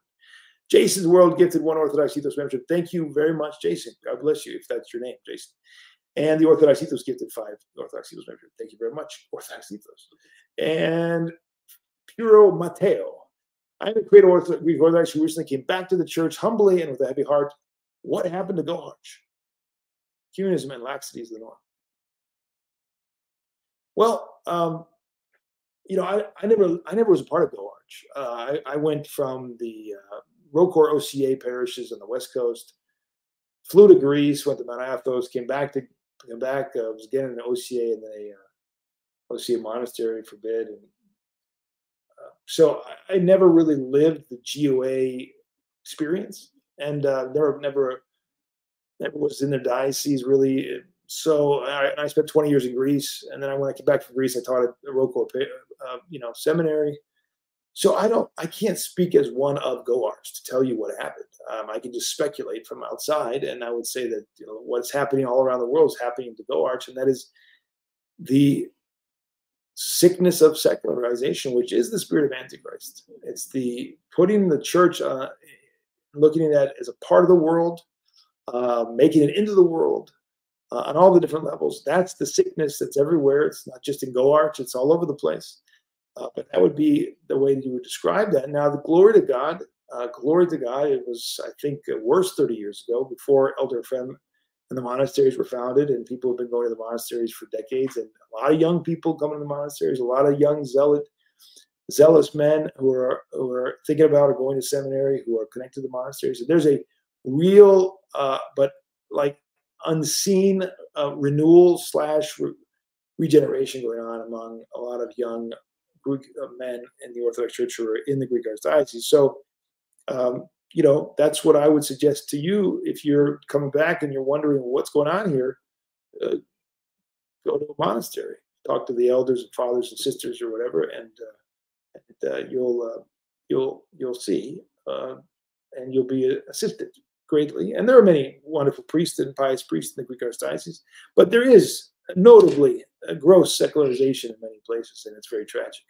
Jason's World gifted one Orthodox Ethos membership. Thank you very much, Jason. God bless you if that's your name, Jason. And the Orthodox Ethos gifted five Orthodox Ethos membership. Thank you very much, Orthodox Ethos. And Piero Matteo. I'm a great Orthodox, Greek Orthodox who recently came back to the church humbly and with a heavy heart. What happened to GOARCH? Humanism and laxity is the norm. Well, um, you know, I, I, never, I never was a part of GOARCH. Uh, I, I, went from the uh, ROCOR OCA parishes on the West Coast, flew to Greece, went to Mount Athos, came back to came back. Uh, was getting an OCA in the uh, OCA monastery for bid, and so I, I never really lived the GOA experience, and uh, never never never was in the diocese really. So I, I, spent 20 years in Greece, and then I, when I came back from Greece, I taught at ROCOR, uh, you know, seminary. So I don't, I can't speak as one of GOARCH to tell you what happened. Um, I can just speculate from outside, and I would say that you know what's happening all around the world is happening to GOARCH, and that is the sickness of secularization, which is the spirit of Antichrist. It's the putting the church, uh, looking at that as a part of the world, uh, making it into the world uh, on all the different levels. That's the sickness that's everywhere. It's not just in GOARCH, it's all over the place. Uh, but that would be the way you would describe that. Now, the glory to God, uh, glory to God, it was, I think, worse 30 years ago before Elder Ephraim and the monasteries were founded, and people have been going to the monasteries for decades, and a lot of young people coming to the monasteries, a lot of young zealot, zealous men who are who are thinking about or going to seminary, who are connected to the monasteries. There's a real, uh, but like unseen uh, renewal slash re- regeneration going on among a lot of young Greek uh, men in the Orthodox Church are in the Greek Archdiocese. So um, you know, that's what I would suggest to you if you're coming back and you're wondering what's going on here. Uh, go to a monastery, talk to the elders and fathers and sisters or whatever, and, uh, and uh, you'll uh, you'll you'll see, uh, and you'll be assisted greatly. And there are many wonderful priests and pious priests in the Greek Archdiocese, but there is notably a gross secularization in many places, and it's very tragic.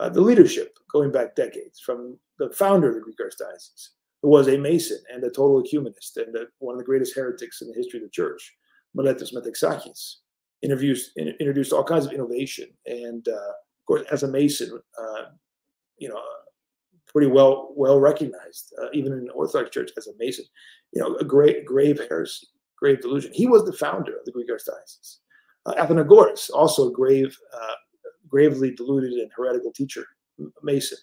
Uh, the leadership, going back decades, from the founder of the Greek Archdiocese, who was a Mason and a total ecumenist and a, one of the greatest heretics in the history of the church, Meletios Metaxakis, introduced, introduced all kinds of innovation. And uh, of course, as a Mason, uh, you know, pretty well well recognized, uh, even in the Orthodox Church as a Mason, you know, a great grave heresy, grave delusion. He was the founder of the Greek Archdiocese. Uh, Athenagoras, also a grave, uh, gravely deluded and heretical teacher, Mason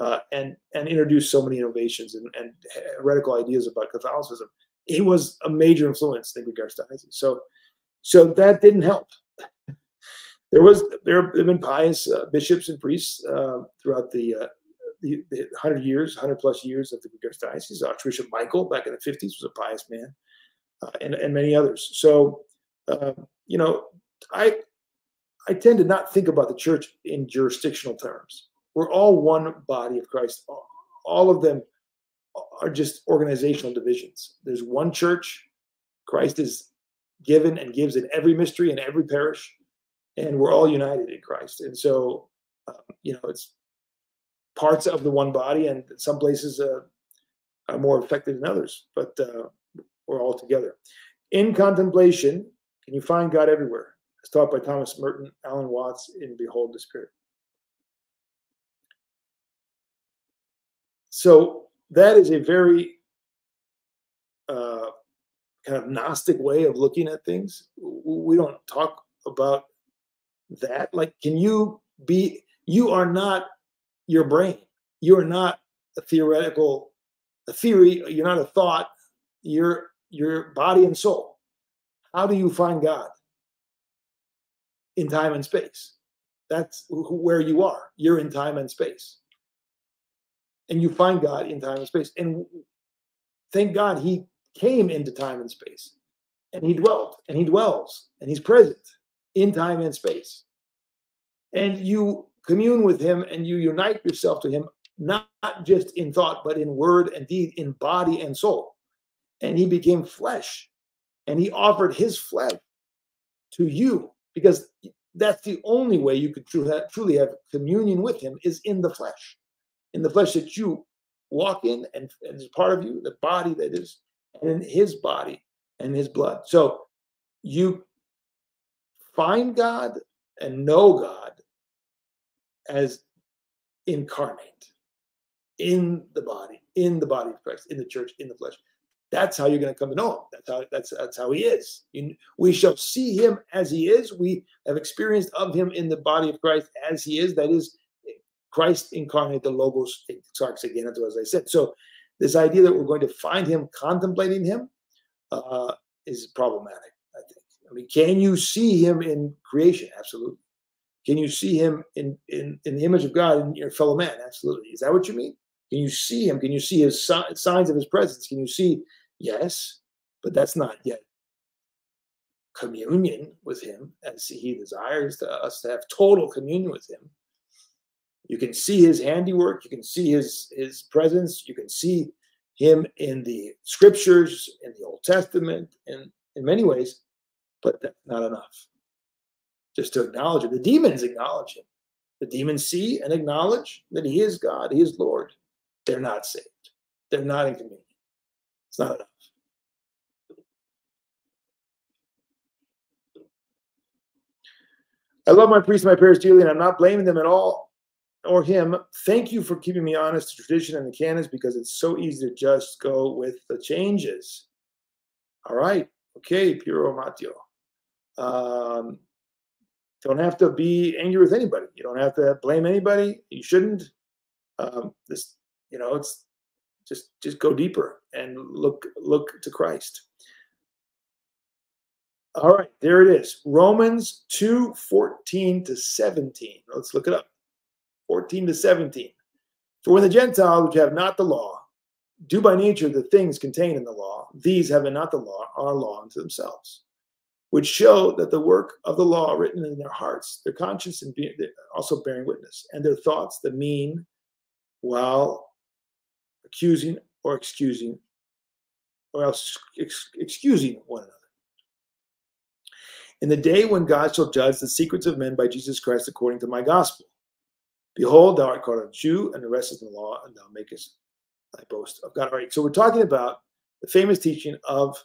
uh, and and introduced so many innovations and, and heretical ideas about Catholicism. He was a major influence in regards to Isaac. So, so that didn't help. there was there have been pious uh, bishops and priests uh, throughout the, uh, the, the hundred years, hundred plus years of the Greek Archdiocese. Archbishop Michael back in the fifties was a pious man, uh, and and many others. So, um, you know, I I tend to not think about the church in jurisdictional terms. We're all one body of Christ. All of them are just organizational divisions. There's one church. Christ is given and gives in every mystery in every parish, and we're all united in Christ. And so, um, you know, it's parts of the one body, and some places uh, are more affected than others, but uh, we're all together. In contemplation, can you find God everywhere? As taught by Thomas Merton, Alan Watts in Behold the Spirit. So that is a very uh, kind of Gnostic way of looking at things. We don't talk about that. Like, can you be, you are not your brain. You are not a theoretical, a theory. You're not a thought. You're your body and soul. How do you find God? In time and space. That's where you are. You're in time and space and you find God in time and space. And thank God he came into time and space and he dwelt and he dwells and he's present in time and space. And you commune with him and you unite yourself to him, not just in thought, but in word and deed, in body and soul. And he became flesh and he offered his flesh to you because that's the only way you could truly have communion with him is in the flesh in the flesh that you walk in and, and is part of you, the body that is, and in his body and his blood. So you find God and know God as incarnate in the body, in the body of Christ, in the church, in the flesh. That's how you're going to come to know him. That's how that's that's how he is. You, we shall see him as he is. We have experienced of him in the body of Christ as he is. That is Christ incarnate, the Logos exarx again, as I said. So this idea that we're going to find him contemplating him uh, is problematic, I think. I mean, can you see him in creation? Absolutely. Can you see him in, in, in the image of God in your fellow man? Absolutely. Is that what you mean? Can you see him? Can you see his si- signs of his presence? Can you see? Yes, but that's not yet communion with him as he desires to us to have total communion with him you can see his handiwork. You can see his his presence. You can see him in the scriptures, in the Old Testament, and in many ways, but that's not enough. Just to acknowledge him. The demons acknowledge him. The demons see and acknowledge that he is God, he is Lord. They're not saved. They're not in communion. It's not enough. I love my priests and my parents dearly, and I'm not blaming them at all or him, thank you for keeping me honest to tradition and the canons because it's so easy to just go with the changes. All right. Okay, Piero Matteo. Um, don't have to be angry with anybody. You don't have to blame anybody. You shouldn't. Um, this, you know, it's just just go deeper and look look to Christ. All right, there it is. Romans 2 14 to 17. Let's look it up. 14 to 17. For when the Gentiles, which have not the law, do by nature the things contained in the law, these having not the law are law unto themselves, which show that the work of the law written in their hearts, their conscience, and be, also bearing witness, and their thoughts, the mean, while accusing or excusing, or else ex- excusing one another. In the day when God shall judge the secrets of men by Jesus Christ according to my gospel. Behold, thou art called a Jew, and the rest is the law, and thou makest thy boast of God. All right, so we're talking about the famous teaching of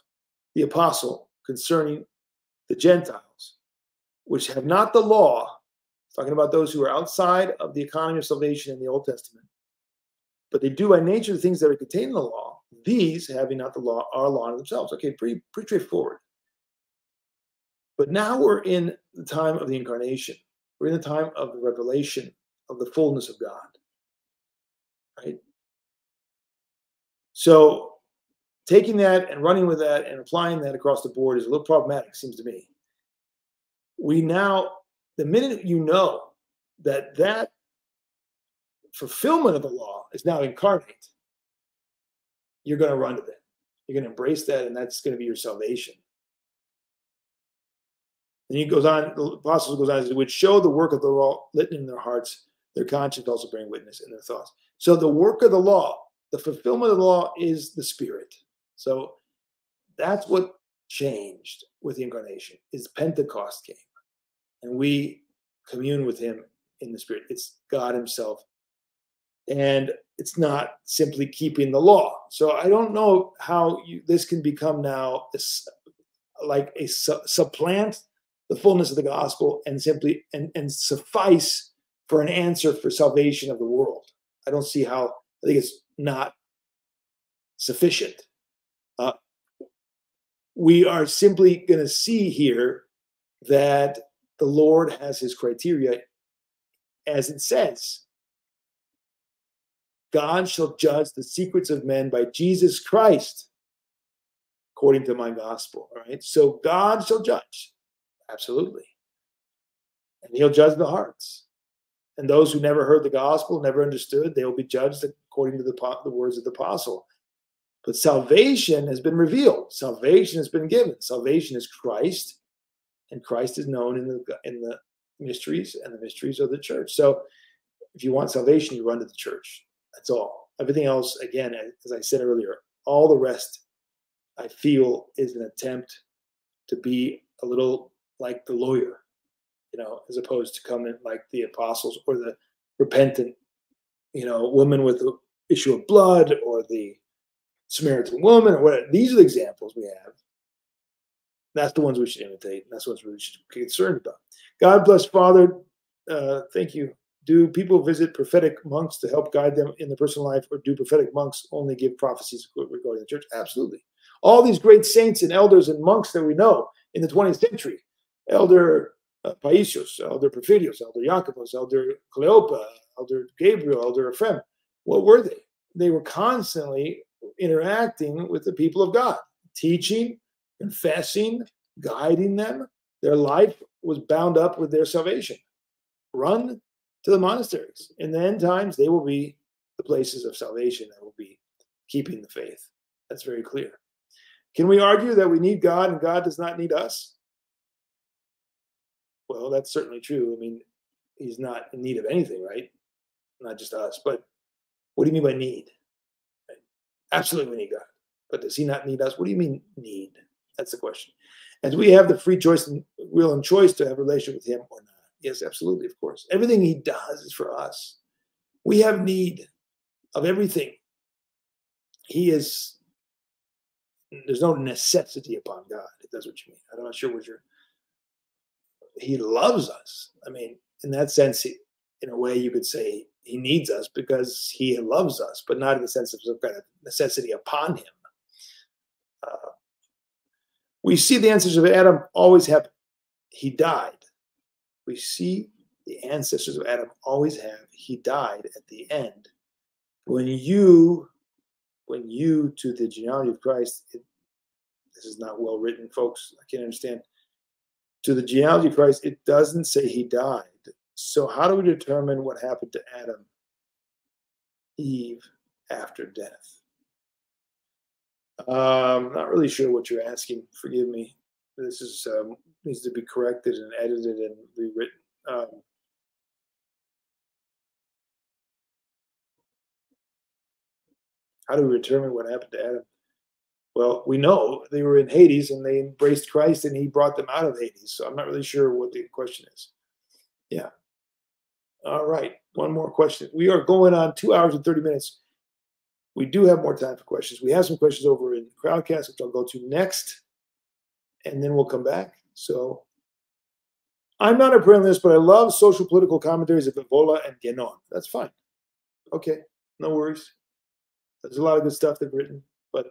the apostle concerning the Gentiles, which have not the law, talking about those who are outside of the economy of salvation in the Old Testament, but they do by nature the things that are contained in the law. These, having not the law, are law in themselves. Okay, pretty, pretty straightforward. But now we're in the time of the incarnation. We're in the time of the revelation of the fullness of God. Right? So taking that and running with that and applying that across the board is a little problematic, seems to me. We now, the minute you know that that fulfillment of the law is now incarnate, you're going to run to that. You're going to embrace that, and that's going to be your salvation. And he goes on, the apostle goes on, which show the work of the law written in their hearts, their conscience also bearing witness in their thoughts. So the work of the law, the fulfillment of the law is the spirit. So that's what changed with the incarnation is Pentecost came. And we commune with him in the spirit. It's God himself. And it's not simply keeping the law. So I don't know how you, this can become now like a su- supplant the fullness of the gospel and simply and, and suffice for an answer for salvation of the world. I don't see how, I think it's not sufficient. Uh, we are simply going to see here that the Lord has his criteria as it says. God shall judge the secrets of men by Jesus Christ, according to my gospel. All right. So God shall judge. Absolutely. And he'll judge the hearts. And those who never heard the gospel, never understood, they will be judged according to the, the words of the apostle. But salvation has been revealed. Salvation has been given. Salvation is Christ, and Christ is known in the in the mysteries, and the mysteries of the church. So, if you want salvation, you run to the church. That's all. Everything else, again, as I said earlier, all the rest, I feel, is an attempt to be a little like the lawyer, you know, as opposed to coming like the apostles or the repentant, you know, woman with the issue of blood or the Samaritan woman or whatever. These are the examples we have. That's the ones we should imitate. That's ones we should be concerned about. God bless Father. Uh, thank you. Do people visit prophetic monks to help guide them in the personal life, or do prophetic monks only give prophecies regarding the church? Absolutely. All these great saints and elders and monks that we know in the 20th century, Elder uh, Paisios, Elder Porphyrios, Elder Jacobus, Elder Cleopa, Elder Gabriel, Elder Ephraim. What were they? They were constantly interacting with the people of God, teaching, confessing, guiding them. Their life was bound up with their salvation. Run to the monasteries. In the end times, they will be the places of salvation that will be keeping the faith. That's very clear. Can we argue that we need God and God does not need us? Well, that's certainly true. I mean, he's not in need of anything, right? Not just us. But what do you mean by need? Absolutely, we need God. But does he not need us? What do you mean need? That's the question. And we have the free choice and will and choice to have a relationship with him or not. Yes, absolutely, of course. Everything he does is for us. We have need of everything. He is there's no necessity upon God, if that's what you mean. I'm not sure what you're he loves us. I mean, in that sense, he, in a way you could say he needs us because he loves us, but not in the sense of some kind of necessity upon him. Uh, we see the ancestors of Adam always have, he died. We see the ancestors of Adam always have, he died at the end. When you, when you to the genealogy of Christ, it, this is not well written, folks. I can't understand. To the genealogy of Christ, it doesn't say he died. So how do we determine what happened to Adam, Eve after death? Um, not really sure what you're asking. Forgive me. This is um, needs to be corrected and edited and rewritten. Um, how do we determine what happened to Adam? Well, we know they were in Hades and they embraced Christ and he brought them out of Hades. So I'm not really sure what the question is. Yeah. All right. One more question. We are going on two hours and 30 minutes. We do have more time for questions. We have some questions over in Crowdcast, which I'll go to next, and then we'll come back. So I'm not a perennialist, but I love social political commentaries of Evola and Guénon. That's fine. Okay, no worries. There's a lot of good stuff they've written, but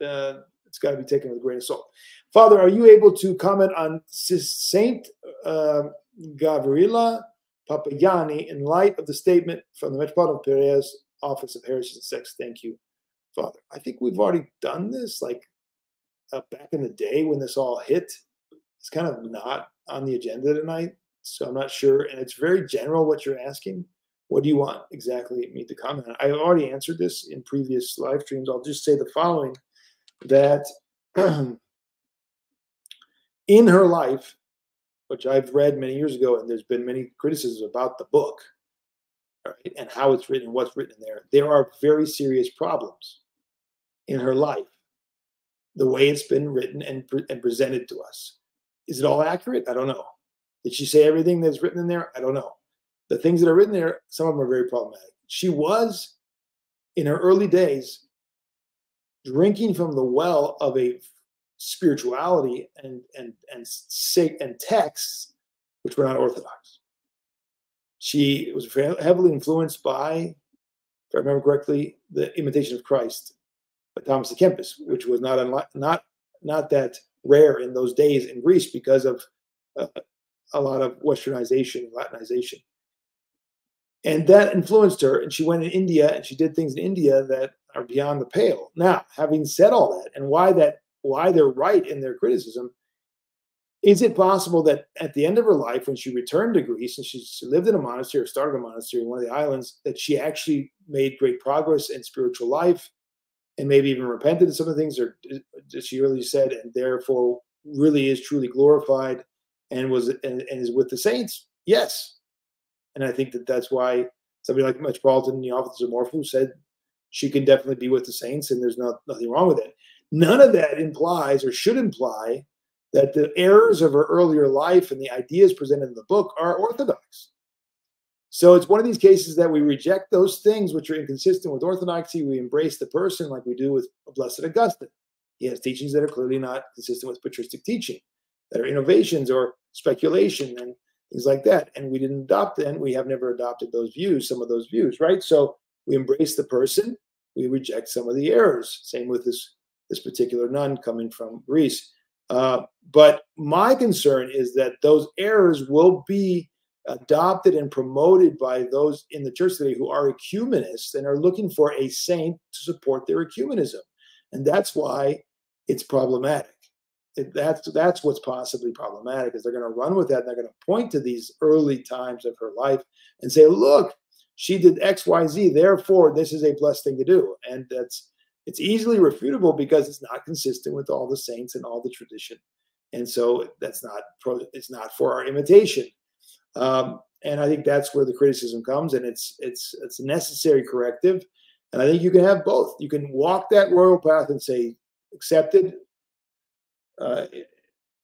uh, it's got to be taken with a grain of salt. Father, are you able to comment on Saint uh, Gavrilia Papagianni in light of the statement from the Metropolitan Piraeus Office of Heritage and Sex. Thank you, Father. I think we've already done this like uh, back in the day when this all hit. It's kind of not on the agenda tonight, so I'm not sure. And it's very general what you're asking. What do you want exactly me to comment on? I already answered this in previous live streams. I'll just say the following that in her life, which I've read many years ago, and there's been many criticisms about the book, right, and how it's written, what's written there. There are very serious problems in her life, the way it's been written and, and presented to us. Is it all accurate? I don't know. Did she say everything that's written in there? I don't know. The things that are written there, some of them are very problematic. She was, in her early days, drinking from the well of a spirituality and and and and texts which were not orthodox. She was heavily influenced by, if I remember correctly, the Imitation of Christ by Thomas à Kempis, which was not not not that rare in those days in Greece because of uh, a lot of Westernization, and Latinization. And that influenced her. And she went in India and she did things in India that are beyond the pale. Now, having said all that, and why that why they're right in their criticism. Is it possible that at the end of her life, when she returned to Greece and she lived in a monastery or started a monastery in one of the islands, that she actually made great progress in spiritual life and maybe even repented of some of the things, did she really said, and therefore really is truly glorified and was and, and is with the saints? Yes, and I think that that's why somebody like Metropolitan, the office of Morphou, said she can definitely be with the saints, and there's not nothing wrong with it. None of that implies or should imply that the errors of her earlier life and the ideas presented in the book are orthodox. So it's one of these cases that we reject those things which are inconsistent with orthodoxy. We embrace the person like we do with Blessed Augustine. He has teachings that are clearly not consistent with patristic teaching, that are innovations or speculation and things like that. And we didn't adopt them. We have never adopted those views, some of those views, right? So we embrace the person, we reject some of the errors. Same with this this particular nun coming from Greece. Uh, but my concern is that those errors will be adopted and promoted by those in the church today who are ecumenists and are looking for a saint to support their ecumenism. And that's why it's problematic. It, that's that's what's possibly problematic is they're going to run with that and they're going to point to these early times of her life and say, look, she did X, Y, Z. Therefore, this is a blessed thing to do. And that's it's easily refutable because it's not consistent with all the saints and all the tradition. And so that's not pro, it's not for our imitation. Um, and i think that's where the criticism comes and it's it's it's a necessary corrective. And i think you can have both. You can walk that royal path and say accepted uh,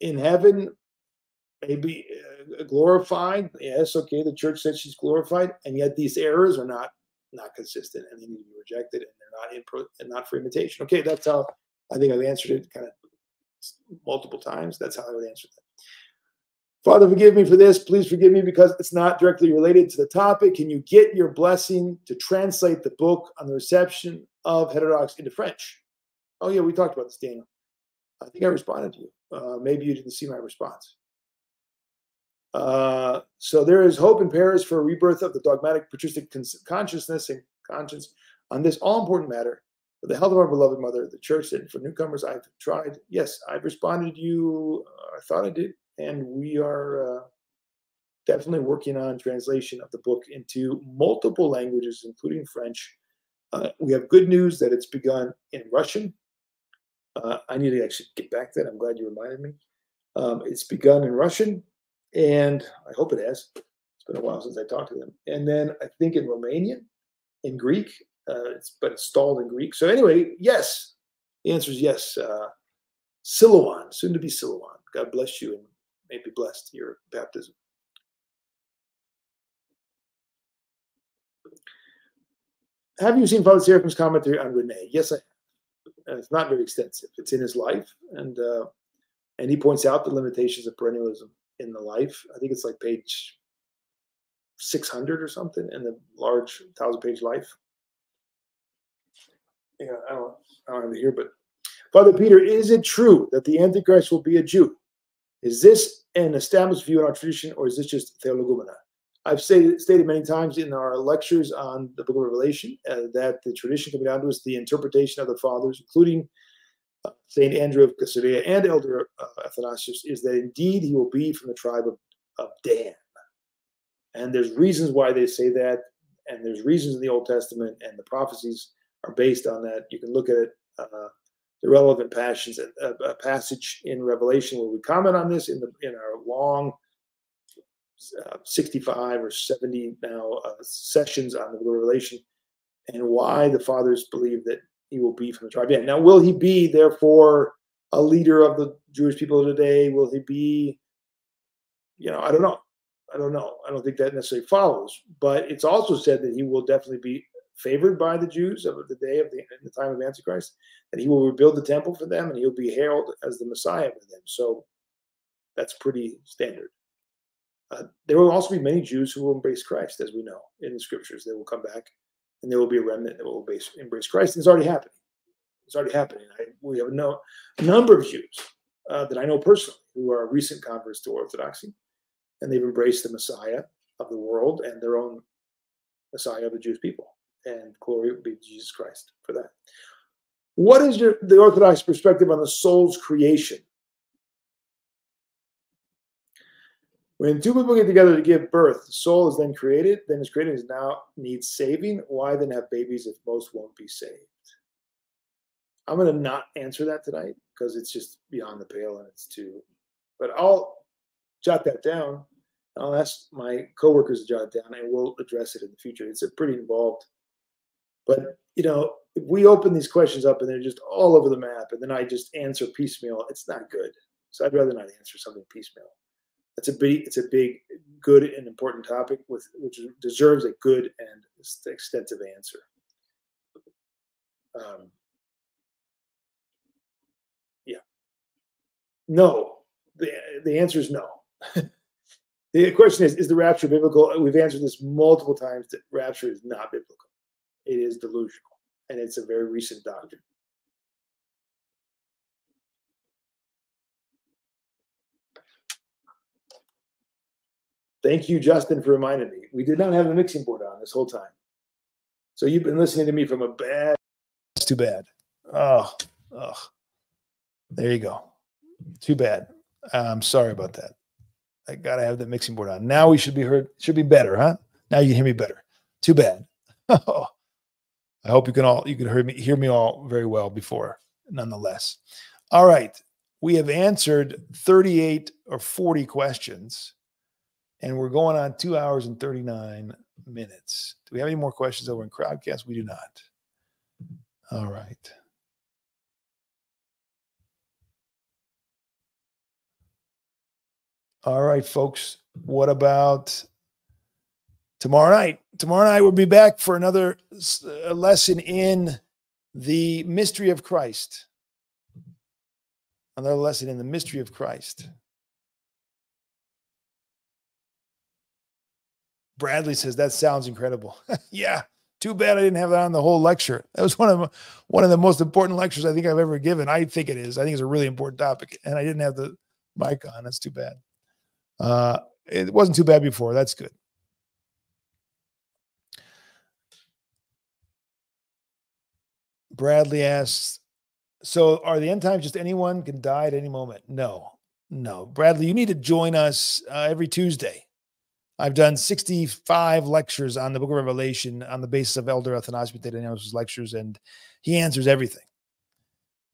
in heaven maybe uh, glorified. Yes okay the church says she's glorified and yet these errors are not not consistent and they need to be rejected and they're not input and not for imitation. Okay, that's how I think I've answered it kind of multiple times. That's how I would answer that. Father, forgive me for this. Please forgive me because it's not directly related to the topic. Can you get your blessing to translate the book on the reception of heterodox into French? Oh, yeah, we talked about this, Daniel. I think I responded to you. Uh, maybe you didn't see my response. Uh, so there is hope in Paris for a rebirth of the dogmatic patristic consciousness and conscience on this all important matter for the health of our beloved mother, the church, and for newcomers. I've tried. Yes, I've responded to you. Uh, I thought I did and we are uh, definitely working on translation of the book into multiple languages, including French. Uh, we have good news that it's begun in Russian. Uh, I need to actually get back to that. I'm glad you reminded me. Um, it's begun in Russian, and I hope it has. It's been a while since I talked to them. And then I think in Romanian, in Greek, uh, it's but it's stalled in Greek. So anyway, yes, the answer is yes. Uh, Silouan, soon to be Silouan. God bless you and may be blessed your baptism. Have you seen Father Seraphim's commentary on Rene? Yes, I have. And it's not very extensive. It's in his life, and uh, and he points out the limitations of perennialism in the life. I think it's like page 600 or something in the large thousand page life. Yeah, I don't, I don't have it here, but Father Peter, is it true that the Antichrist will be a Jew? Is this an established view in our tradition, or is this just theologumena? I've stated, stated many times in our lectures on the book of Revelation uh, that the tradition coming down to us, the interpretation of the fathers, including St. Andrew of Caesarea and Elder uh, Athanasius, is that indeed he will be from the tribe of, of Dan. And there's reasons why they say that, and there's reasons in the Old Testament, and the prophecies are based on that. You can look at uh, the relevant passions, a, a, passage in Revelation where we comment on this in the in our long uh, 65 or 70 now uh, sessions on the Revelation and why the fathers believe that he will be from the tribe. Yeah. Now, will he be therefore a leader of the Jewish people today? Will he be, you know, I don't know. I don't know. I don't think that necessarily follows. But it's also said that he will definitely be favored by the Jews of the day of the, the time of Antichrist, that he will rebuild the temple for them and he'll be hailed as the Messiah for them. So that's pretty standard. Uh, there will also be many Jews who will embrace Christ, as we know in the scriptures. They will come back and there will be a remnant that will embrace, Christ. And it's already happening. It's already happening. I, we have no, a number of Jews uh, that I know personally who are recent converts to Orthodoxy, and they've embraced the Messiah of the world and their own Messiah of the Jewish people and glory be to Jesus Christ for that. What is your, the Orthodox perspective on the soul's creation? When two people get together to give birth, the soul is then created, then is created, is now needs saving. Why then have babies if most won't be saved? I'm going to not answer that tonight because it's just beyond the pale and it's too. But I'll jot that down. I'll ask my coworkers to jot it down, and we'll address it in the future. It's a pretty involved but you know, if we open these questions up and they're just all over the map, and then I just answer piecemeal, it's not good. So I'd rather not answer something piecemeal. It's a big, it's a big, good and important topic with which deserves a good and extensive answer. Um, yeah. No. The the answer is no. the question is: Is the rapture biblical? We've answered this multiple times. That rapture is not biblical it is delusional. And it's a very recent doctrine. Thank you, Justin, for reminding me. We did not have the mixing board on this whole time. So you've been listening to me from a bad. It's too bad. Oh, oh. There you go. Too bad. I'm sorry about that. I gotta have the mixing board on. Now we should be heard. Should be better, huh? Now you hear me better. Too bad. Oh. I hope you can all you can hear me hear me all very well before, nonetheless. All right. We have answered 38 or 40 questions, and we're going on two hours and 39 minutes. Do we have any more questions over in Crowdcast? We do not. All right. All right, folks. What about tomorrow night. Tomorrow night we'll be back for another uh, lesson in the mystery of Christ. Another lesson in the mystery of Christ. Bradley says that sounds incredible. yeah, too bad I didn't have that on the whole lecture. That was one of one of the most important lectures I think I've ever given. I think it is. I think it's a really important topic, and I didn't have the mic on. That's too bad. Uh, it wasn't too bad before. That's good. Bradley asks, so are the end times just anyone can die at any moment? No, no. Bradley, you need to join us uh, every Tuesday. I've done 65 lectures on the book of Revelation on the basis of Elder Athanasius lectures, and he answers everything.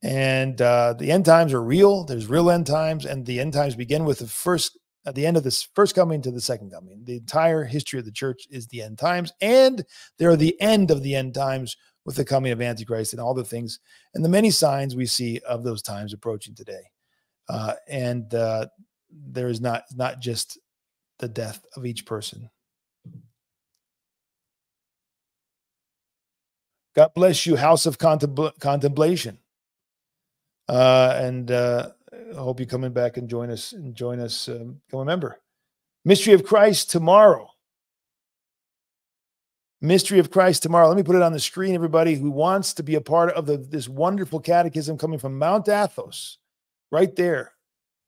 And uh, the end times are real. There's real end times, and the end times begin with the first, at the end of this first coming to the second coming. The entire history of the church is the end times, and they're the end of the end times with the coming of Antichrist and all the things and the many signs we see of those times approaching today. Uh, and uh, there is not not just the death of each person. God bless you, House of Contempl- Contemplation. Uh, and uh, I hope you come in back and join us and join us. Um, become a member. Mystery of Christ tomorrow. Mystery of Christ tomorrow. Let me put it on the screen, everybody who wants to be a part of the, this wonderful catechism coming from Mount Athos, right there.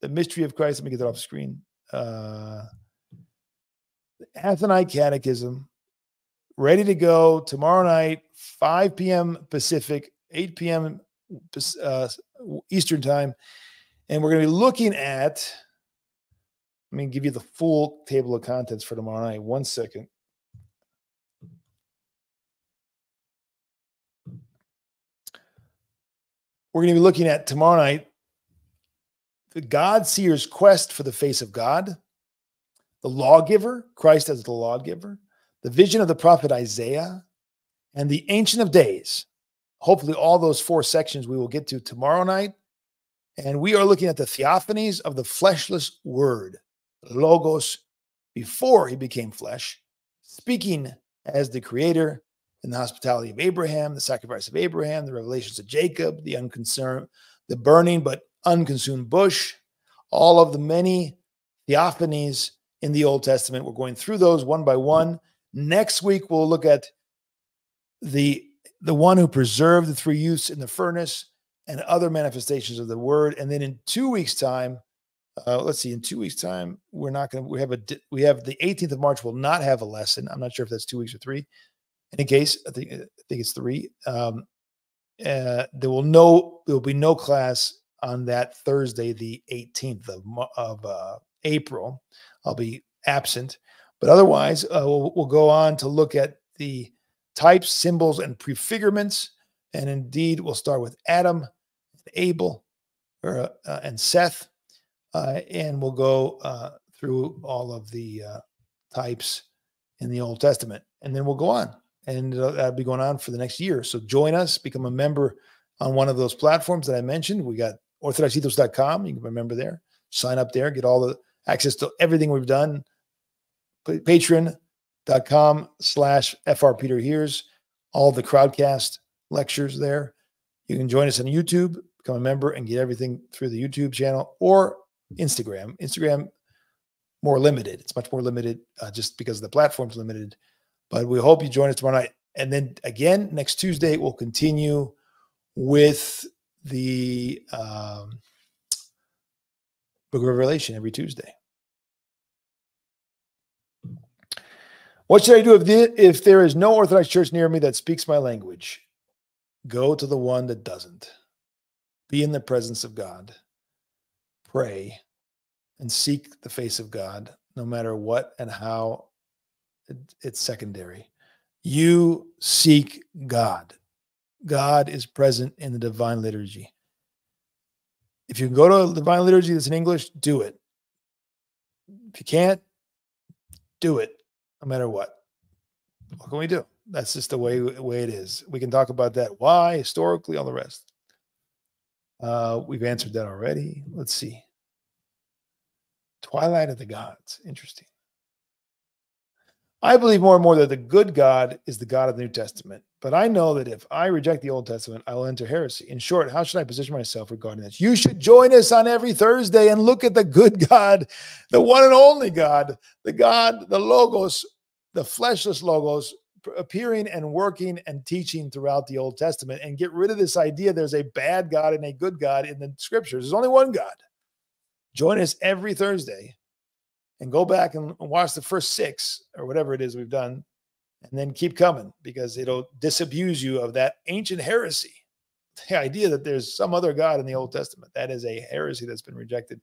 The Mystery of Christ. Let me get that off screen. Uh, Athonite Catechism, ready to go tomorrow night, 5 p.m. Pacific, 8 p.m. Uh, Eastern Time. And we're going to be looking at, let me give you the full table of contents for tomorrow night. One second. We're going to be looking at tomorrow night the God seer's quest for the face of God the lawgiver, Christ as the lawgiver, the vision of the prophet Isaiah, and the Ancient of Days. Hopefully, all those four sections we will get to tomorrow night. And we are looking at the theophanies of the fleshless word, Logos, before he became flesh, speaking as the creator in the hospitality of Abraham, the sacrifice of Abraham, the revelations of Jacob, the unconcerned, the burning but unconsumed bush, all of the many theophanies in the Old Testament. We're going through those one by one. Next week, we'll look at the the one who preserved the three youths in the furnace and other manifestations of the word. And then in two weeks' time, uh, let's see, in two weeks' time, we're not going to, we have a, we have the 18th of March We'll not have a lesson. I'm not sure if that's two weeks or three. In any case, I think, I think it's three. Um, uh, there will no, there will be no class on that Thursday, the 18th of, of uh, April. I'll be absent. But otherwise, uh, we'll, we'll go on to look at the types, symbols, and prefigurements. And indeed, we'll start with Adam, Abel, or, uh, and Seth, uh, and we'll go uh, through all of the uh, types in the Old Testament, and then we'll go on, and that'll be going on for the next year. So join us, become a member on one of those platforms that I mentioned. We got orthodoxethos.com. You can remember there. Sign up there, get all the access to everything we've done. Patreon.com slash Heers, all the crowdcast lectures there. You can join us on YouTube, become a member, and get everything through the YouTube channel or Instagram. Instagram, more limited. It's much more limited uh, just because the platform's limited. But we hope you join us tomorrow night. And then again, next Tuesday, we'll continue with the um, Book of Revelation every Tuesday. What should I do if, the, if there is no Orthodox church near me that speaks my language? Go to the one that doesn't. Be in the presence of God. Pray and seek the face of God, no matter what and how it, it's secondary. You seek God. God is present in the divine liturgy. If you can go to the divine liturgy that's in English, do it. If you can't, do it no matter what. What can we do? That's just the way way it is. We can talk about that. Why historically, all the rest. Uh, we've answered that already. Let's see. Twilight of the Gods. Interesting. I believe more and more that the good God is the God of the New Testament. But I know that if I reject the Old Testament, I will enter heresy. In short, how should I position myself regarding this? You should join us on every Thursday and look at the good God, the one and only God, the God, the Logos, the fleshless logos appearing and working and teaching throughout the Old Testament and get rid of this idea there's a bad God and a good God in the scriptures. There's only one God. Join us every Thursday and go back and watch the first six or whatever it is we've done and then keep coming because it'll disabuse you of that ancient heresy. The idea that there's some other God in the Old Testament. That is a heresy that's been rejected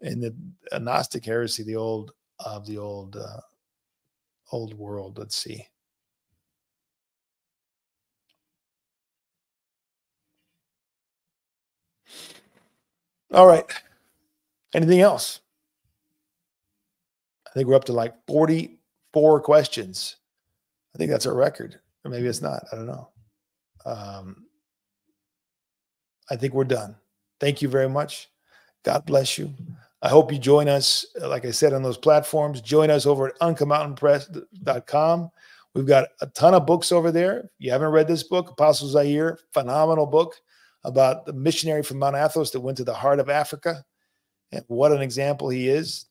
in the Gnostic heresy, the old of the old uh, old world. Let's see. All right. Anything else? Think we're up to like 44 questions. I think that's a record, or maybe it's not. I don't know. Um, I think we're done. Thank you very much. God bless you. I hope you join us, like I said, on those platforms. Join us over at uncutmountainpress.com. We've got a ton of books over there. If you haven't read this book, Apostle Zaire, phenomenal book about the missionary from Mount Athos that went to the heart of Africa. And what an example he is.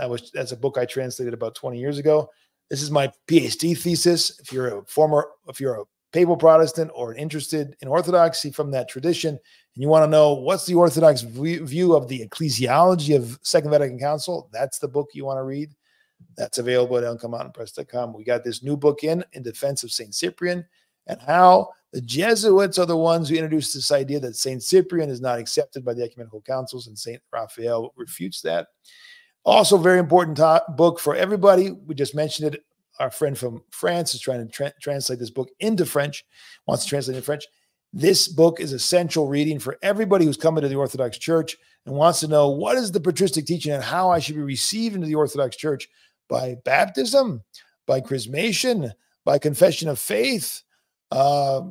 That was that's a book I translated about 20 years ago. This is my PhD thesis. If you're a former, if you're a papal Protestant or interested in Orthodoxy from that tradition, and you want to know what's the Orthodox view of the ecclesiology of Second Vatican Council, that's the book you want to read. That's available at uncutmountainpress.com. We got this new book in in defense of Saint Cyprian and how the Jesuits are the ones who introduced this idea that Saint Cyprian is not accepted by the ecumenical councils, and Saint Raphael refutes that. Also, very important book for everybody. We just mentioned it. Our friend from France is trying to tra translate this book into French, wants to translate it French. This book is essential reading for everybody who's coming to the Orthodox Church and wants to know what is the patristic teaching and how I should be received into the Orthodox Church by baptism, by chrismation, by confession of faith, uh,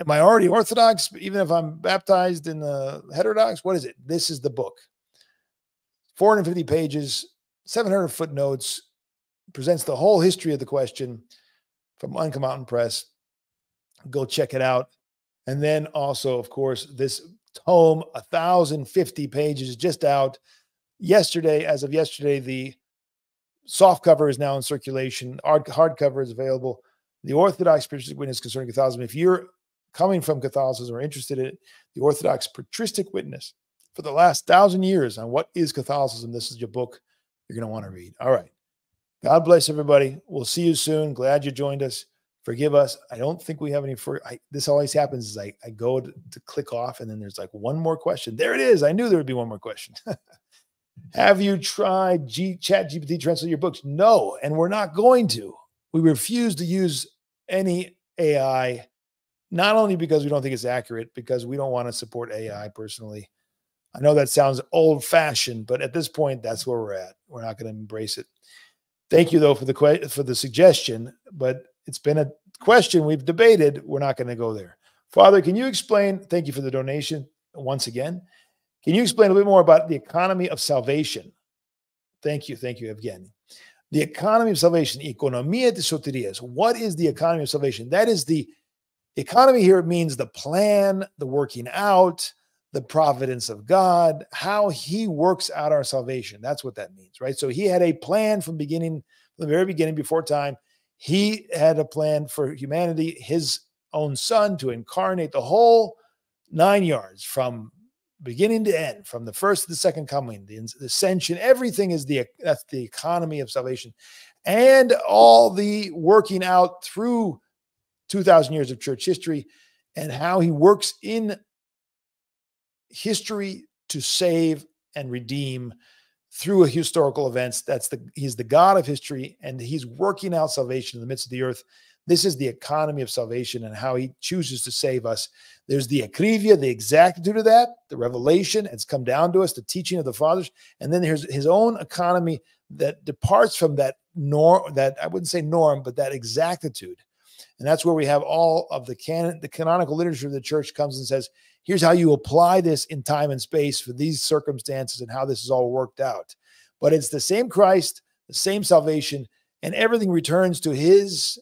am I already Orthodox, even if I'm baptized in the heterodox? What is it? This is the book. 450 pages, 700 footnotes, presents the whole history of the question from Uncut Mountain Press. Go check it out. And then also, of course, this tome, 1,050 pages, just out yesterday. As of yesterday, the soft cover is now in circulation. Hard hardcover is available the Orthodox patristic witness concerning Catholicism. If you're coming from Catholicism or interested in it, the Orthodox patristic witness for the last thousand years on what is Catholicism, this is your book you're going to want to read. All right. God bless everybody. We'll see you soon. Glad you joined us. Forgive us. I don't think we have any for I, this always happens is I, I go to, to click off and then there's like one more question. There it is. I knew there would be one more question. have you tried G, chat GPT translate your books? No, and we're not going to. We refuse to use any AI, not only because we don't think it's accurate, because we don't want to support AI personally. I know that sounds old fashioned, but at this point, that's where we're at. We're not going to embrace it. Thank you, though, for the que- for the suggestion, but it's been a question we've debated. We're not going to go there. Father, can you explain? Thank you for the donation once again. Can you explain a bit more about the economy of salvation? Thank you. Thank you, Evgeny. The economy of salvation, economia de soterias. What is the economy of salvation? That is the economy here It means the plan, the working out, the providence of God, how he works out our salvation. That's what that means, right? So he had a plan from beginning, from the very beginning, before time. He had a plan for humanity, his own son to incarnate the whole nine yards from beginning to end, from the first to the second coming, the, ascension, everything is the that's the economy of salvation, and all the working out through two thousand years of church history, and how He works in history to save and redeem through a historical events. That's the He's the God of history, and He's working out salvation in the midst of the earth. This is the economy of salvation and how he chooses to save us. There's the akrivia, the exactitude of that, the revelation. It's come down to us, the teaching of the fathers. And then there's his own economy that departs from that norm, that I wouldn't say norm, but that exactitude. And that's where we have all of the canon, the canonical literature of the church comes and says, here's how you apply this in time and space for these circumstances and how this is all worked out. But it's the same Christ, the same salvation, and everything returns to his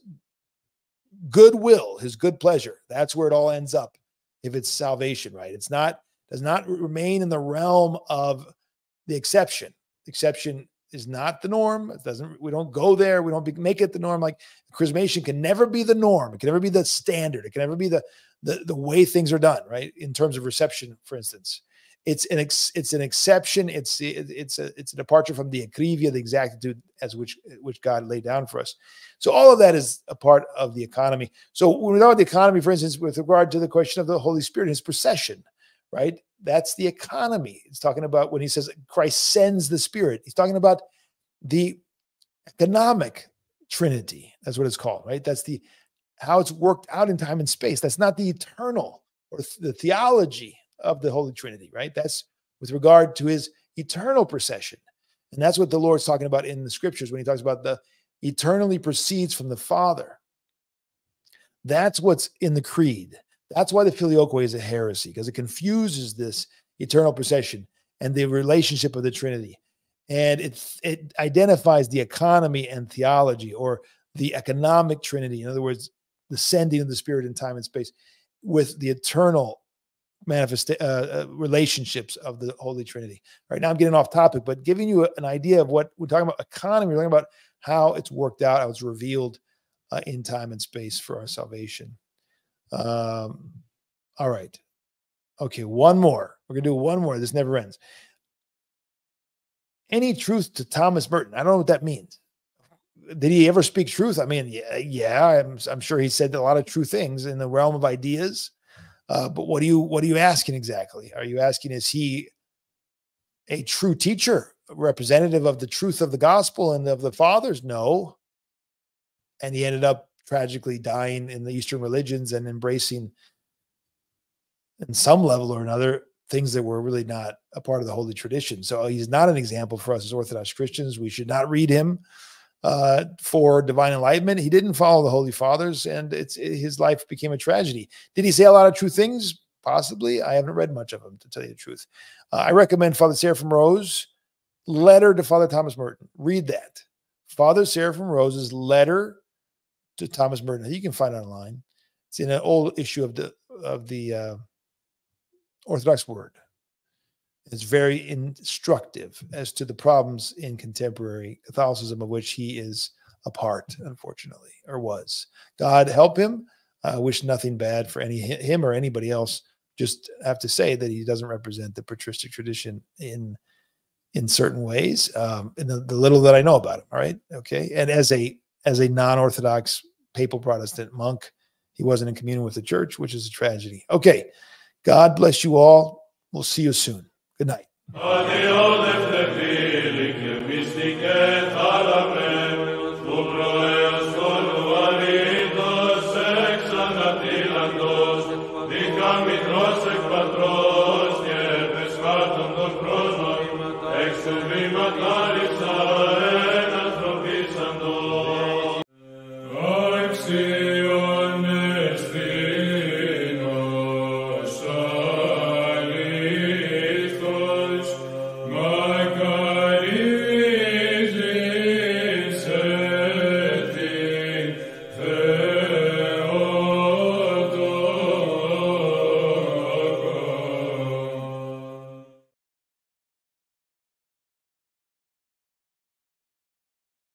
goodwill, his good pleasure. That's where it all ends up if it's salvation, right? It's not, does not remain in the realm of the exception. Exception is not the norm. It doesn't. We don't go there. We don't be, make it the norm. Like chrismation can never be the norm. It can never be the standard. It can never be the the the way things are done. Right in terms of reception, for instance, it's an ex, it's an exception. It's it's a it's a departure from the akrivia, the exactitude as which which God laid down for us. So all of that is a part of the economy. So when we talk about the economy, for instance, with regard to the question of the Holy Spirit, his procession, right? That's the economy. He's talking about when he says Christ sends the Spirit. He's talking about the economic Trinity. That's what it's called, right? That's the how it's worked out in time and space. That's not the eternal or the theology of the Holy Trinity, right? That's with regard to his eternal procession. And that's what the Lord's talking about in the scriptures when he talks about the eternally proceeds from the Father. That's what's in the creed. That's why the filioque is a heresy, because it confuses this eternal procession and the relationship of the Trinity. And it, it identifies the economy and theology or the economic Trinity. In other words, the sending of the Spirit in time and space with the eternal manifest uh, uh, relationships of the Holy Trinity. Right now, I'm getting off topic, but giving you an idea of what we're talking about economy, we're talking about how it's worked out, how it's revealed uh, in time and space for our salvation. Um, all right. Okay, one more. We're going to do one more. This never ends. Any truth to Thomas Merton? I don't know what that means. Did he ever speak truth? I mean, yeah, yeah I'm, I'm sure he said a lot of true things in the realm of ideas. Uh, but what are you what are you asking exactly? Are you asking is he a true teacher, representative of the truth of the gospel and of the fathers? No. And he ended up tragically dying in the Eastern religions and embracing, in some level or another, things that were really not a part of the holy tradition. So he's not an example for us as Orthodox Christians. We should not read him uh, for divine enlightenment. He didn't follow the Holy Fathers, and it's it, his life became a tragedy. Did he say a lot of true things? Possibly. I haven't read much of him, to tell you the truth. Uh, I recommend Father Seraphim Rose, letter to Father Thomas Merton. Read that. Father Seraphim Rose's letter to Thomas Merton. You can find online. It's in an old issue of the of the uh, Orthodox Word. It's very instructive as to the problems in contemporary Catholicism of which he is a part, unfortunately, or was. God help him. I wish nothing bad for any him or anybody else. Just have to say that he doesn't represent the patristic tradition in in certain ways. Um, in the, the little that I know about him. All right, okay. And as a as a non-orthodox papal Protestant monk, he wasn't in communion with the church, which is a tragedy. Okay, God bless you all. We'll see you soon. Good night.